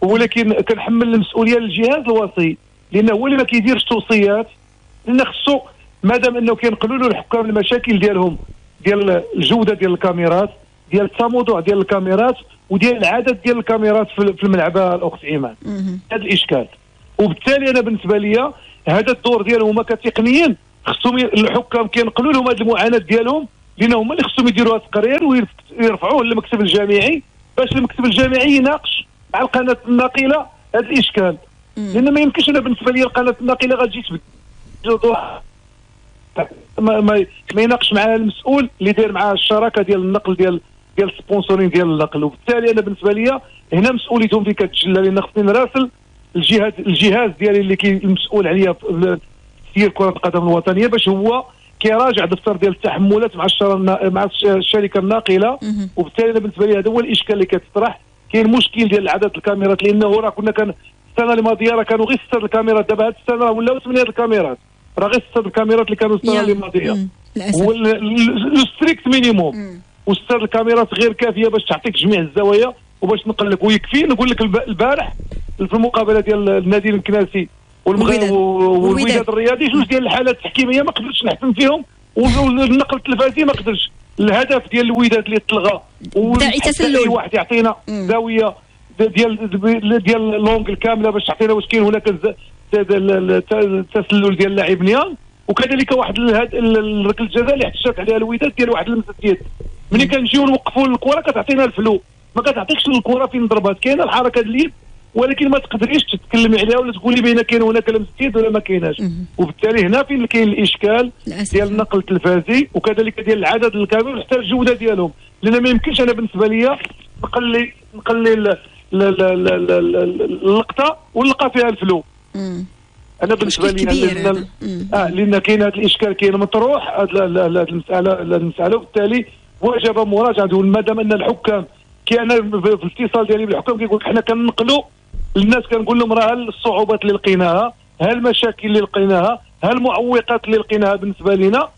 ولكن كنحمل المسؤولية للجهاز الوصي لأنه هو اللي ما كيديرش توصيات لأن خصو مادام أنه كينقلوا له الحكام المشاكل ديالهم ديال الجودة ديال الكاميرات ديال التموضع ديال الكاميرات وديال العدد ديال الكاميرات في الملعبة الأخت إيمان. هذا الإشكال. وبالتالي أنا بالنسبة لي هذا الدور ديالهم هما كتقنيين خصهم الحكام كينقلوا لهم هذه المعاناة ديالهم لأن هما اللي خصهم يديروا التقرير ويرفعوه للمكتب الجامعي باش المكتب الجامعي يناقش مع القناة الناقلة هذا الإشكال. لأن ما يمكنش أنا بالنسبة لي القناة الناقلة غتجي تبدل. ما, ما, ما يناقش معها المسؤول اللي داير معاه الشراكة ديال النقل ديال ديال ال sponsoring ديال النقل. وبالتالي أنا بالنسبة لي هنا مسؤوليتهم فين كتجلى. لأن خصني نراسل الجهاز الجهاز ديالي اللي كي المسؤول عليا في تسيير كرة القدم الوطنية باش هو كيراجع دفتر ديال التحملات مع. مع الش- الشركة الناقلة. وبالتالي أنا بالنسبة لي هذا هو الإشكال اللي كيتطرح كاين مشكل ديال عدد الكاميرات لأنه راه كنا كان السنة الماضيه راه كانوا غير ستة الكاميرات. دابا هذه السنة راه ولاو ثمانية الكاميرات. راه غير ستة الكاميرات اللي كانوا السنة. الماضيه هو ال strict minimum مم. وستة الكاميرات غير كافية باش تعطيك جميع الزوايا وباش نقول لك ويكفي نقول لك الب- البارح في المقابلة ديال النادي المكناسي. والمغرب والوداد. الرياضي جوج ديال الحالات التحكيمية ما قدرتش نحكم فيهم. والنقل التلفازي ما قدرش. الهدف ديال الوداد اللي تلغى داعي تسلل. اي واحد يعطينا. زاوية ديال ديال l'angle الكاملة باش تعطينا واش كاين هناك التسلل ديال لاعب نيان. وكذلك واحد ركله الجزاء اللي احتجت عليها الوداد ديال واحد لمسه يد ملي كنجيو نوقفوا الكرة كتعطينا ال flou. ما كتعطيكش الكرة فين ضربات. كاينة الحركة ديال اليد ولكن ما تقدريش تتكلمي عليها ولا تقولي بين كاين هناك لمسه يد ولا ما كايناش. وبالتالي هنا فين كاين الإشكال ديال النقل التلفازي وكذلك ديال العدد الكامل وحتى الجودة ديالهم. لأن ما يمكنش أنا بالنسبة لي نقلي نقلي ال- ال- ال- ال- ال- ال- اللقطة ونلقى فيها الفلو. أنا بالنسبة لي. آه لأن كاين هذا الإشكال كاين مطروح ال- المساله ال- المسألة. وبالتالي وجب مراجعته ما دام أن الحكام كي أنا في في الاتصال ديالي بالحكام كيقول لك حنا كننقلوا الناس كنقول لهم راه الصعوبات اللي لقيناها هل المشاكل اللي لقيناها هل المعوقات اللي لقيناها بالنسبة لنا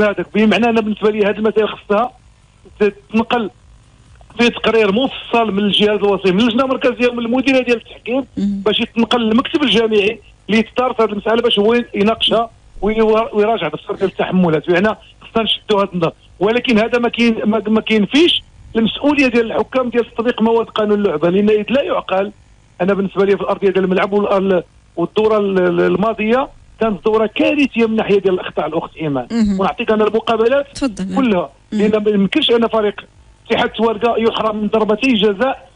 هذاك بمعنى أنا بالنسبة لي هذه المسائل خصها تنقل في تقرير مفصل من الجهاز الوصي من اللجنه المركزيه ومن المديرية ديال التحكيم. باش يتنقل للمكتب الجامعي اللي يختار في هذه المسألة باش هو يناقشها ويراجع دفتر ديال التحملات بمعنى خصنا نشدوا هذا النظر ولكن هذا ما كاين ما كاينفيش المسؤوليه ديال الحكام ديال تطبيق مواد قانون اللعبة لأن لا يعقل أنا بالنسبة لي في الأرضية ديال الملعب وال- والدورة ال- ال- الماضية كانت دورة كارثية من ناحية ديال الاخطاء الأخت إيمان. ونعطيك أنا المقابلات تفضل. كلها. لأن ما يمكنش أن فريق اتحاد سوارقه يحرم من ضربتي جزاء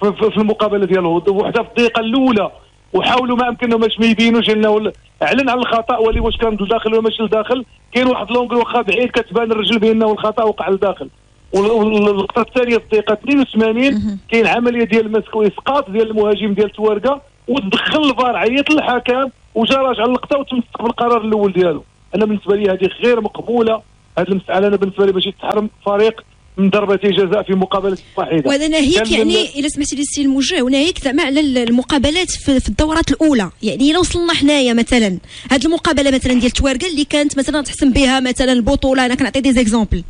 في, في, في المقابلة ديالو. وحده في الدقيقة الأولى. وحاولوا ما أمكنهم باش ما يبينوش إنه اعلن على الخطأ ولي واش كان لداخل ولا ماشي لداخل. كاين واحد لونغل واخا بعيد كتبان الرجل بأنه الخطأ وقع لداخل. واللقطه الثانية في الدقيقه 82 كاين عملية ديال المسك وإسقاط ديال المهاجم ديال توارقه ودخل الفار عيط للحكم وجا راجع اللقطه وتمسك بالقرار الأول ديالو. أنا بالنسبة لي هذه غير مقبولة. هذه المسألة أنا بالنسبة لي باش يتحرم فريق من ضربتي جزاء في مقابلة واحدة. وهذا ناهيك يعني الا سمحتي لي السي الموجه وناهيك زعما على المقابلات في, في الدورات الأولى. يعني الا وصلنا حنايا مثلا هذه المقابلة مثلا ديال توارقه اللي كانت مثلا تحسم بها مثلا البطولة أنا كنعطي des exemples.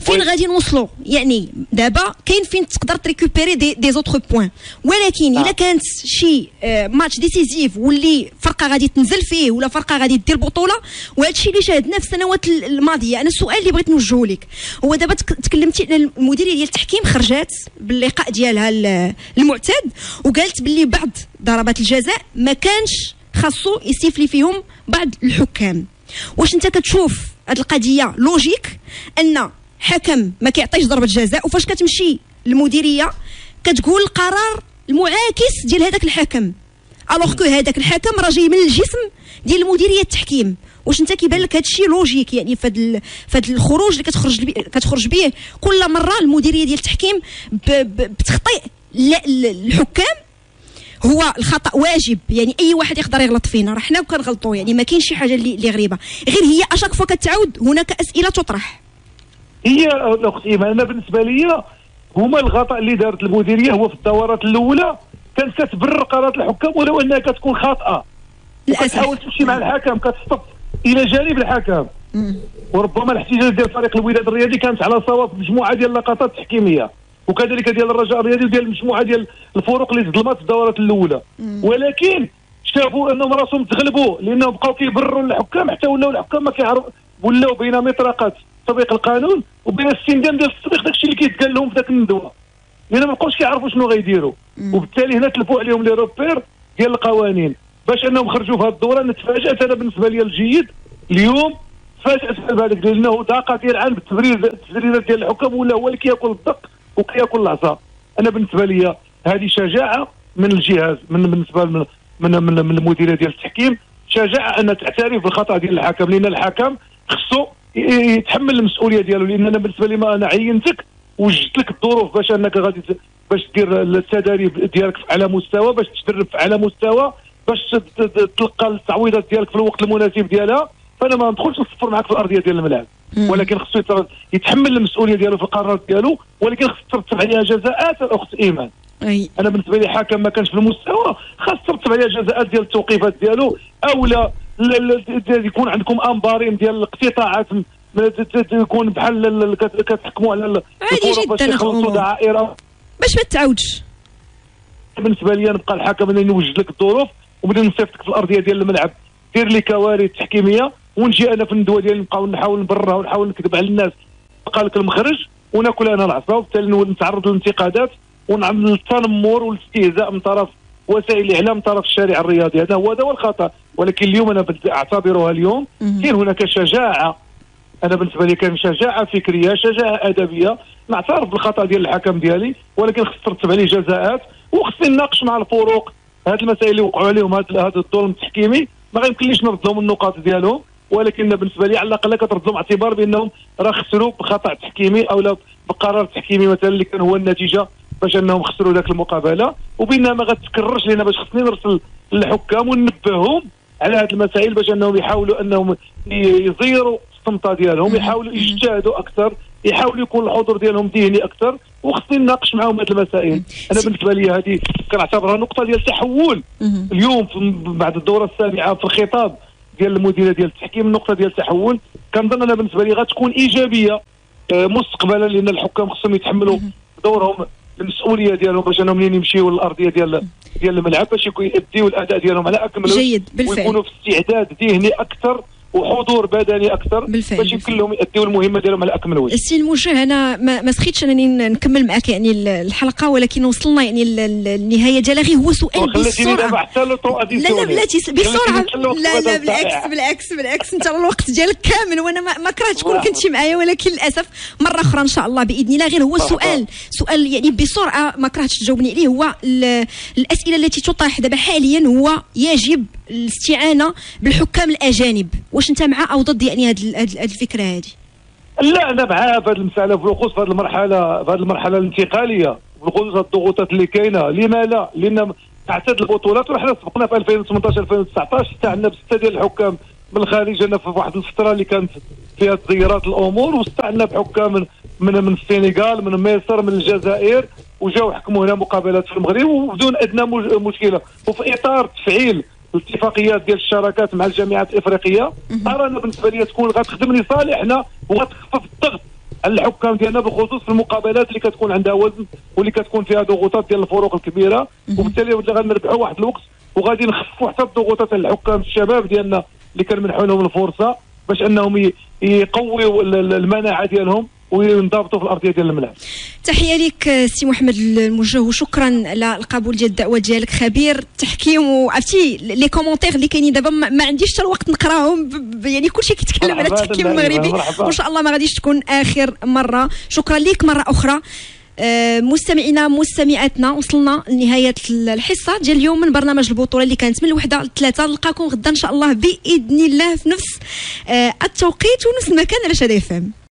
فين غادي نوصلوا يعني دابا كاين فين تقدر ت récupérer des, des autres points ولكن آه. كانت شي match décisif واللي فرقة غادي تنزل فيه ولا فرقة غادي دير بطولة وهذا الشيء اللي شاهدناه في السنوات الماضية. أنا السؤال اللي بغيت نوجهه لك هو دابا تكلمتي المديرية ديال التحكيم خرجت باللقاء ديالها المعتاد وقالت باللي بعض ضربات الجزاء ما كانش خاصو يسيفلي فيهم بعض الحكام. واش انت كتشوف هذه القضية logique؟ أن حكم ما كيعطيش ضربة جزاء وفاش كتمشي المديريه كتقول القرار المعاكس ديال هذاك الحكم. alors que هذاك الحكم راه جاي من الجسم ديال مديرية التحكيم. واش انت كيبان لك هذا الشيء logique يعني فهاد فهاد الخروج اللي كتخرج بي كتخرج به كل مرة المديرية ديال التحكيم بتخطئ. الحكام هو الخطأ واجب. يعني أي واحد يقدر يغلط فينا. راه حنا كنغلطوا يعني ما كاينش شي حاجة اللي غريبة. غير هي اشاك فوا كتعاود هناك أسئلة تطرح. هي الاخت ايمان أنا بالنسبة لي هما الغطاء اللي دارت المديرية هو في الدورات الأولى. كانت كتبرر قرارات الحكام ولو أنها كتكون خاطئة. للأسف. كتحاول تمشي مع الحكم كتصف إلى جانب الحكم. وربما الاحتجاج ديال فريق الوداد الرياضي كانت على صواب مجموعة ديال اللقطات التحكيمية وكذلك ديال الرجاء الرياضي وديال المجموعه ديال الفروق اللي ظلمت في الدورات الأولى. ولكن شافوا أنهم راسهم تغلبوا لأنهم بقاو كيبرروا الحكام حتى ولاو الحكام ما كيعرف ولاو بين مطرقه تطبيق القانون وبين السندان ديال التطبيق داكشي اللي كيتقال لهم في ذاك الندوة. لأن ما بقاوش كيعرفوا شنو غيديروا. وبالتالي هنا تلفوا عليهم لي روبير ديال القوانين. باش انهم خرجوا في هذه الدورة أنا تفاجأت أنا بالنسبة لي الجيد. اليوم تفاجأت بهذاك لأنه داقة ديال عام بالتبرير التبريرات ديال الحكم ولا هو اللي كياكل الدق وكياكل العصا. أنا بالنسبة لي هذه شجاعة من الجهاز من بالنسبة من من, من, من المديرية ديال التحكيم شجاعة أن تعترف بالخطأ ديال الحكم لأن الحكم خصو يتحمل المسؤولية ديالو لأن أنا بالنسبة لي ما أنا عينتك وجدت لك الظروف باش أنك غادي باش دير التدريب ديالك على مستوى باش تدرب على مستوى باش تلقى التعويضات ديالك في الوقت المناسب ديالها فأنا ما ندخلش نصفر معك في الأرضية ديال الملعب. ولكن خصو يتحمل المسؤولية ديالو في القرارات ديالو ولكن خص ترتب عليها جزاءات الأخت إيمان. أي. أنا بالنسبة لي حكم ما كانش في المستوى خاص ترتب عليها جزاءات ديال التوقيفات ديالو أو لا يكون عندكم انبارين ديال الاقتطاعات يكون بحال كتحكموا على عادي جدا باش ما تعاودش بالنسبة لي نبقى الحكم انه يوجد لك الظروف وبدا نصيفطك في الأرضية ديال الملعب. دير لي كوارث تحكيميه ونجي أنا في الندوة ديالي نبقاو نحاول نبررها ونحاول نكذب على الناس. بقى لك المخرج وناكل أنا العصا وبالتالي نتعرض للانتقادات ونعمل التنمر والاستهزاء من طرف وسائل الإعلام من طرف الشارع الرياضي. هذا هو هذا هو الخطأ. ولكن اليوم أنا أعتبرها اليوم. كاين هناك شجاعة. أنا بالنسبة لي كان شجاعة فكرية شجاعة أدبية. نعترف بالخطأ ديال الحكم ديالي ولكن خص ترتب عليه جزاءات. وخصني نناقش مع الفروق. هذه المسائل اللي وقعوا عليهم هذا الظلم التحكيمي ما يمكنليش نرد لهم النقاط ديالهم ولكن بالنسبة لي على الأقل كترد لهم اعتبار بأنهم راه خسروا بخطأ تحكيمي أو لا بقرار تحكيمي مثلا اللي كان هو النتيجة باش أنهم خسروا ذاك المقابلة وبانها ما غتكررش لأن باش خصني نرسل للحكام وننبههم على هذه المسائل باش أنهم يحاولوا أنهم يزيروا السمطه ديالهم يحاولوا يجتهدوا أكثر يحاولوا يكون الحضور ديالهم ذهني أكثر وخصني نناقش معهم هذه المسائل. أنا بالنسبة لي هذه كنعتبرها نقطة ديال تحول. اليوم بعد الدورة السابعة في الخطاب ديال المديرة ديال التحكيم النقطه ديال التحول كنظن أنا بالنسبة لي غتكون إيجابية آه، مستقبلا لأن الحكام خصهم يتحملوا دورهم المسؤولية ديالهم باش أنهم منين يمشيو للأرضية ديال ديال الملعب باش يديو الأداء ديالهم على أكمل جيد بالفعل. ويكونوا في استعداد ذهني أكثر وحضور بدني أكثر بالفعل باش يمكن لهم يؤديوا المهمة ديالهم على أكمل وجه. السي الموجه أنا ما, ما سخيتش أنني نكمل معك يعني الحلقة ولكن وصلنا يعني النهاية ديالها. غير هو سؤال بسرعة لا لا بلاتي بسرعة. لا لا بالعكس بالعكس بالعكس. انت الوقت ديالك كامل وأنا ما, ما كرهتش تكون كنتي معايا ولكن للأسف مرة أخرى إن شاء الله بإذن الله. غير هو سؤال سؤال يعني بسرعة ما كرهتش تجاوبني عليه. هو الأسئلة التي تطرح دابا حاليا هو يجب الاستعانة بالحكام الأجانب. واش أنت مع أو ضد يعني هذه الفكرة هذه لا أنا معاه في هذه المسألة بالخصوص في هذه المرحلة في هذه المرحلة الانتقالية. بالخصوص الضغوطات اللي كاينة. لما لا؟ لأن تعتاد البطولات وحنا سبقنا في 2018 2019 استعنا بسته ديال الحكام من الخارج أنا في واحد الفترة اللي كانت فيها تغيرات الأمور واستعنا بحكام من من, من السنغال من مصر من الجزائر وجاو حكموا هنا مقابلات في المغرب وبدون أدنى مشكلة. وفي إطار تفعيل الاتفاقيات ديال الشراكات مع الجامعات الإفريقية. ارى أنا بالنسبة لي تكون غتخدم لصالحنا وغتخفف الضغط على الحكام ديالنا بالخصوص في المقابلات اللي كتكون عندها وزن واللي كتكون فيها ضغوطات ديال الفروق الكبيرة. وبالتالي غنربحوا واحد الوقت وغادي نخففوا حتى الضغوطات على الحكام الشباب ديالنا اللي كنمنحوا لهم الفرصة باش أنهم يقويوا المناعة ديالهم. وينضبطوا في الأرضية ديال الملعب. تحية لك سي محمد الموجه وشكرا على القبول ديال الدعوه ديالك خبير التحكيم وعرفتي les commentaires اللي كاينين دابا ما عنديش حتى الوقت نقراهم. يعني كلشي كيتكلم على التحكيم المغربي. وان شاء الله ما غاديش تكون آخر مرة. شكرا لك مرة أخرى. آه، مستمعينا مستمعاتنا وصلنا لنهاية الحصة ديال اليوم من برنامج البطولة اللي كانت من الوحدة للثلاثه نلقاكم غدا إن شاء الله بإذن الله في نفس آه، التوقيت ونفس المكان على شادي فام